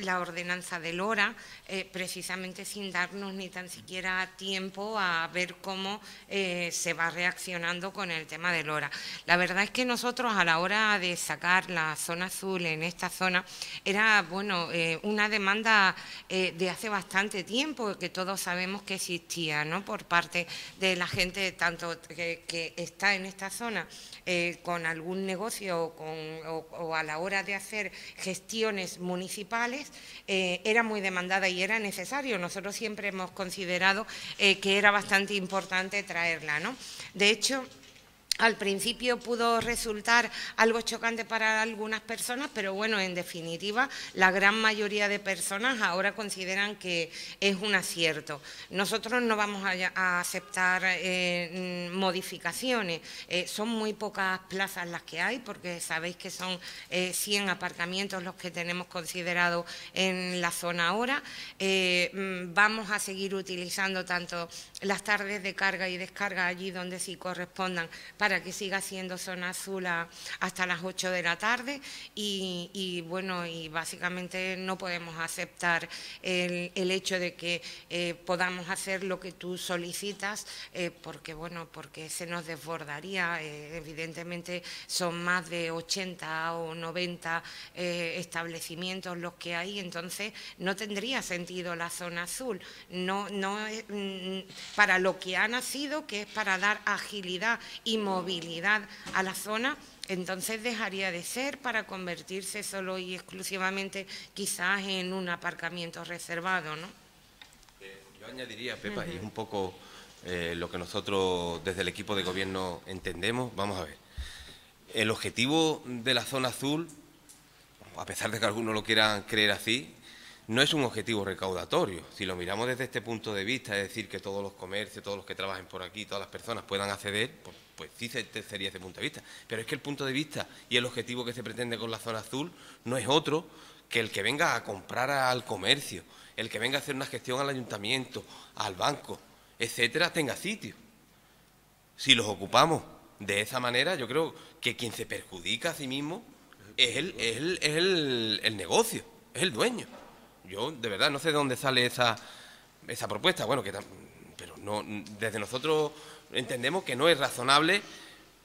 la ordenanza de Lora, eh, precisamente sin darnos ni tan siquiera tiempo a ver cómo eh, se va reaccionando con el tema de Lora. La verdad es que nosotros a la hora de sacar la zona azul en esta zona era bueno eh, una demanda de hace bastante tiempo que todos sabemos que existía, ¿no? Por parte de la gente tanto que, está en esta zona con algún negocio o a la hora de hacer gestiones municipales eh, era muy demandada y era necesario. Nosotros siempre hemos considerado eh, que era bastante importante traerla. ¿no? De hecho, al principio pudo resultar algo chocante para algunas personas, pero bueno, en definitiva, la gran mayoría de personas ahora consideran que es un acierto. Nosotros no vamos a, aceptar eh, modificaciones, eh, son muy pocas plazas las que hay, porque sabéis que son 100 eh, aparcamientos los que tenemos considerados en la zona ahora. Mm, vamos a seguir utilizando tanto las tardes de carga y descarga allí donde sí correspondan para que siga siendo zona azul hasta las 8 de la tarde y, bueno, y básicamente no podemos aceptar el, hecho de que eh, podamos hacer lo que tú solicitas eh, porque, bueno, porque se nos desbordaría. Eh, evidentemente son más de 80 o 90 establecimientos los que hay, entonces no tendría sentido la zona azul. No, no, mm, para lo que ha nacido, que es para dar agilidad y movilidad a la zona, entonces dejaría de ser para convertirse solo y exclusivamente quizás en un aparcamiento reservado, ¿no? Eh, yo añadiría, Pepa, y es un poco eh, lo que nosotros desde el equipo de gobierno entendemos. Vamos a ver, el objetivo de la zona azul, a pesar de que algunos lo quieran creer así, no es un objetivo recaudatorio. Si lo miramos desde este punto de vista, es decir, que todos los comercios, todos los que trabajen por aquí, todas las personas puedan acceder, pues, pues sí sería ese punto de vista. Pero es que el punto de vista y el objetivo que se pretende con la zona azul no es otro que el que venga a comprar al comercio, el que venga a hacer una gestión al ayuntamiento, al banco, etcétera, tenga sitio. Si los ocupamos de esa manera, yo creo que quien se perjudica a sí mismo es el, es el, el negocio, es el dueño. Yo, de verdad, no sé de dónde sale esa, esa propuesta. Bueno, que pero no, desde nosotros entendemos que no es razonable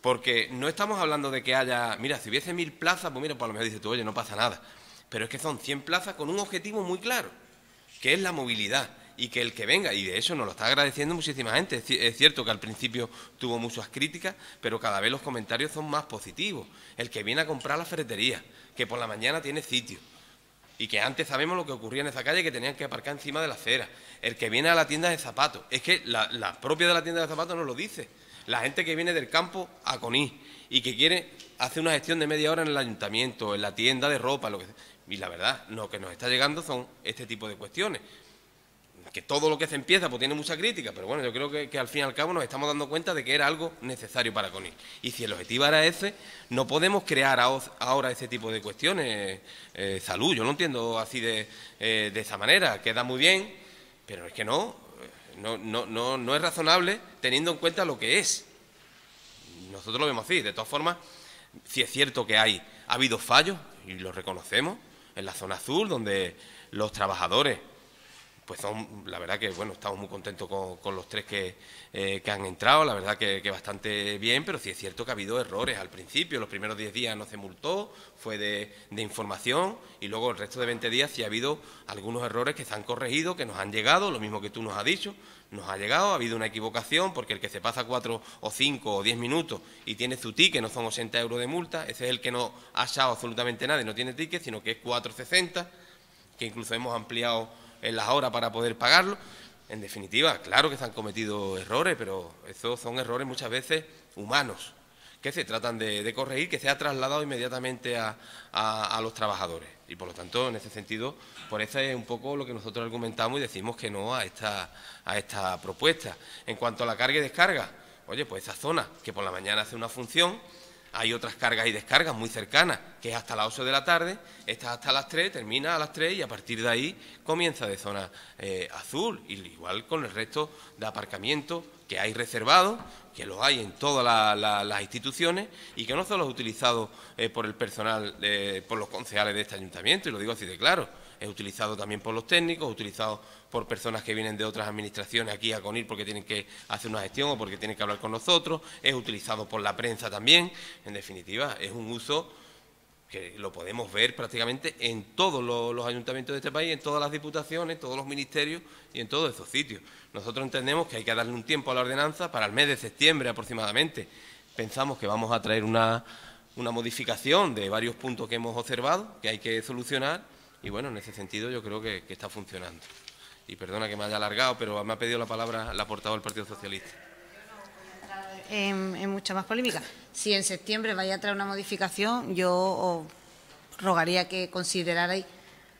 porque no estamos hablando de que haya, mira, si hubiese mil plazas, pues mira, por lo mejor dices tú, oye, no pasa nada. Pero es que son 100 plazas con un objetivo muy claro, que es la movilidad y que el que venga, y de eso nos lo está agradeciendo muchísima gente, es cierto que al principio tuvo muchas críticas, pero cada vez los comentarios son más positivos. El que viene a comprar la ferretería, que por la mañana tiene sitio, y que antes sabemos lo que ocurría en esa calle, que tenían que aparcar encima de la acera. El que viene a la tienda de zapatos, es que la, propia de la tienda de zapatos nos lo dice. La gente que viene del campo a Coní y que quiere hacer una gestión de media hora en el ayuntamiento, en la tienda de ropa, lo que Y la verdad, lo que nos está llegando son este tipo de cuestiones que todo lo que se empieza pues tiene mucha crítica, pero bueno, yo creo que, al fin y al cabo nos estamos dando cuenta de que era algo necesario para CONI. Y si el objetivo era ese, no podemos crear ahora ese tipo de cuestiones. Eh, salud, yo no entiendo así de, eh, de esa manera, queda muy bien, pero es que no, no, no, no, no es razonable teniendo en cuenta lo que es. Nosotros lo vemos así, de todas formas, si es cierto que hay, ha habido fallos, y lo reconocemos, en la zona azul, donde los trabajadores pues son, la verdad que bueno, estamos muy contentos con, los tres que, eh, que, han entrado, la verdad que, bastante bien, pero sí es cierto que ha habido errores al principio, los primeros 10 días no se multó, fue de, de, información y luego el resto de 20 días sí ha habido algunos errores que se han corregido, que nos han llegado, lo mismo que tú nos has dicho, nos ha llegado, ha habido una equivocación, porque el que se pasa 4 o 5 o 10 minutos y tiene su ticket, no son 80 euros de multa, ese es el que no ha echado absolutamente nada y no tiene ticket, sino que es 4,60, que incluso hemos ampliado en las horas para poder pagarlo. En definitiva, claro que se han cometido errores, pero esos son errores muchas veces humanos, que se tratan de, corregir, que se ha trasladado inmediatamente a, los trabajadores. Y por lo tanto, en ese sentido, por eso es un poco lo que nosotros argumentamos y decimos que no a esta, a esta propuesta. En cuanto a la carga y descarga, oye, pues esa zona que por la mañana hace una función, hay otras cargas y descargas muy cercanas, que es hasta las 8 de la tarde, esta hasta las 3, termina a las 3 y a partir de ahí comienza de zona eh, azul, y igual con el resto de aparcamientos que hay reservados, que los hay en todas las instituciones y que no solo es utilizado eh, por el personal, por los concejales de este ayuntamiento, y lo digo así de claro, es utilizado también por los técnicos, utilizado por personas que vienen de otras administraciones aquí a CONIR porque tienen que hacer una gestión o porque tienen que hablar con nosotros, es utilizado por la prensa también, en definitiva, es un uso que lo podemos ver prácticamente en todos los, ayuntamientos de este país, en todas las diputaciones, en todos los ministerios y en todos esos sitios. Nosotros entendemos que hay que darle un tiempo a la ordenanza para el mes de septiembre aproximadamente. Pensamos que vamos a traer una, una modificación de varios puntos que hemos observado, que hay que solucionar y bueno, en ese sentido yo creo que, está funcionando. Y perdona que me haya alargado, pero me ha pedido la palabra la portavoz del Partido Socialista. En, en, mucha más polémica. Si en septiembre vaya a traer una modificación, yo rogaría que considerarais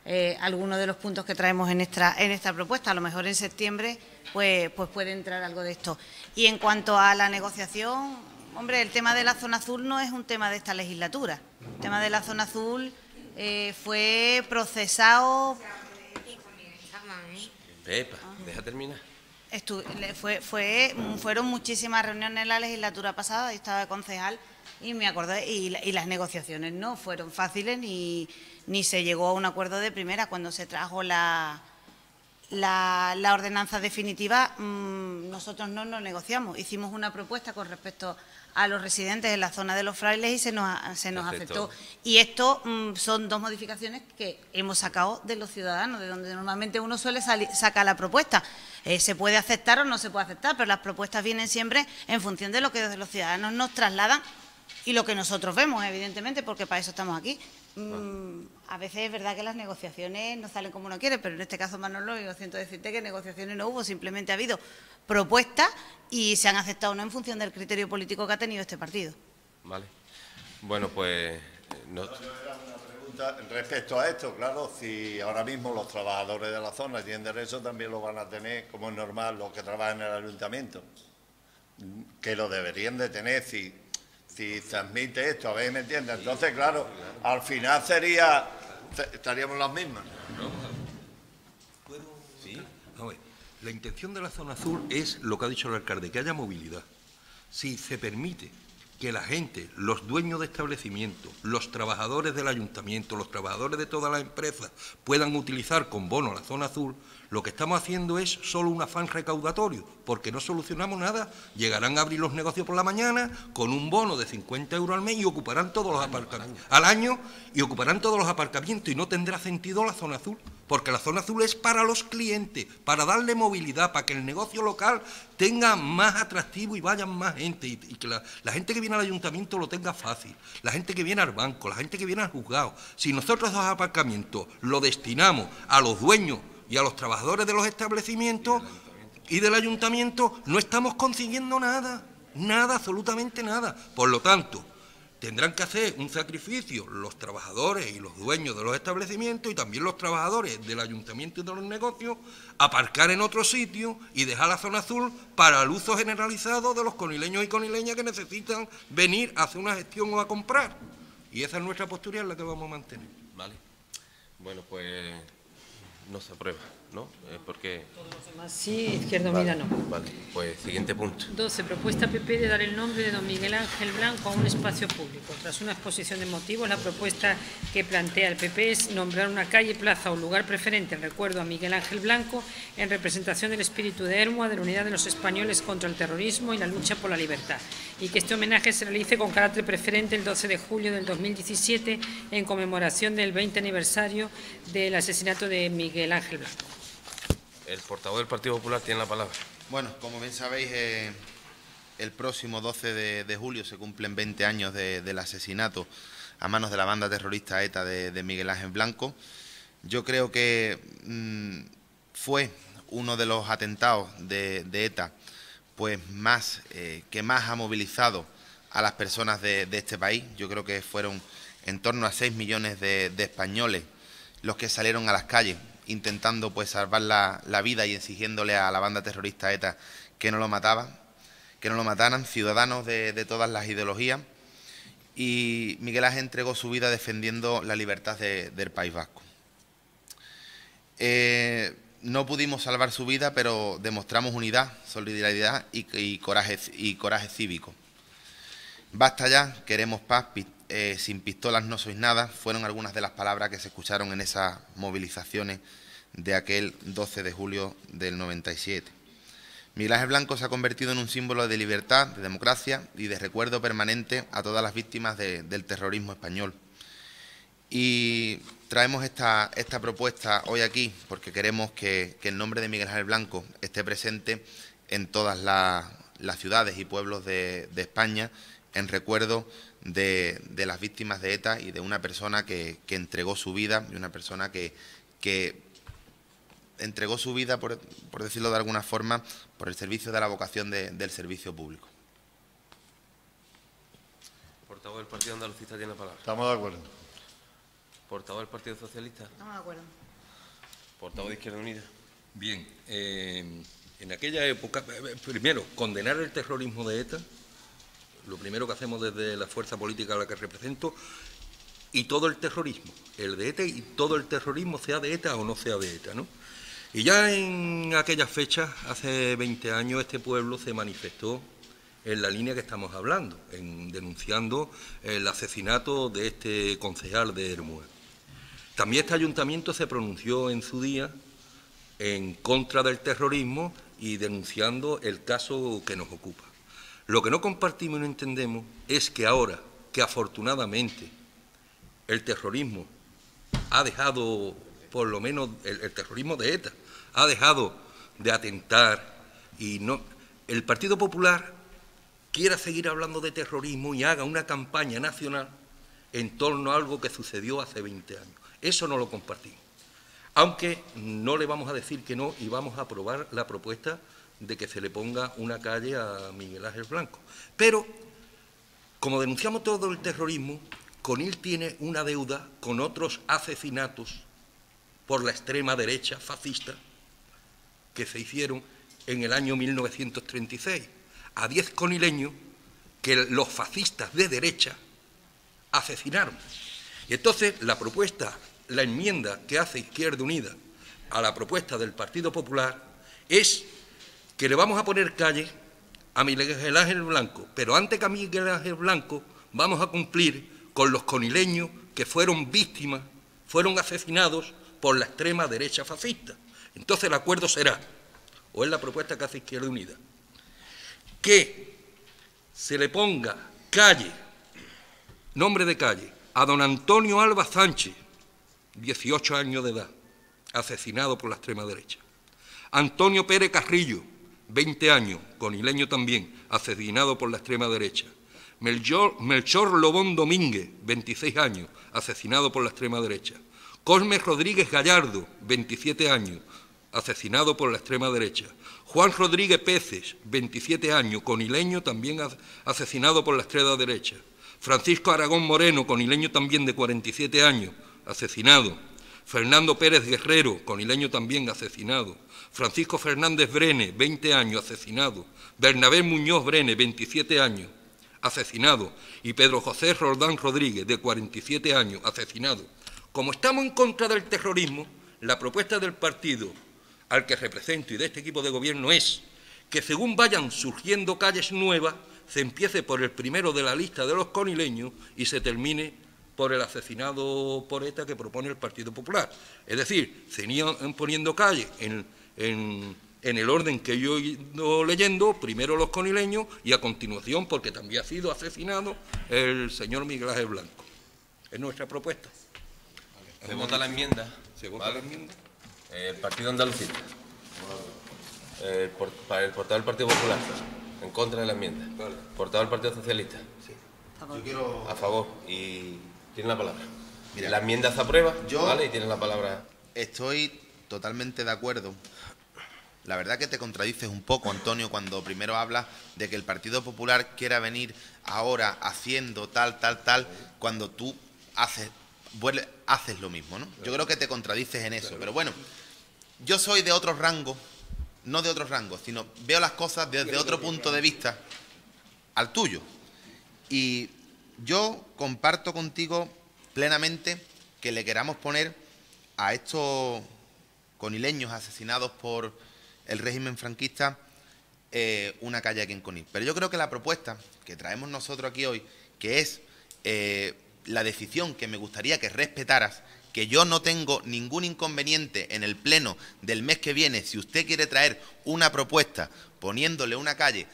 eh, algunos de los puntos que traemos en esta, en esta propuesta. A lo mejor en septiembre pues, pues puede entrar algo de esto. Y en cuanto a la negociación, hombre, el tema de la zona azul no es un tema de esta legislatura. El tema de la zona azul eh, fue procesado. Pepa, deja terminar. fue, fue, fueron muchísimas reuniones en la legislatura pasada, y estaba de concejal y me acordé, y, las negociaciones no fueron fáciles ni, ni se llegó a un acuerdo de primera cuando se trajo la, la, ordenanza definitiva, mm, nosotros no nos negociamos. Hicimos una propuesta con respecto a los residentes en la zona de los frailes y se nos, se nos aceptó. Y esto mm, son dos modificaciones que hemos sacado de los ciudadanos, de donde normalmente uno suele sacar la propuesta. Eh, se puede aceptar o no se puede aceptar, pero las propuestas vienen siempre en función de lo que los ciudadanos nos trasladan y lo que nosotros vemos, evidentemente, porque para eso estamos aquí. Mm, a veces es verdad que las negociaciones no salen como uno quiere, pero en este caso, Manolo, yo siento decirte que negociaciones no hubo, simplemente ha habido propuestas y se han aceptado no en función del criterio político que ha tenido este partido. Vale. Bueno, pues... No... pregunta respecto a esto, claro, si ahora mismo los trabajadores de la zona tienen derecho, también lo van a tener, como es normal, los que trabajan en el ayuntamiento, que lo deberían de tener si, si se admite esto, a ver, ¿me entiendes? Entonces, claro, al final sería, estaríamos las mismas. La intención de la zona azul es lo que ha dicho el alcalde, que haya movilidad. Si se permite que la gente, los dueños de establecimientos, los trabajadores del ayuntamiento, los trabajadores de todas las empresas puedan utilizar con bono la zona azul, lo que estamos haciendo es solo un afán recaudatorio, porque no solucionamos nada. Llegarán a abrir los negocios por la mañana con un bono de 50 euros al mes y ocuparán todos los aparcamientos al año y ocuparán todos los aparcamientos y no tendrá sentido la zona azul, porque la zona azul es para los clientes, para darle movilidad, para que el negocio local tenga más atractivo y vayan más gente y, que la, gente que viene al ayuntamiento lo tenga fácil, la gente que viene al banco, la gente que viene al juzgado. Si nosotros esos aparcamientos lo destinamos a los dueños y a los trabajadores de los establecimientos y del ayuntamiento no estamos consiguiendo nada, nada, absolutamente nada. Por lo tanto, tendrán que hacer un sacrificio los trabajadores y los dueños de los establecimientos y también los trabajadores del ayuntamiento y de los negocios, aparcar en otro sitio y dejar la zona azul para el uso generalizado de los conileños y conileñas que necesitan venir a hacer una gestión o a comprar. Y esa es nuestra postura en la que vamos a mantener. Vale. Bueno, pues no se aprueba, ¿no? Eh, porque... sí, Izquierda Unida no. Vale, pues siguiente punto. 12. Propuesta PP de dar el nombre de don Miguel Ángel Blanco a un espacio público. Tras una exposición de motivos, la propuesta que plantea el PP es nombrar una calle, plaza o lugar preferente en recuerdo a Miguel Ángel Blanco en representación del espíritu de Hermoa, de la unidad de los españoles contra el terrorismo y la lucha por la libertad. Y que este homenaje se realice con carácter preferente el 12 de julio del 2017 en conmemoración del 20 aniversario del asesinato de Miguel Ángel Blanco. El portavoz del Partido Popular tiene la palabra. Bueno, como bien sabéis, eh, el próximo 12 de, julio se cumplen 20 años del asesinato a manos de la banda terrorista ETA de, Miguel Ángel Blanco. Yo creo que mm, fue uno de los atentados de, ETA pues más, eh, que más ha movilizado a las personas de, este país. Yo creo que fueron en torno a 6 millones de españoles los que salieron a las calles intentando pues salvar la, vida y exigiéndole a la banda terrorista ETA que no lo mataba, que no lo mataran, ciudadanos de, todas las ideologías. Y Miguel Ángel entregó su vida defendiendo la libertad del País Vasco. Eh, no pudimos salvar su vida, pero demostramos unidad, solidaridad y, coraje, y coraje cívico. Basta ya, queremos paz, eh, sin pistolas no sois nada, fueron algunas de las palabras que se escucharon en esas movilizaciones de aquel 12 de julio del 97. Miguel Ángel Blanco se ha convertido en un símbolo de libertad, de democracia y de recuerdo permanente a todas las víctimas del terrorismo español. Y traemos esta, esta, propuesta hoy aquí porque queremos que, el nombre de Miguel Ángel Blanco esté presente en todas las, ciudades y pueblos de, de España en recuerdo de, las víctimas de ETA y de una persona que, entregó su vida y una persona que, entregó su vida, por, decirlo de alguna forma, por el servicio de la vocación del servicio público. Portavoz del Partido Andalucista tiene palabra. Estamos de acuerdo. Portavoz del Partido Socialista. Estamos de acuerdo. Portavoz de Izquierda Unida. Bien, eh, en aquella época, eh, primero, condenar el terrorismo de ETA, lo primero que hacemos desde la fuerza política a la que represento, y todo el terrorismo, el de ETA y todo el terrorismo, sea de ETA o no sea de ETA, ¿no? Y ya en aquellas fechas, hace 20 años, este pueblo se manifestó en la línea que estamos hablando, en denunciando el asesinato de este concejal de Hermúa. También este ayuntamiento se pronunció en su día en contra del terrorismo y denunciando el caso que nos ocupa. Lo que no compartimos y no entendemos es que ahora que afortunadamente el terrorismo ha dejado, por lo menos el, terrorismo de ETA, ha dejado de atentar y no, el Partido Popular quiera seguir hablando de terrorismo y haga una campaña nacional en torno a algo que sucedió hace 20 años. Eso no lo compartimos. Aunque no le vamos a decir que no y vamos a aprobar la propuesta de que se le ponga una calle a Miguel Ángel Blanco. Pero, como denunciamos todo el terrorismo, Conil tiene una deuda con otros asesinatos por la extrema derecha fascista que se hicieron en el año 1936 a diez conileños que los fascistas de derecha asesinaron. Y entonces la propuesta, la enmienda que hace Izquierda Unida a la propuesta del Partido Popular es que le vamos a poner calle a Miguel Ángel Blanco, pero antes que a Miguel Ángel Blanco vamos a cumplir con los conileños que fueron víctimas, fueron asesinados por la extrema derecha fascista. Entonces el acuerdo será, o es la propuesta que hace Izquierda Unida, que se le ponga calle, nombre de calle, a don Antonio Alba Sánchez, 18 años de edad, asesinado por la extrema derecha. Antonio Pérez Carrillo, 20 años, conileño también, asesinado por la extrema derecha. Melchor, Lobón Domínguez, 26 años, asesinado por la extrema derecha. Cosme Rodríguez Gallardo, 27 años, asesinado por la extrema derecha. Juan Rodríguez Peces, 27 años, conileño, también asesinado por la extrema derecha. Francisco Aragón Moreno, conileño también de 47 años, asesinado. Fernando Pérez Guerrero, conileño también asesinado. Francisco Fernández Brene, 20 años, asesinado. Bernabé Muñoz Brene, 27 años, asesinado. Y Pedro José Roldán Rodríguez, de 47 años, asesinado. Como estamos en contra del terrorismo, la propuesta del partido al que represento y de este equipo de gobierno es que según vayan surgiendo calles nuevas, se empiece por el primero de la lista de los conileños y se termine por el asesinado por ETA que propone el Partido Popular. Es decir, se iban poniendo calles en, el orden que yo he ido leyendo, primero los conileños y a continuación, porque también ha sido asesinado, el señor Miguel Ángel Blanco. Es nuestra propuesta. ¿Se vota la enmienda? ¿Se vota la enmienda? El Partido Andalucista. para el portavoz del Partido Popular. En contra de la enmienda. Portavoz del Partido Socialista. Sí. A favor. Y tiene la palabra. Mira, la enmienda se aprueba, yo ¿vale? Y tiene la palabra. Estoy totalmente de acuerdo. La verdad que te contradices un poco, Antonio, cuando primero hablas de que el Partido Popular quiera venir ahora haciendo tal, tal, tal, cuando tú haces, haces lo mismo, ¿no? Yo creo que te contradices en eso. Pero bueno, yo soy de otro rango, no de otro rango, sino veo las cosas desde otro punto de vista al tuyo. Y yo comparto contigo plenamente que le queramos poner a estos conileños asesinados por el régimen franquista eh, una calle aquí en Conil. Pero yo creo que la propuesta que traemos nosotros aquí hoy, que es eh, la decisión que me gustaría que respetaras, que yo no tengo ningún inconveniente en el pleno del mes que viene, si usted quiere traer una propuesta poniéndole una calle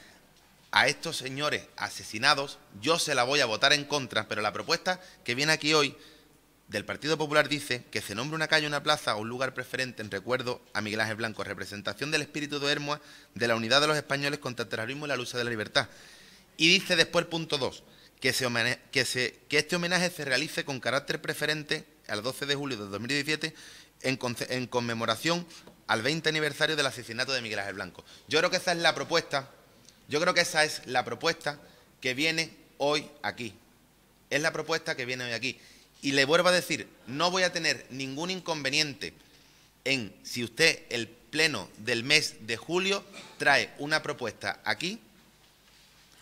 a estos señores asesinados, yo se la voy a votar en contra, pero la propuesta que viene aquí hoy del Partido Popular dice que se nombre una calle, una plaza o un lugar preferente en recuerdo a Miguel Ángel Blanco, representación del espíritu de Hermoa de la unidad de los españoles contra el terrorismo y la lucha de la libertad. Y dice después punto 2, que, que, que este homenaje se realice con carácter preferente al 12 de julio de 2017 en, en conmemoración al 20 aniversario del asesinato de Miguel Ángel Blanco. Yo creo que esa es la propuesta, yo creo que esa es la propuesta que viene hoy aquí. Es la propuesta que viene hoy aquí. Y le vuelvo a decir, no voy a tener ningún inconveniente en si usted el pleno del mes de julio trae una propuesta aquí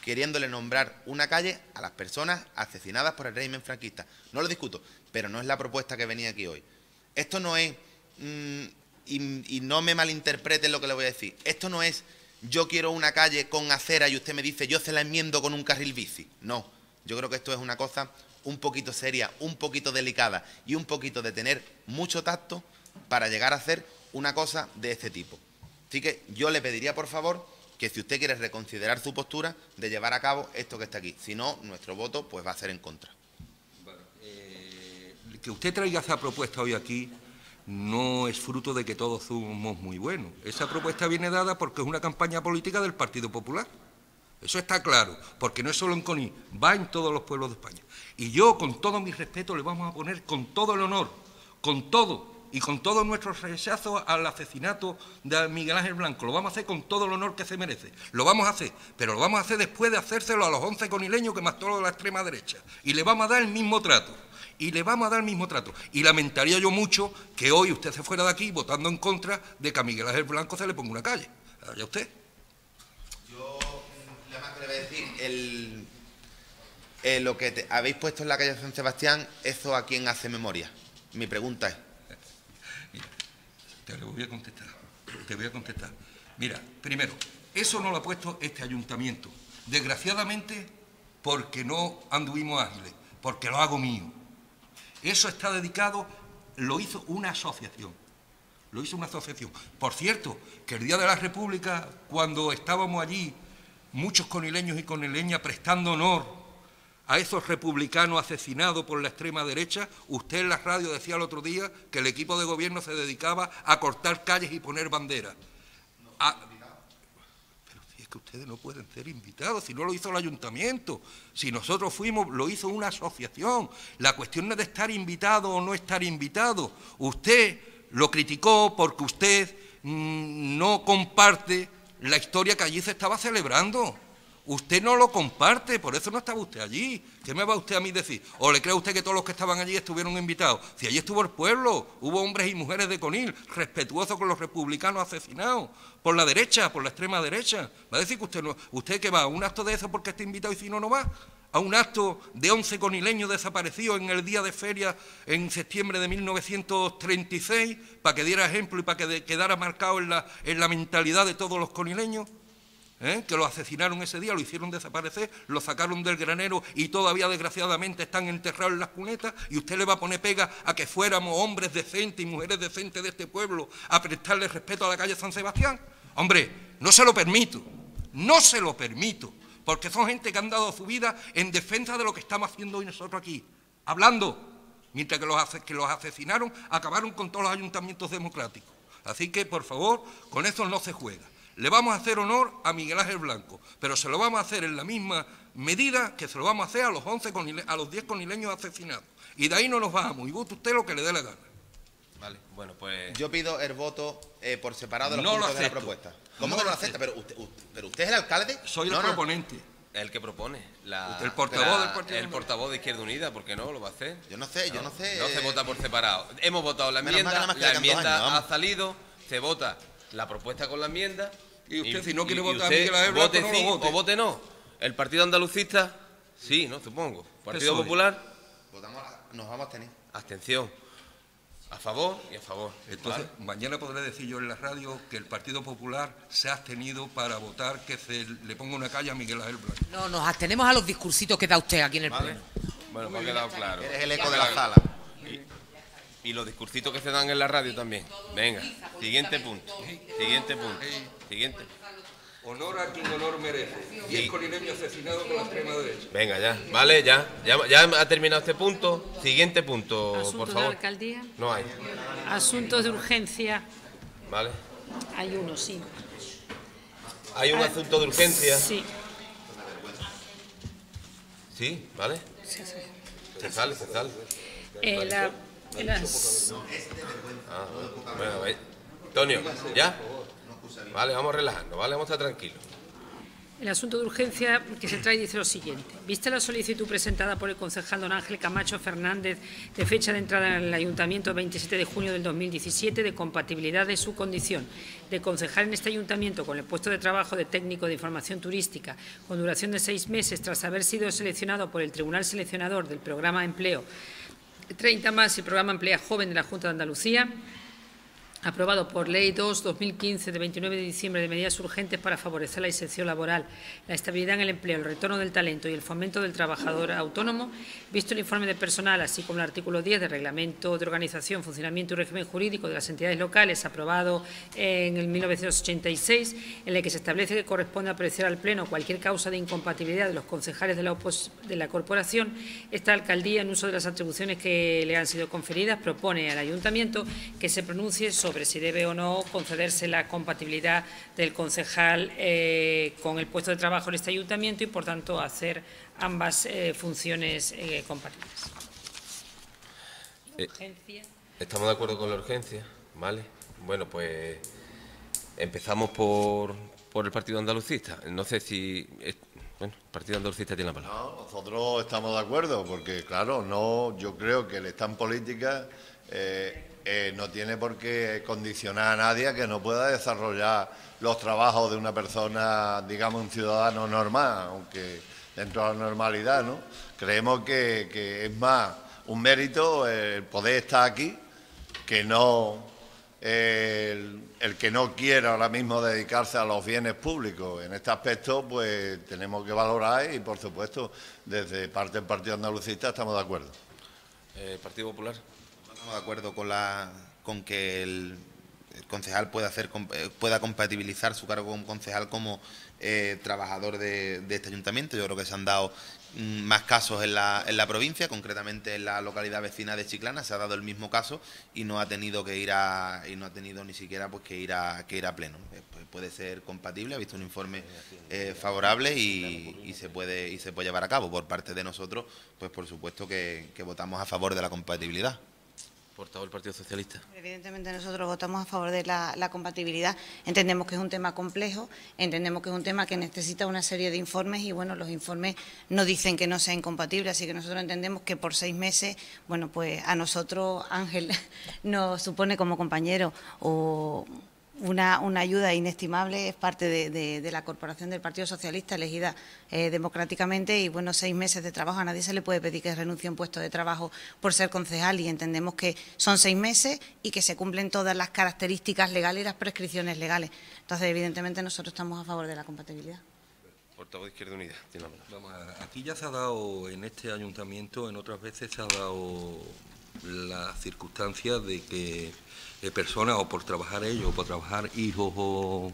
queriéndole nombrar una calle a las personas asesinadas por el régimen franquista. No lo discuto, pero no es la propuesta que venía aquí hoy. Esto no es, mm, y, no me malinterpreten lo que le voy a decir, esto no es yo quiero una calle con acera y usted me dice yo se la enmiendo con un carril bici. No, yo creo que esto es una cosa un poquito seria, un poquito delicada y un poquito de tener mucho tacto para llegar a hacer una cosa de este tipo. Así que yo le pediría, por favor, que si usted quiere reconsiderar su postura de llevar a cabo esto que está aquí. Si no, nuestro voto pues va a ser en contra. Eh, que usted traiga esa propuesta hoy aquí no es fruto de que todos somos muy buenos. Esa propuesta viene dada porque es una campaña política del Partido Popular. Eso está claro, porque no es solo en Coni, va en todos los pueblos de España. Y yo, con todo mi respeto, le vamos a poner con todo el honor, con todo y con todo nuestro rechazo al asesinato de Miguel Ángel Blanco. Lo vamos a hacer con todo el honor que se merece. Lo vamos a hacer, pero lo vamos a hacer después de hacérselo a los 11 conileños que mató de la extrema derecha. Y le vamos a dar el mismo trato. Y le vamos a dar el mismo trato. Y lamentaría yo mucho que hoy usted se fuera de aquí votando en contra de que a Miguel Ángel Blanco se le ponga una calle. ¿Ya usted? Yo, más que le voy a decir, el, eh, lo que habéis puesto en la calle San Sebastián, ¿eso a quién hace memoria? Mi pregunta es. Te lo voy a contestar. Te voy a contestar. Mira, primero, eso no lo ha puesto este ayuntamiento. Desgraciadamente, porque no anduvimos ágiles, porque lo hago mío. Eso está dedicado, lo hizo una asociación. Lo hizo una asociación. Por cierto, que el Día de la República, cuando estábamos allí, muchos conileños y conileñas prestando honor a esos republicanos asesinados por la extrema derecha, usted en la radio decía el otro día que el equipo de gobierno se dedicaba a cortar calles y poner banderas. A- Pero si es que ustedes no pueden ser invitados, si no lo hizo el ayuntamiento, si nosotros fuimos, lo hizo una asociación. La cuestión no es de estar invitado o no estar invitado. Usted lo criticó porque usted mm, no comparte la historia que allí se estaba celebrando. Usted no lo comparte, por eso no estaba usted allí. ¿Qué me va usted a mí decir? ¿O le cree usted que todos los que estaban allí estuvieron invitados? Si allí estuvo el pueblo, hubo hombres y mujeres de Conil, respetuosos con los republicanos asesinados, por la derecha, por la extrema derecha. ¿Va a decir que usted no, usted que va a un acto de eso porque está invitado y si no, no va? ¿A un acto de 11 conileños desaparecidos en el día de feria en septiembre de 1936 para que diera ejemplo y para que quedara marcado en la, en la mentalidad de todos los conileños? ¿Eh? que lo asesinaron ese día, lo hicieron desaparecer, lo sacaron del granero y todavía desgraciadamente están enterrados en las cunetas y usted le va a poner pega a que fuéramos hombres decentes y mujeres decentes de este pueblo a prestarle respeto a la calle San Sebastián. Hombre, no se lo permito, no se lo permito, porque son gente que han dado su vida en defensa de lo que estamos haciendo hoy nosotros aquí, hablando, mientras que los, que los asesinaron acabaron con todos los ayuntamientos democráticos. Así que, por favor, con eso no se juega. Le vamos a hacer honor a Miguel Ángel Blanco, pero se lo vamos a hacer en la misma medida que se lo vamos a hacer a los 11 conile- a los 10 conileños asesinados. Y de ahí no nos bajamos, y vote usted lo que le dé la gana. Vale, bueno, pues... Yo pido el voto eh, por separado de los No lo puntos de la acepto. propuesta. ¿Cómo No que no lo lo acepta? Pero usted, usted- pero usted es el alcalde. Soy el No, proponente. El que propone. La, El portavoz la- del Partido El Popular. portavoz de Izquierda Unida, ¿por qué no? ¿Lo va a hacer? Yo no sé, yo no sé. No se vota por separado. Hemos votado la enmienda, nada más que la enmienda años, ha salido, se vota la propuesta con la enmienda. Y usted, si no quiere votar a usted Miguel Ángel Blanco, vote no lo vote. o vote no. El Partido Andalucista, sí, ¿no? Supongo. Partido. Popular, Votamos a- nos vamos a tener. abstención. A favor y a favor. Entonces, ¿vale? mañana podré decir yo en la radio que el Partido Popular se ha abstenido para votar que se le ponga una calle a Miguel Ángel Blanco. No, nos abstenemos a los discursitos que da usted aquí en el ¿Vale? pleno. Bueno, pues ha quedado claro. Eres el eco de la sala. Y los discursitos que se dan en la radio también. Venga, siguiente punto. Siguiente punto. Siguiente. Honor a quien honor merece. Y el conileño asesinado por la extrema derecha. Venga, ya. Vale, ya. Ya, ya ha terminado este punto. Siguiente punto, por Asuntos de favor. alcaldía. No hay. Asuntos de urgencia. Vale. Hay uno, sí. Hay un Ah, asunto de urgencia. Sí. Sí, ¿vale? sí, sí. Se sale, se sale. Eh, la- las- Ah, bueno, ve- Antonio, ¿ya? Vale, vamos relajando, ¿vale? Vamos a estar tranquilos. El asunto de urgencia que se trae dice lo siguiente. Vista la solicitud presentada por el concejal don Ángel Camacho Fernández de fecha de entrada en el Ayuntamiento 27 de junio del 2017 de compatibilidad de su condición de concejal en este Ayuntamiento con el puesto de trabajo de técnico de información turística con duración de seis meses tras haber sido seleccionado por el Tribunal Seleccionador del Programa Empleo 30 más el Programa Emplea Joven de la Junta de Andalucía aprobado por Ley 2-2015 de 29 de diciembre de medidas urgentes para favorecer la inserción laboral, la estabilidad en el empleo, el retorno del talento y el fomento del trabajador autónomo, visto el informe de personal, así como el artículo 10 del Reglamento de Organización, Funcionamiento y Régimen Jurídico de las Entidades Locales, aprobado en el 1986, en el que se establece que corresponde apreciar al Pleno cualquier causa de incompatibilidad de los concejales de la, de la corporación, esta alcaldía, en uso de las atribuciones que le han sido conferidas, propone al Ayuntamiento que se pronuncie sobre si debe o no concederse la compatibilidad del concejal eh, con el puesto de trabajo en este Ayuntamiento y, por tanto, hacer ambas eh, funciones eh, compatibles. Eh, Urgencia. Estamos de acuerdo con la urgencia, ¿vale? Bueno, pues empezamos por, por el Partido Andalucista. No sé si... Bueno, el Partido Andalucista tiene la palabra. No, nosotros estamos de acuerdo, porque claro, no, yo creo que el Estado en política eh, eh, no tiene por qué condicionar a nadie a que no pueda desarrollar los trabajos de una persona, digamos, un ciudadano normal, aunque dentro de la normalidad, ¿no? Creemos que, es más un mérito el poder estar aquí que no el, que no quiera ahora mismo dedicarse a los bienes públicos. En este aspecto, pues tenemos que valorar y, por supuesto, desde parte del Partido Andalucista estamos de acuerdo. Eh, ¿El Partido Popular? Estamos de acuerdo con, la, con que el, concejal pueda, hacer, eh, pueda compatibilizar su cargo como concejal como eh, trabajador de, este ayuntamiento. Yo creo que se han dado mm, más casos en la, en la provincia, concretamente en la localidad vecina de Chiclana, se ha dado el mismo caso y no ha tenido que ir a y no ha tenido ni siquiera pues que ir a que ir a pleno. Eh, pues puede ser compatible, ha visto un informe favorable y, se puede y se puede llevar a cabo por parte de nosotros, pues por supuesto que votamos a favor de la compatibilidad. Portavoz del Partido Socialista. Evidentemente nosotros votamos a favor de la, la compatibilidad. Entendemos que es un tema complejo, entendemos que es un tema que necesita una serie de informes y bueno, los informes no dicen que no sea incompatible, así que nosotros entendemos que por seis meses, bueno, pues a nosotros Ángel nos supone como compañero o una, una ayuda inestimable, es parte de, de- de la corporación del Partido Socialista elegida eh, democráticamente y bueno, seis meses de trabajo, a nadie se le puede pedir que renuncie a un puesto de trabajo por ser concejal y entendemos que son seis meses y que se cumplen todas las características legales y las prescripciones legales. Entonces, evidentemente, nosotros estamos a favor de la compatibilidad. Portavoz de Izquierda Unida. Tiene la palabra. Vamos aquí ya se ha dado, en este ayuntamiento, en otras veces se ha dado la circunstancia de que eh, personas, o por trabajar ellos, o por trabajar hijos o,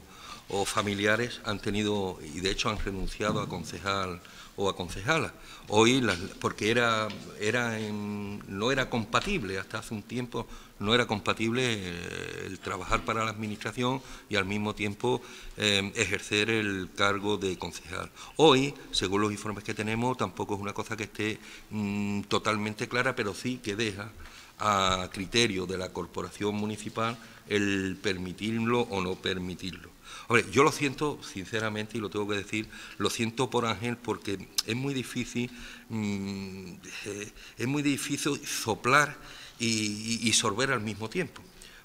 o familiares, han tenido, y de hecho han renunciado a concejal o a concejala. Hoy, las- porque era, era no era compatible, hasta hace un tiempo no era compatible eh, el trabajar para la Administración y al mismo tiempo eh, ejercer el cargo de concejal. Hoy, según los informes que tenemos, tampoco es una cosa que esté mm, totalmente clara, pero sí que deja a criterio de la corporación municipal el permitirlo o no permitirlo. Hombre, yo lo siento, sinceramente, y lo tengo que decir, lo siento por Ángel porque es muy difícil, mm, eh, es muy difícil soplar y, sorber al mismo tiempo.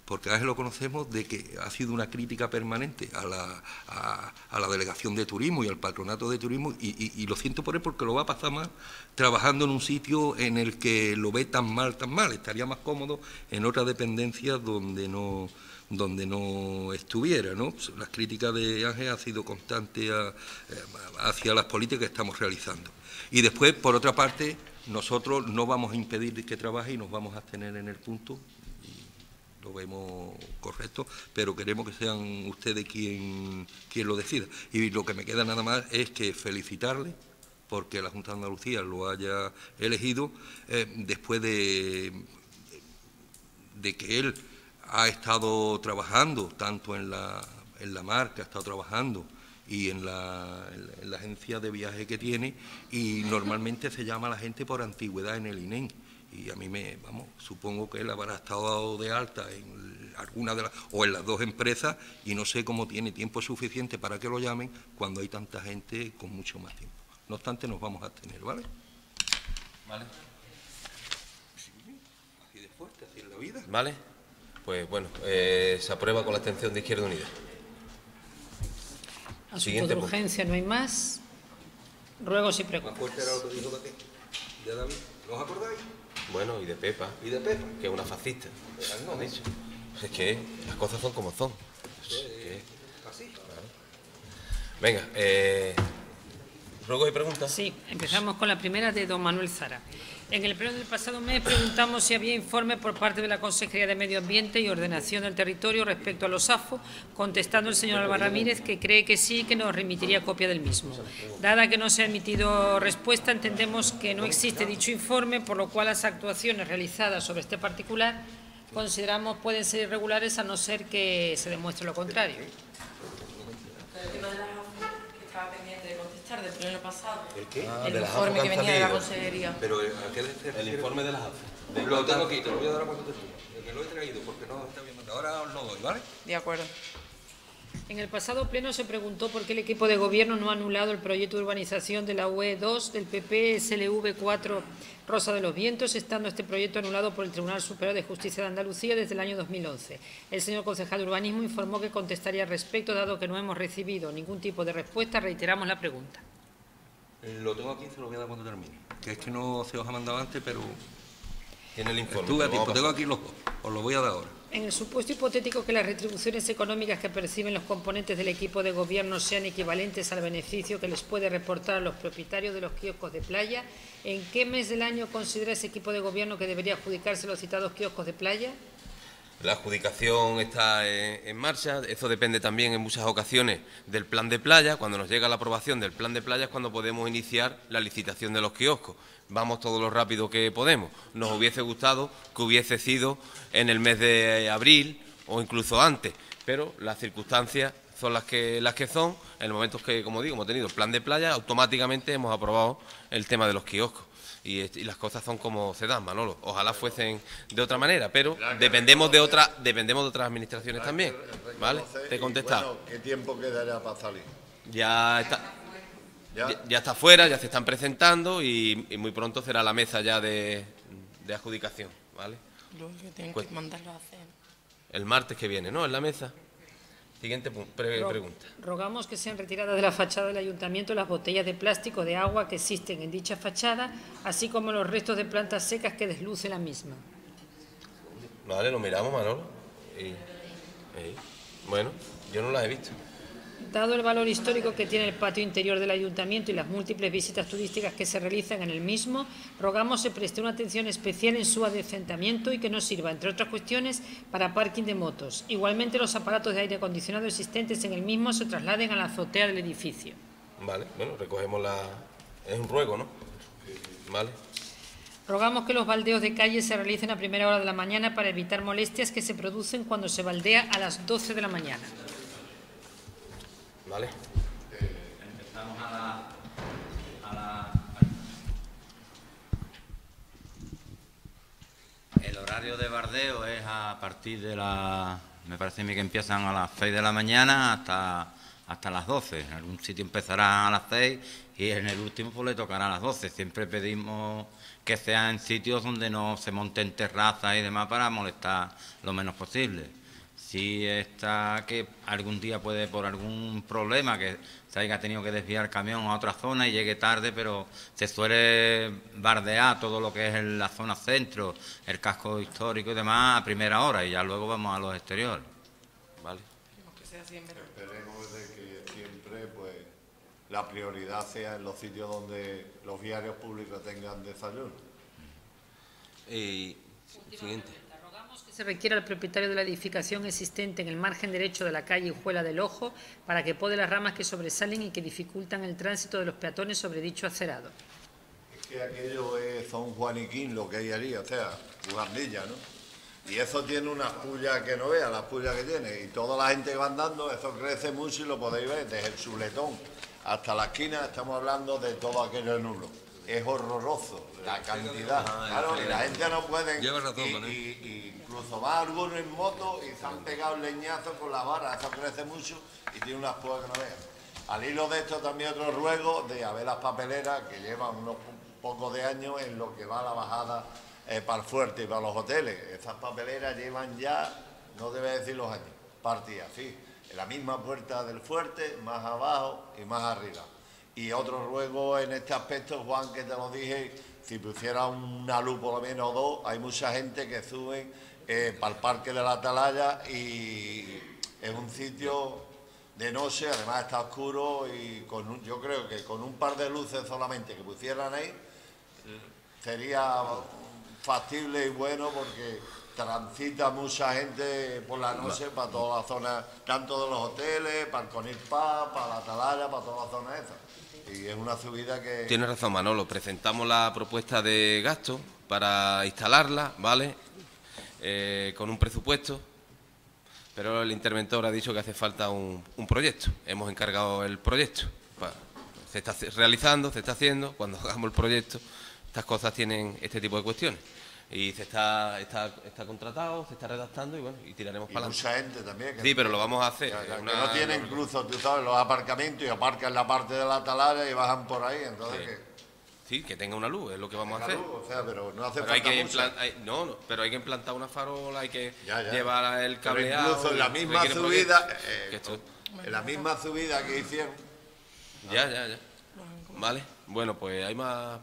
Porque a Ángel lo conocemos de que ha sido una crítica permanente a la, delegación de turismo y al patronato de turismo, y, lo siento por él porque lo va a pasar mal trabajando en un sitio en el que lo ve tan mal, tan mal. Estaría más cómodo en otra dependencia donde no donde no estuviera, ¿no? Las críticas de Ángel han sido constantes a- eh, hacia las políticas que estamos realizando. Y después, por otra parte, nosotros no vamos a impedir que trabaje y nos vamos a abstener en el punto, lo vemos correcto, pero queremos que sean ustedes quien, quien lo decida. Y lo que me queda nada más es que felicitarle porque la Junta de Andalucía lo haya elegido eh, después de, de que él ha estado trabajando tanto en la, en la marca, ha estado trabajando y en la, en la- en la agencia de viaje que tiene y normalmente se llama a la gente por antigüedad en el INEM y a mí me, vamos, supongo que él habrá estado de alta en alguna de las, o en las dos empresas y no sé cómo tiene tiempo suficiente para que lo llamen cuando hay tanta gente con mucho más tiempo. No obstante, nos vamos a tener, ¿vale? Vale. Así de fuerte, así es la vida. ¿Vale? Pues bueno, eh, se aprueba con la abstención de Izquierda Unida. Asunto Siguiente de punto. urgencia no hay más. Ruegos y Más preguntas. fuerte era lo que dijo de qué? De David. ¿No os acordáis? Bueno, y de Pepa, Y de Pepa. que es una fascista. no, dicho. Es que las cosas son como son. Es que- Así. Venga, eh, ruegos y preguntas. Sí, empezamos con la primera de don Manuel Zara. En el pleno del pasado mes preguntamos si había informe por parte de la Consejería de Medio Ambiente y Ordenación del Territorio respecto a los AFO, contestando el señor Alba Ramírez que cree que sí y que nos remitiría copia del mismo. Dada que no se ha emitido respuesta, entendemos que no existe dicho informe, por lo cual las actuaciones realizadas sobre este particular consideramos pueden ser irregulares a no ser que se demuestre lo contrario. El tema de las AFO, que estaba pendiente de contestar, del pleno pasado. ¿El qué? Ah, el informe que venía de la consejería. Pero ¿a qué le El informe de las AFE. Lo tengo aquí, te lo voy a dar a cuando te diga. Que lo he traído porque no está viendo. Ahora os lo doy, ¿vale? De acuerdo. En el pasado pleno se preguntó por qué el equipo de gobierno no ha anulado el proyecto de urbanización de la UE2 del PP SLV 4 Rosa de los Vientos, estando este proyecto anulado por el Tribunal Superior de Justicia de Andalucía desde el año 2011. El señor concejal de Urbanismo informó que contestaría al respecto, dado que no hemos recibido ningún tipo de respuesta, reiteramos la pregunta. Lo tengo aquí, se lo voy a dar cuando termine. Que es que no se os ha mandado antes, pero... Tiene el informe. Estuve a tiempo, tengo aquí los dos. Os lo voy a dar ahora. En el supuesto hipotético que las retribuciones económicas que perciben los componentes del equipo de gobierno sean equivalentes al beneficio que les puede reportar a los propietarios de los kioscos de playa, ¿en qué mes del año considera ese equipo de gobierno que debería adjudicarse los citados kioscos de playa? La adjudicación está en, marcha. Eso depende también en muchas ocasiones del plan de playa. Cuando nos llega la aprobación del plan de playa es cuando podemos iniciar la licitación de los kioscos. Vamos todo lo rápido que podemos. Nos hubiese gustado que hubiese sido en el mes de abril o incluso antes, pero las circunstancias son las que las que son. En el momento que, como digo, hemos tenido el plan de playa, automáticamente hemos aprobado el tema de los kioscos. Y, las cosas son como se dan, Manolo. Ojalá fuesen de otra manera, pero dependemos de otra, dependemos de otras administraciones también. ¿Vale? Te he contestado. ¿qué tiempo quedaría para salir? Ya está, ¿Ya? ya, ya está fuera, ya se están presentando y, y muy pronto será la mesa ya de, de adjudicación, ¿vale? Luego que tienen Pues- que mandarlo a hacer. El martes que viene, ¿no? En la mesa. Siguiente pu- pre- Ro- pregunta. Rogamos que sean retiradas de la fachada del ayuntamiento las botellas de plástico de agua que existen en dicha fachada, así como los restos de plantas secas que desluce la misma. Vale, lo miramos, Manolo. Y- y- bueno, yo no las he visto. Dado el valor histórico que tiene el patio interior del ayuntamiento y las múltiples visitas turísticas que se realizan en el mismo, rogamos se preste una atención especial en su adecentamiento y que nos sirva, entre otras cuestiones, para parking de motos. Igualmente, los aparatos de aire acondicionado existentes en el mismo se trasladen a la azotea del edificio. Vale, bueno, recogemos la... Es un ruego, ¿no? Vale. Rogamos que los baldeos de calle se realicen a primera hora de la mañana para evitar molestias que se producen cuando se baldea a las 12 de la mañana. Vale. Empezamos a la, a la- El horario de bardeo es a partir de la... Me parece a mí que empiezan a las 6 de la mañana hasta, hasta las 12. En algún sitio empezará a las 6 y en el último pues le tocará a las 12. Siempre pedimos que sea en sitios donde no se monten terrazas y demás para molestar lo menos posible. Si está que algún día puede por algún problema que se haya tenido que desviar el camión a otra zona y llegue tarde, pero se suele bardear todo lo que es en la zona centro, el casco histórico y demás a primera hora y ya luego vamos a los exteriores. Vale. Que sea siempre. Esperemos de que siempre pues la prioridad sea en los sitios donde los diarios públicos tengan desayuno. Y siguiente. Se requiera al propietario de la edificación existente en el margen derecho de la calle Juela del Ojo para que pode las ramas que sobresalen y que dificultan el tránsito de los peatones sobre dicho acerado. Es que aquello es Son Juaniquín lo que hay allí, o sea, Ugandilla, ¿no? Y eso tiene unas pullas que no veas, las pullas que tiene. Y toda la gente que va andando, eso crece mucho y lo podéis ver, desde el chuletón hasta la esquina, estamos hablando de todo aquello nulo. Es horroroso la cantidad. Claro, y la gente no puede. Llevas razón, y- Manuel. y- y incluso va alguno en moto y se han pegado leñazos con la vara, eso crece mucho y tiene unas pulgas que no veas. Al hilo de esto también otro ruego de ver las papeleras que llevan unos po- pocos de años en lo que va la bajada eh, para el fuerte y para los hoteles. Estas papeleras llevan ya, no debe decir los años, partidas, sí, en la misma puerta del fuerte, más abajo y más arriba. Y otro ruego en este aspecto, Juan, que te lo dije, si pusiera una luz por lo menos o dos, hay mucha gente que sube eh, para el Parque de la Atalaya y es un sitio de noche, además está oscuro y con un- yo creo que con un par de luces solamente que pusieran ahí sería factible y bueno porque transita mucha gente por la noche para toda la zona, tanto de los hoteles, para el Conilpa, para la Atalaya, para toda la zona esa. Y es una subida que... Tienes razón, Manolo. Presentamos la propuesta de gasto para instalarla, ¿vale? Eh, con un presupuesto, pero el interventor ha dicho que hace falta un, un proyecto. Hemos encargado el proyecto. Se está realizando, se está haciendo, cuando hagamos el proyecto, estas cosas tienen este tipo de cuestiones. Y se está, está, está contratado, se está redactando y bueno, y tiraremos Y para mucha adelante. gente también. que- Sí, pero lo vamos a hacer. Que Una- no tienen incluso, tú sabes, los aparcamientos y aparcan la parte de la atalaya y bajan por ahí, entonces Sí. que... Sí, que tenga una luz, es lo que vamos a hacer. luz, o sea, pero no hace Pero hay falta que hay- no, no, pero hay que implantar una farola, hay que Ya, ya. llevar el Pero cableado. incluso en la misma subida, eh, Que esto- En la misma subida que hicieron. Ya, ya, ya. Vale, bueno, pues hay más.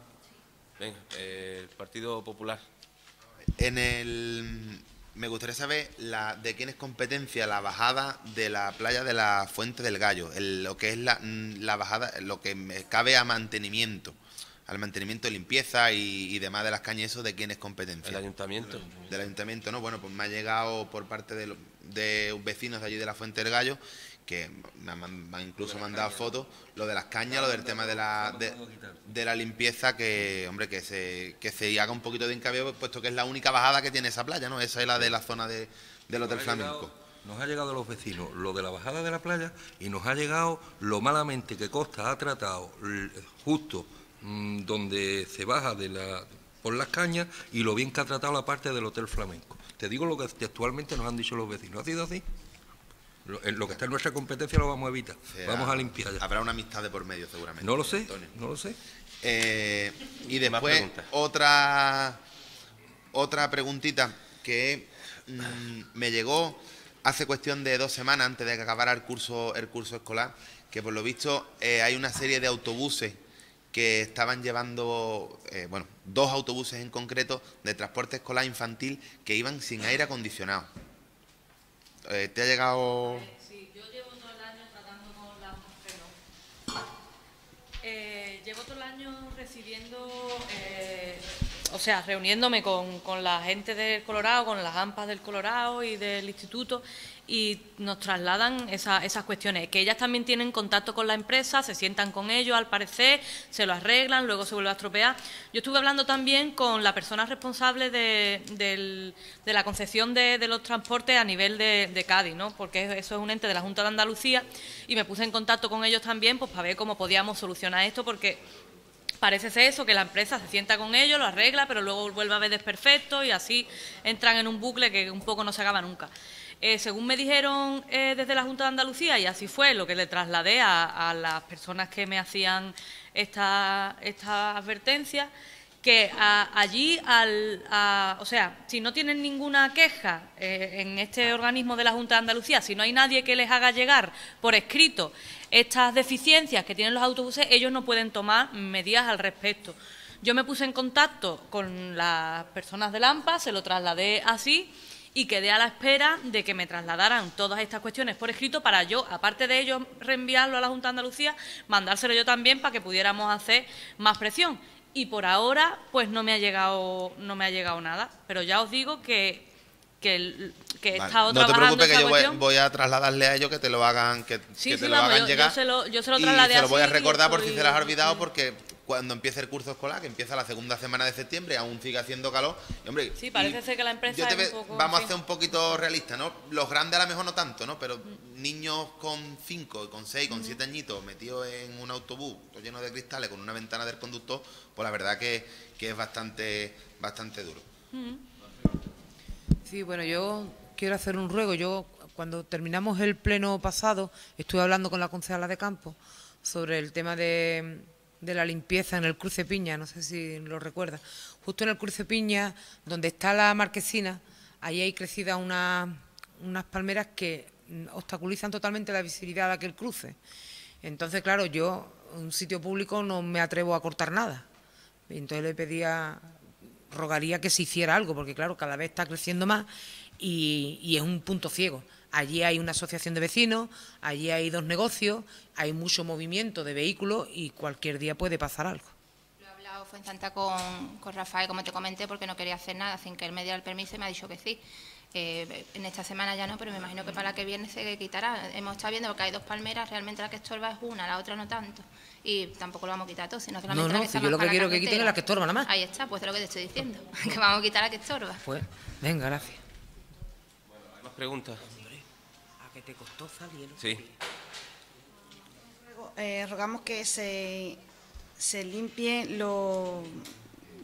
Venga, eh, el Partido Popular. En el me gustaría saber la, de quién es competencia la bajada de la playa de la Fuente del Gallo, el- lo que es la, la bajada, lo que me cabe a mantenimiento, al mantenimiento de limpieza y, y demás de las cañas, eso de quién es competencia. El ayuntamiento. Del ayuntamiento, ¿no? Bueno, pues me ha llegado por parte de, lo- de vecinos de allí de la Fuente del Gallo que me han, incluso mandado fotos, lo de las cañas, lo del tema de la, de, de la limpieza, que hombre, que se, que se haga un poquito de hincapié, puesto que es la única bajada que tiene esa playa, ¿no? Esa es la de la zona de, del Hotel Flamenco. Nos ha llegado a los vecinos lo de la bajada de la playa y nos ha llegado lo malamente que Costa ha tratado justo mm, donde se baja de la, por las cañas y lo bien que ha tratado la parte del Hotel Flamenco. Te digo lo que textualmente nos han dicho los vecinos. ¿Ha sido así? Lo, en lo que está en nuestra competencia lo vamos a evitar. sea, vamos a limpiar ya. Habrá una amistad de por medio, seguramente. No lo sé, Antonio. no lo sé. Eh, y después otra otra preguntita que mm, me llegó hace cuestión de dos semanas antes de que acabara el curso el curso escolar que por lo visto eh, hay una serie de autobuses que estaban llevando eh, bueno dos autobuses en concreto de transporte escolar infantil que iban sin aire acondicionado Eh, te ha llegado Sí, yo llevo todo el año tratando con las mujeres. Eh, llevo todo el año recibiendo, eh, o sea, reuniéndome con, con la gente del Colorado, con las AMPAs del Colorado y del instituto, y nos trasladan esa- esas cuestiones, que ellas también tienen contacto con la empresa, se sientan con ellos, al parecer, se lo arreglan, luego se vuelve a estropear. Yo estuve hablando también con la persona responsable de, la concepción de, de los transportes a nivel de, de Cádiz, ¿no? porque eso es un ente de la Junta de Andalucía, y me puse en contacto con ellos también pues, para ver cómo podíamos solucionar esto, porque Parece ser eso, que la empresa se sienta con ellos, lo arregla, pero luego vuelve a ver desperfecto y así entran en un bucle que un poco no se acaba nunca. Eh, según me dijeron eh, desde la Junta de Andalucía, y así fue lo que le trasladé a, las personas que me hacían esta, esta advertencia, que allí, al, a- o sea, si no tienen ninguna queja eh, en este organismo de la Junta de Andalucía, si no hay nadie que les haga llegar por escrito estas deficiencias que tienen los autobuses, ellos no pueden tomar medidas al respecto. Yo me puse en contacto con las personas del AMPA, se lo trasladé así y quedé a la espera de que me trasladaran todas estas cuestiones por escrito para yo, aparte de ellos reenviarlo a la Junta de Andalucía, mandárselo yo también para que pudiéramos hacer más presión. Y por ahora, pues no me ha llegado, no me ha llegado nada. Pero ya os digo que, que, que Vale. estado no te preocupes que yo voy, voy a trasladarle a ellos que te lo hagan que, Sí, que te lo hagan yo- yo llegar se lo- yo se lo y se lo voy a recordar por si se las ha olvidado porque cuando empiece el curso escolar que empieza la segunda semana de septiembre aún sigue haciendo calor y, hombre Sí, parece ser que la empresa yo te es ve- un poco... vamos a hacer un poquito realistas no los grandes a lo mejor no tanto no pero niños con 5 con 6 con 7 añitos metidos en un autobús todo lleno de cristales con una ventana del conductor pues la verdad que, que es bastante bastante duro Sí, bueno, yo quiero hacer un ruego. Yo, cuando terminamos el pleno pasado, estuve hablando con la concejala de campo sobre el tema de, de la limpieza en el cruce Piña, no sé si lo recuerda. Justo en el cruce Piña, donde está la marquesina, ahí hay crecidas una- unas palmeras que obstaculizan totalmente la visibilidad de aquel cruce. Entonces, claro, yo, un sitio público, no me atrevo a cortar nada. Entonces le pedía, rogaría que se hiciera algo, porque claro, cada vez está creciendo más y, es un punto ciego. Allí hay una asociación de vecinos, allí hay dos negocios, hay mucho movimiento de vehículos y cualquier día puede pasar algo. Lo he hablado fue con, con Rafael, como te comenté, porque no quería hacer nada sin que él me diera el permiso y me ha dicho que sí. En esta semana ya no, pero me imagino que para la que viene se quitará. Hemos estado viendo porque hay dos palmeras, realmente la que estorba es una, la otra no tanto. Y tampoco lo vamos a quitar todo, sino que No, no, la que si yo lo que quiero que quiten es la que estorba nada más. Ahí está, pues es lo que te estoy diciendo, que vamos a quitar la que estorba. Pues, venga, gracias. ¿Hay más preguntas? ¿A qué te costó salir? Sí. eh, rogamos que se, se limpien los,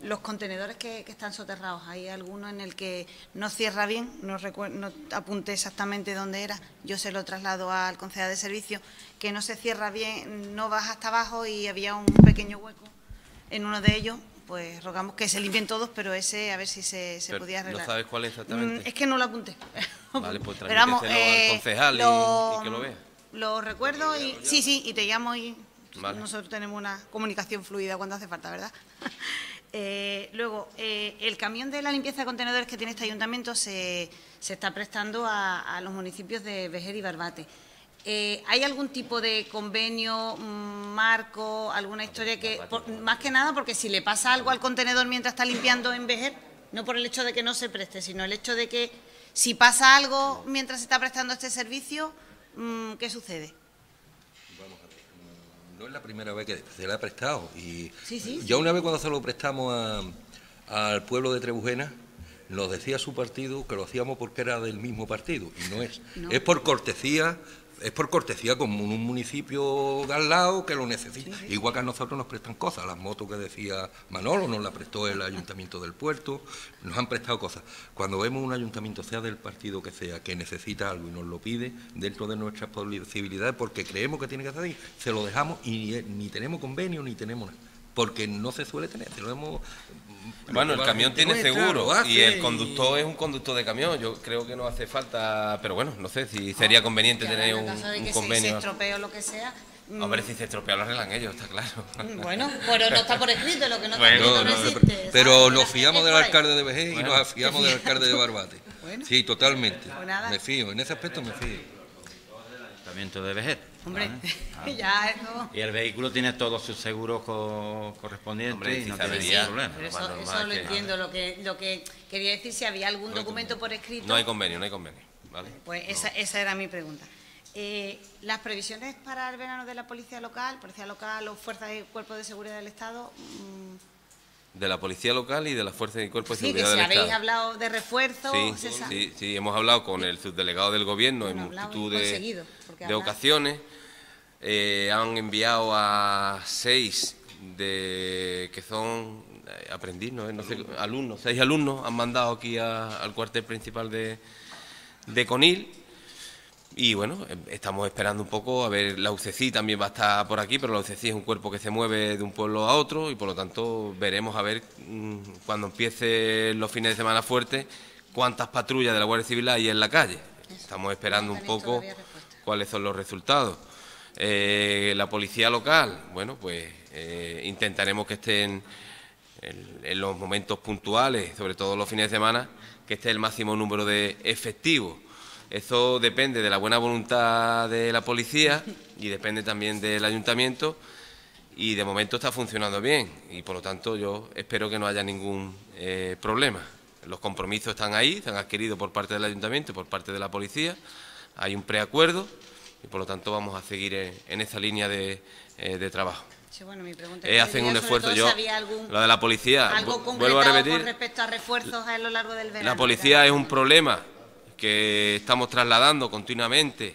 los contenedores que, que están soterrados. Hay alguno en el que no cierra bien, no, no apunté exactamente dónde era, yo se lo traslado al concejal de servicio, que no se cierra bien, no baja hasta abajo y había un pequeño hueco en uno de ellos. Pues rogamos que se limpien todos, pero ese a ver si se, se Pero, podía ¿no arreglar. sabes cuál es exactamente? Mm, Es que no lo apunté. Vale, pues Pero vamos, transmíteselo eh, al concejal y- que lo vea. Lo recuerdo y sí, sí, y te llamo y Vale. nosotros tenemos una comunicación fluida cuando hace falta, ¿verdad? Eh, luego, eh, el camión de la limpieza de contenedores que tiene este ayuntamiento se, se está prestando a, a los municipios de Vejer y Barbate. Eh, ¿Hay algún tipo de convenio, mm, marco, alguna historia que, por- más que nada, porque si le pasa algo al contenedor mientras está limpiando en Vejer, no por el hecho de que no se preste, sino el hecho de que si pasa algo mientras se está prestando este servicio, mm, ¿qué sucede? No es la primera vez que se le ha prestado. Y Sí, sí, ya una vez cuando se lo prestamos al pueblo de Trebujena, nos decía su partido que lo hacíamos porque era del mismo partido. Y no es. No. Es por cortesía. Es por cortesía como un municipio de al lado que lo necesita. Igual que a nosotros nos prestan cosas. Las motos que decía Manolo nos las prestó el ayuntamiento del puerto. Nos han prestado cosas. Cuando vemos un ayuntamiento, sea del partido que sea, que necesita algo y nos lo pide dentro de nuestras posibilidades porque creemos que tiene que hacer se lo dejamos y eh, ni tenemos convenio ni tenemos nada. Porque no se suele tener. Se lo hemos, Bueno, el camión tiene seguro y el conductor es un conductor de camión. Yo creo que no hace falta, pero bueno, no sé si sería conveniente tener en un, el caso de un que se- se, convenio. estropee o lo que sea. mm, Hombre, si se estropea lo arreglan ellos, está claro. Bueno, pero no está por escrito, lo que no está Bueno, escrito no, No, no, existe. pero nos fiamos del alcalde de Vejez y nos fiamos del alcalde de Barbate. Bueno. Sí, totalmente. Pues nada. Me fío, en ese aspecto me fío. Ayuntamiento de Vejer. Hombre, ¿vale? ya eso. Y el vehículo tiene todos sus seguros co- correspondientes Hombre, y no se tiene ningún problema. Pero eso, eso lo que- entiendo. Lo que, lo que quería decir, si había algún No documento por escrito, No hay convenio, no hay convenio. ¿vale? pues esa, esa era mi pregunta. Eh, las previsiones para el verano de la policía local, policía local o fuerzas y cuerpos de seguridad del Estado, mm, De la policía local y de las fuerzas y cuerpos de sí, que seguridad si del habéis Estado. hablado de refuerzo, Sí, sí, sí, hemos hablado con el subdelegado del gobierno en Bueno, multitud de, ocasiones. Eh, han enviado a seis de que son eh, aprendiz, no, no sé, alumnos, seis alumnos han mandado aquí a- al cuartel principal de, de Conil. Y bueno, eh, estamos esperando un poco, a ver, la UCC también va a estar por aquí, pero la UCC es un cuerpo que se mueve de un pueblo a otro y por lo tanto veremos a ver mm, cuando empiece los fines de semana fuertes cuántas patrullas de la Guardia Civil hay en la calle. Estamos esperando un poco cuáles son los resultados. Eh, la policía local, bueno, pues eh, intentaremos que estén en, en los momentos puntuales, sobre todo los fines de semana, que esté el máximo número de efectivos. Eso depende de la buena voluntad de la policía y depende también del ayuntamiento y de momento está funcionando bien y por lo tanto yo espero que no haya ningún eh, problema. Los compromisos están ahí, se han adquirido por parte del ayuntamiento y por parte de la policía, hay un preacuerdo y por lo tanto vamos a seguir en, en esa línea de, eh, de trabajo. Sí, bueno, mi pregunta Eh, hacen un esfuerzo. Yo, algún- lo de la policía, algo vu- vuelvo a repetir, con respecto a refuerzos a lo largo del verano. la policía es un problema que estamos trasladando continuamente,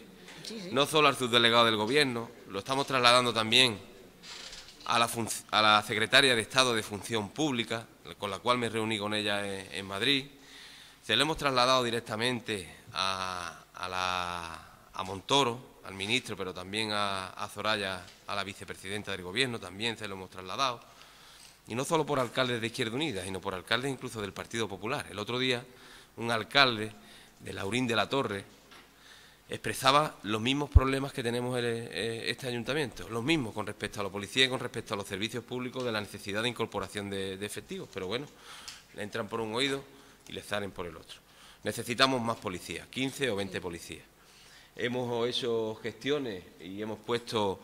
no solo al subdelegado del Gobierno, lo estamos trasladando también a la, func- a la secretaria de Estado de Función Pública, con la cual me reuní con ella en, en Madrid. Se lo hemos trasladado directamente a, a la- a Montoro, al ministro, pero también a, a Zoraya, a la vicepresidenta del Gobierno, también se lo hemos trasladado. Y no solo por alcaldes de Izquierda Unida, sino por alcaldes incluso del Partido Popular. El otro día, un alcalde de Laurín de la Torre expresaba los mismos problemas que tenemos eh, este ayuntamiento, los mismos con respecto a la policía y con respecto a los servicios públicos de la necesidad de incorporación de, de efectivos. Pero bueno, le entran por un oído y le salen por el otro. Necesitamos más policías, 15 o 20 policías. Hemos hecho gestiones y hemos puesto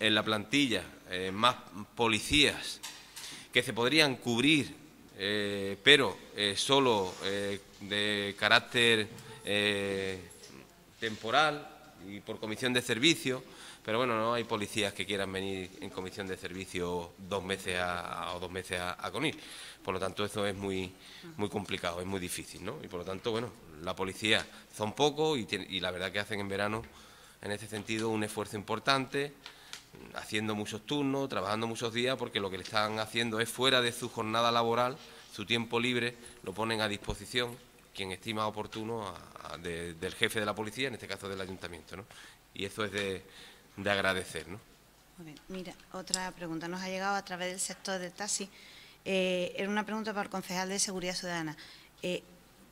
en la plantilla eh, más policías que se podrían cubrir, eh, pero eh, solo eh, de carácter temporal y por comisión de servicio, pero bueno, no hay policías que quieran venir en comisión de servicio dos meses a, o dos meses a, a. Por lo tanto, eso es muy, muy complicado, es muy difícil, ¿no? Y por lo tanto, bueno, la policía son pocos y, y la verdad que hacen en verano, en ese sentido, un esfuerzo importante haciendo muchos turnos, trabajando muchos días, porque lo que le están haciendo es fuera de su jornada laboral, su tiempo libre, lo ponen a disposición quien estima oportuno del jefe de la policía, en este caso del ayuntamiento, ¿no? Y eso es de, agradecer, ¿no? Mira, otra pregunta nos ha llegado a través del sector del taxi. Eh, era una pregunta para el concejal de Seguridad Ciudadana. Eh,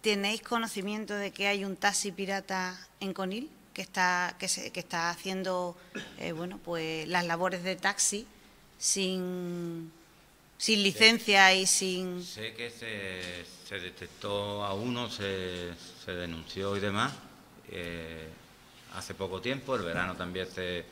¿Tenéis conocimiento de que hay un taxi pirata en Conil que está, que, se, que está haciendo eh, bueno, pues las labores de taxi sin, sin licencia y sin... Sé que se, se detectó a uno, se, se denunció y demás. Eh, hace poco tiempo, el verano también se,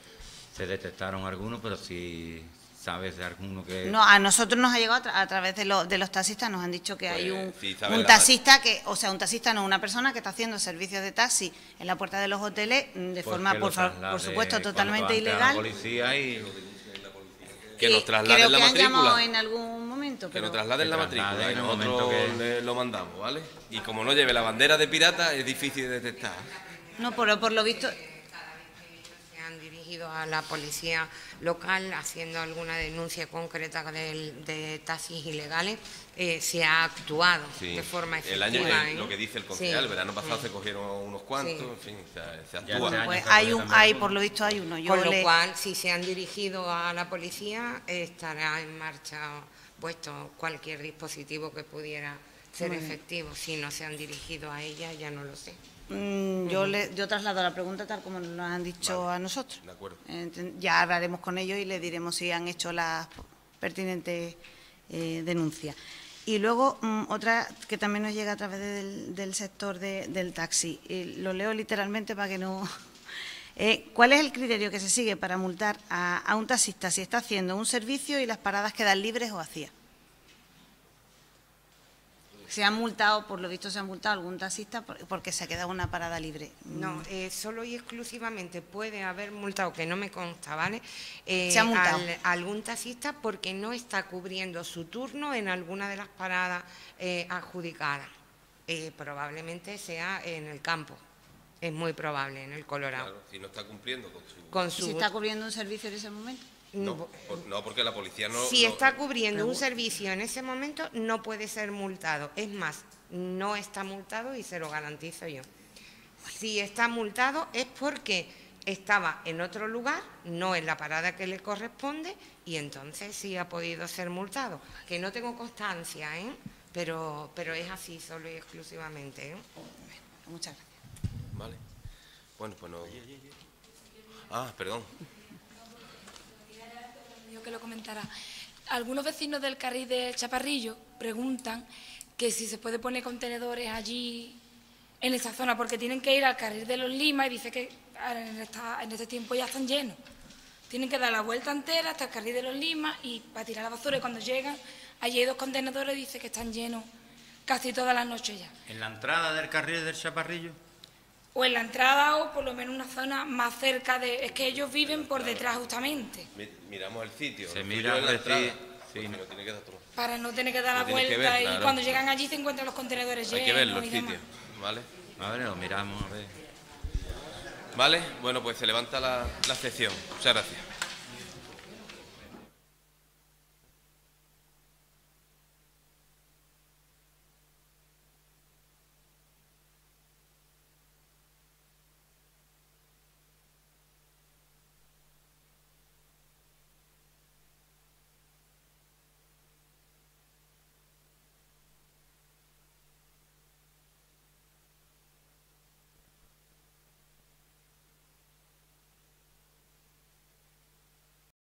se detectaron algunos, pero si sabes de alguno que... No, a nosotros nos ha llegado a, través de, de, los taxistas, nos han dicho que hay pues, un, un taxista que, o sea, un taxista no, una persona que está haciendo servicios de taxi en la puerta de los hoteles mm, de pues forma, por, por, supuesto, totalmente ilegal. policía y... Que nos trasladen la matrícula. en algún momento. Que nos trasladen la matrícula y nosotros que... lo mandamos, ¿vale? Y como no lleve la bandera de pirata, es difícil de detectar. No, pero por lo visto a la policía local haciendo alguna denuncia concreta de, taxis ilegales, eh, se ha actuado de forma efectiva. El año, lo que dice el concejal, el verano pasado se cogieron unos cuantos, en fin, se, actúa. Pues hay, un, hay, por lo visto hay uno. Con lo cual, si se han dirigido a la policía, estará en marcha puesto cualquier dispositivo que pudiera ser efectivo. Si no se han dirigido a ella, ya no lo sé. Mm, yo, le, yo traslado la pregunta tal como nos han dicho a nosotros. De acuerdo. ya hablaremos con ellos y les diremos si han hecho las pertinentes eh, denuncias. Y luego mm, otra que también nos llega a través del, sector del taxi. lo leo literalmente para que no... Eh, ¿Cuál es el criterio que se sigue para multar a, a un taxista si está haciendo un servicio y las paradas quedan libres o vacías? Se han multado, por lo visto se ha multado algún taxista porque se ha quedado una parada libre. No, eh, solo y exclusivamente puede haber multado, que no me consta, ¿vale? Eh, se ha multado. algún taxista porque no está cubriendo su turno en alguna de las paradas eh, adjudicadas. probablemente sea en el campo. Es muy probable, en el Colorado. Claro, si no está cumpliendo con su... Con su... Si está cubriendo un servicio en ese momento. No, no, porque la policía no... Si está cubriendo un servicio en ese momento, no puede ser multado. Es más, no está multado y se lo garantizo yo. Si está multado es porque estaba en otro lugar, no en la parada que le corresponde, y entonces sí ha podido ser multado. Que no tengo constancia, ¿eh? pero, pero es así, solo y exclusivamente. ¿eh? Muchas gracias. Vale. Bueno, pues no... Ah, perdón que lo comentará. Algunos vecinos del carril de Chaparrillo preguntan que si se puede poner contenedores allí en esa zona, porque tienen que ir al carril de los Limas y dice que en, este tiempo ya están llenos. Tienen que dar la vuelta entera hasta el carril de los Limas y para tirar la basura y cuando llegan, allí hay dos contenedores y dice que están llenos casi todas las noches ya. ¿En la entrada del carril del Chaparrillo? O en la entrada o por lo menos una zona más cerca de... Es que ellos viven por detrás justamente. Miramos el sitio. Se mira el sí, Para no tener que dar la vuelta y cuando llegan allí se encuentran los contenedores llenos. Hay que verlo el sitio, ¿vale? A ver, lo miramos, a ver. ¿Vale? Bueno, pues se levanta la, la sección. Muchas gracias.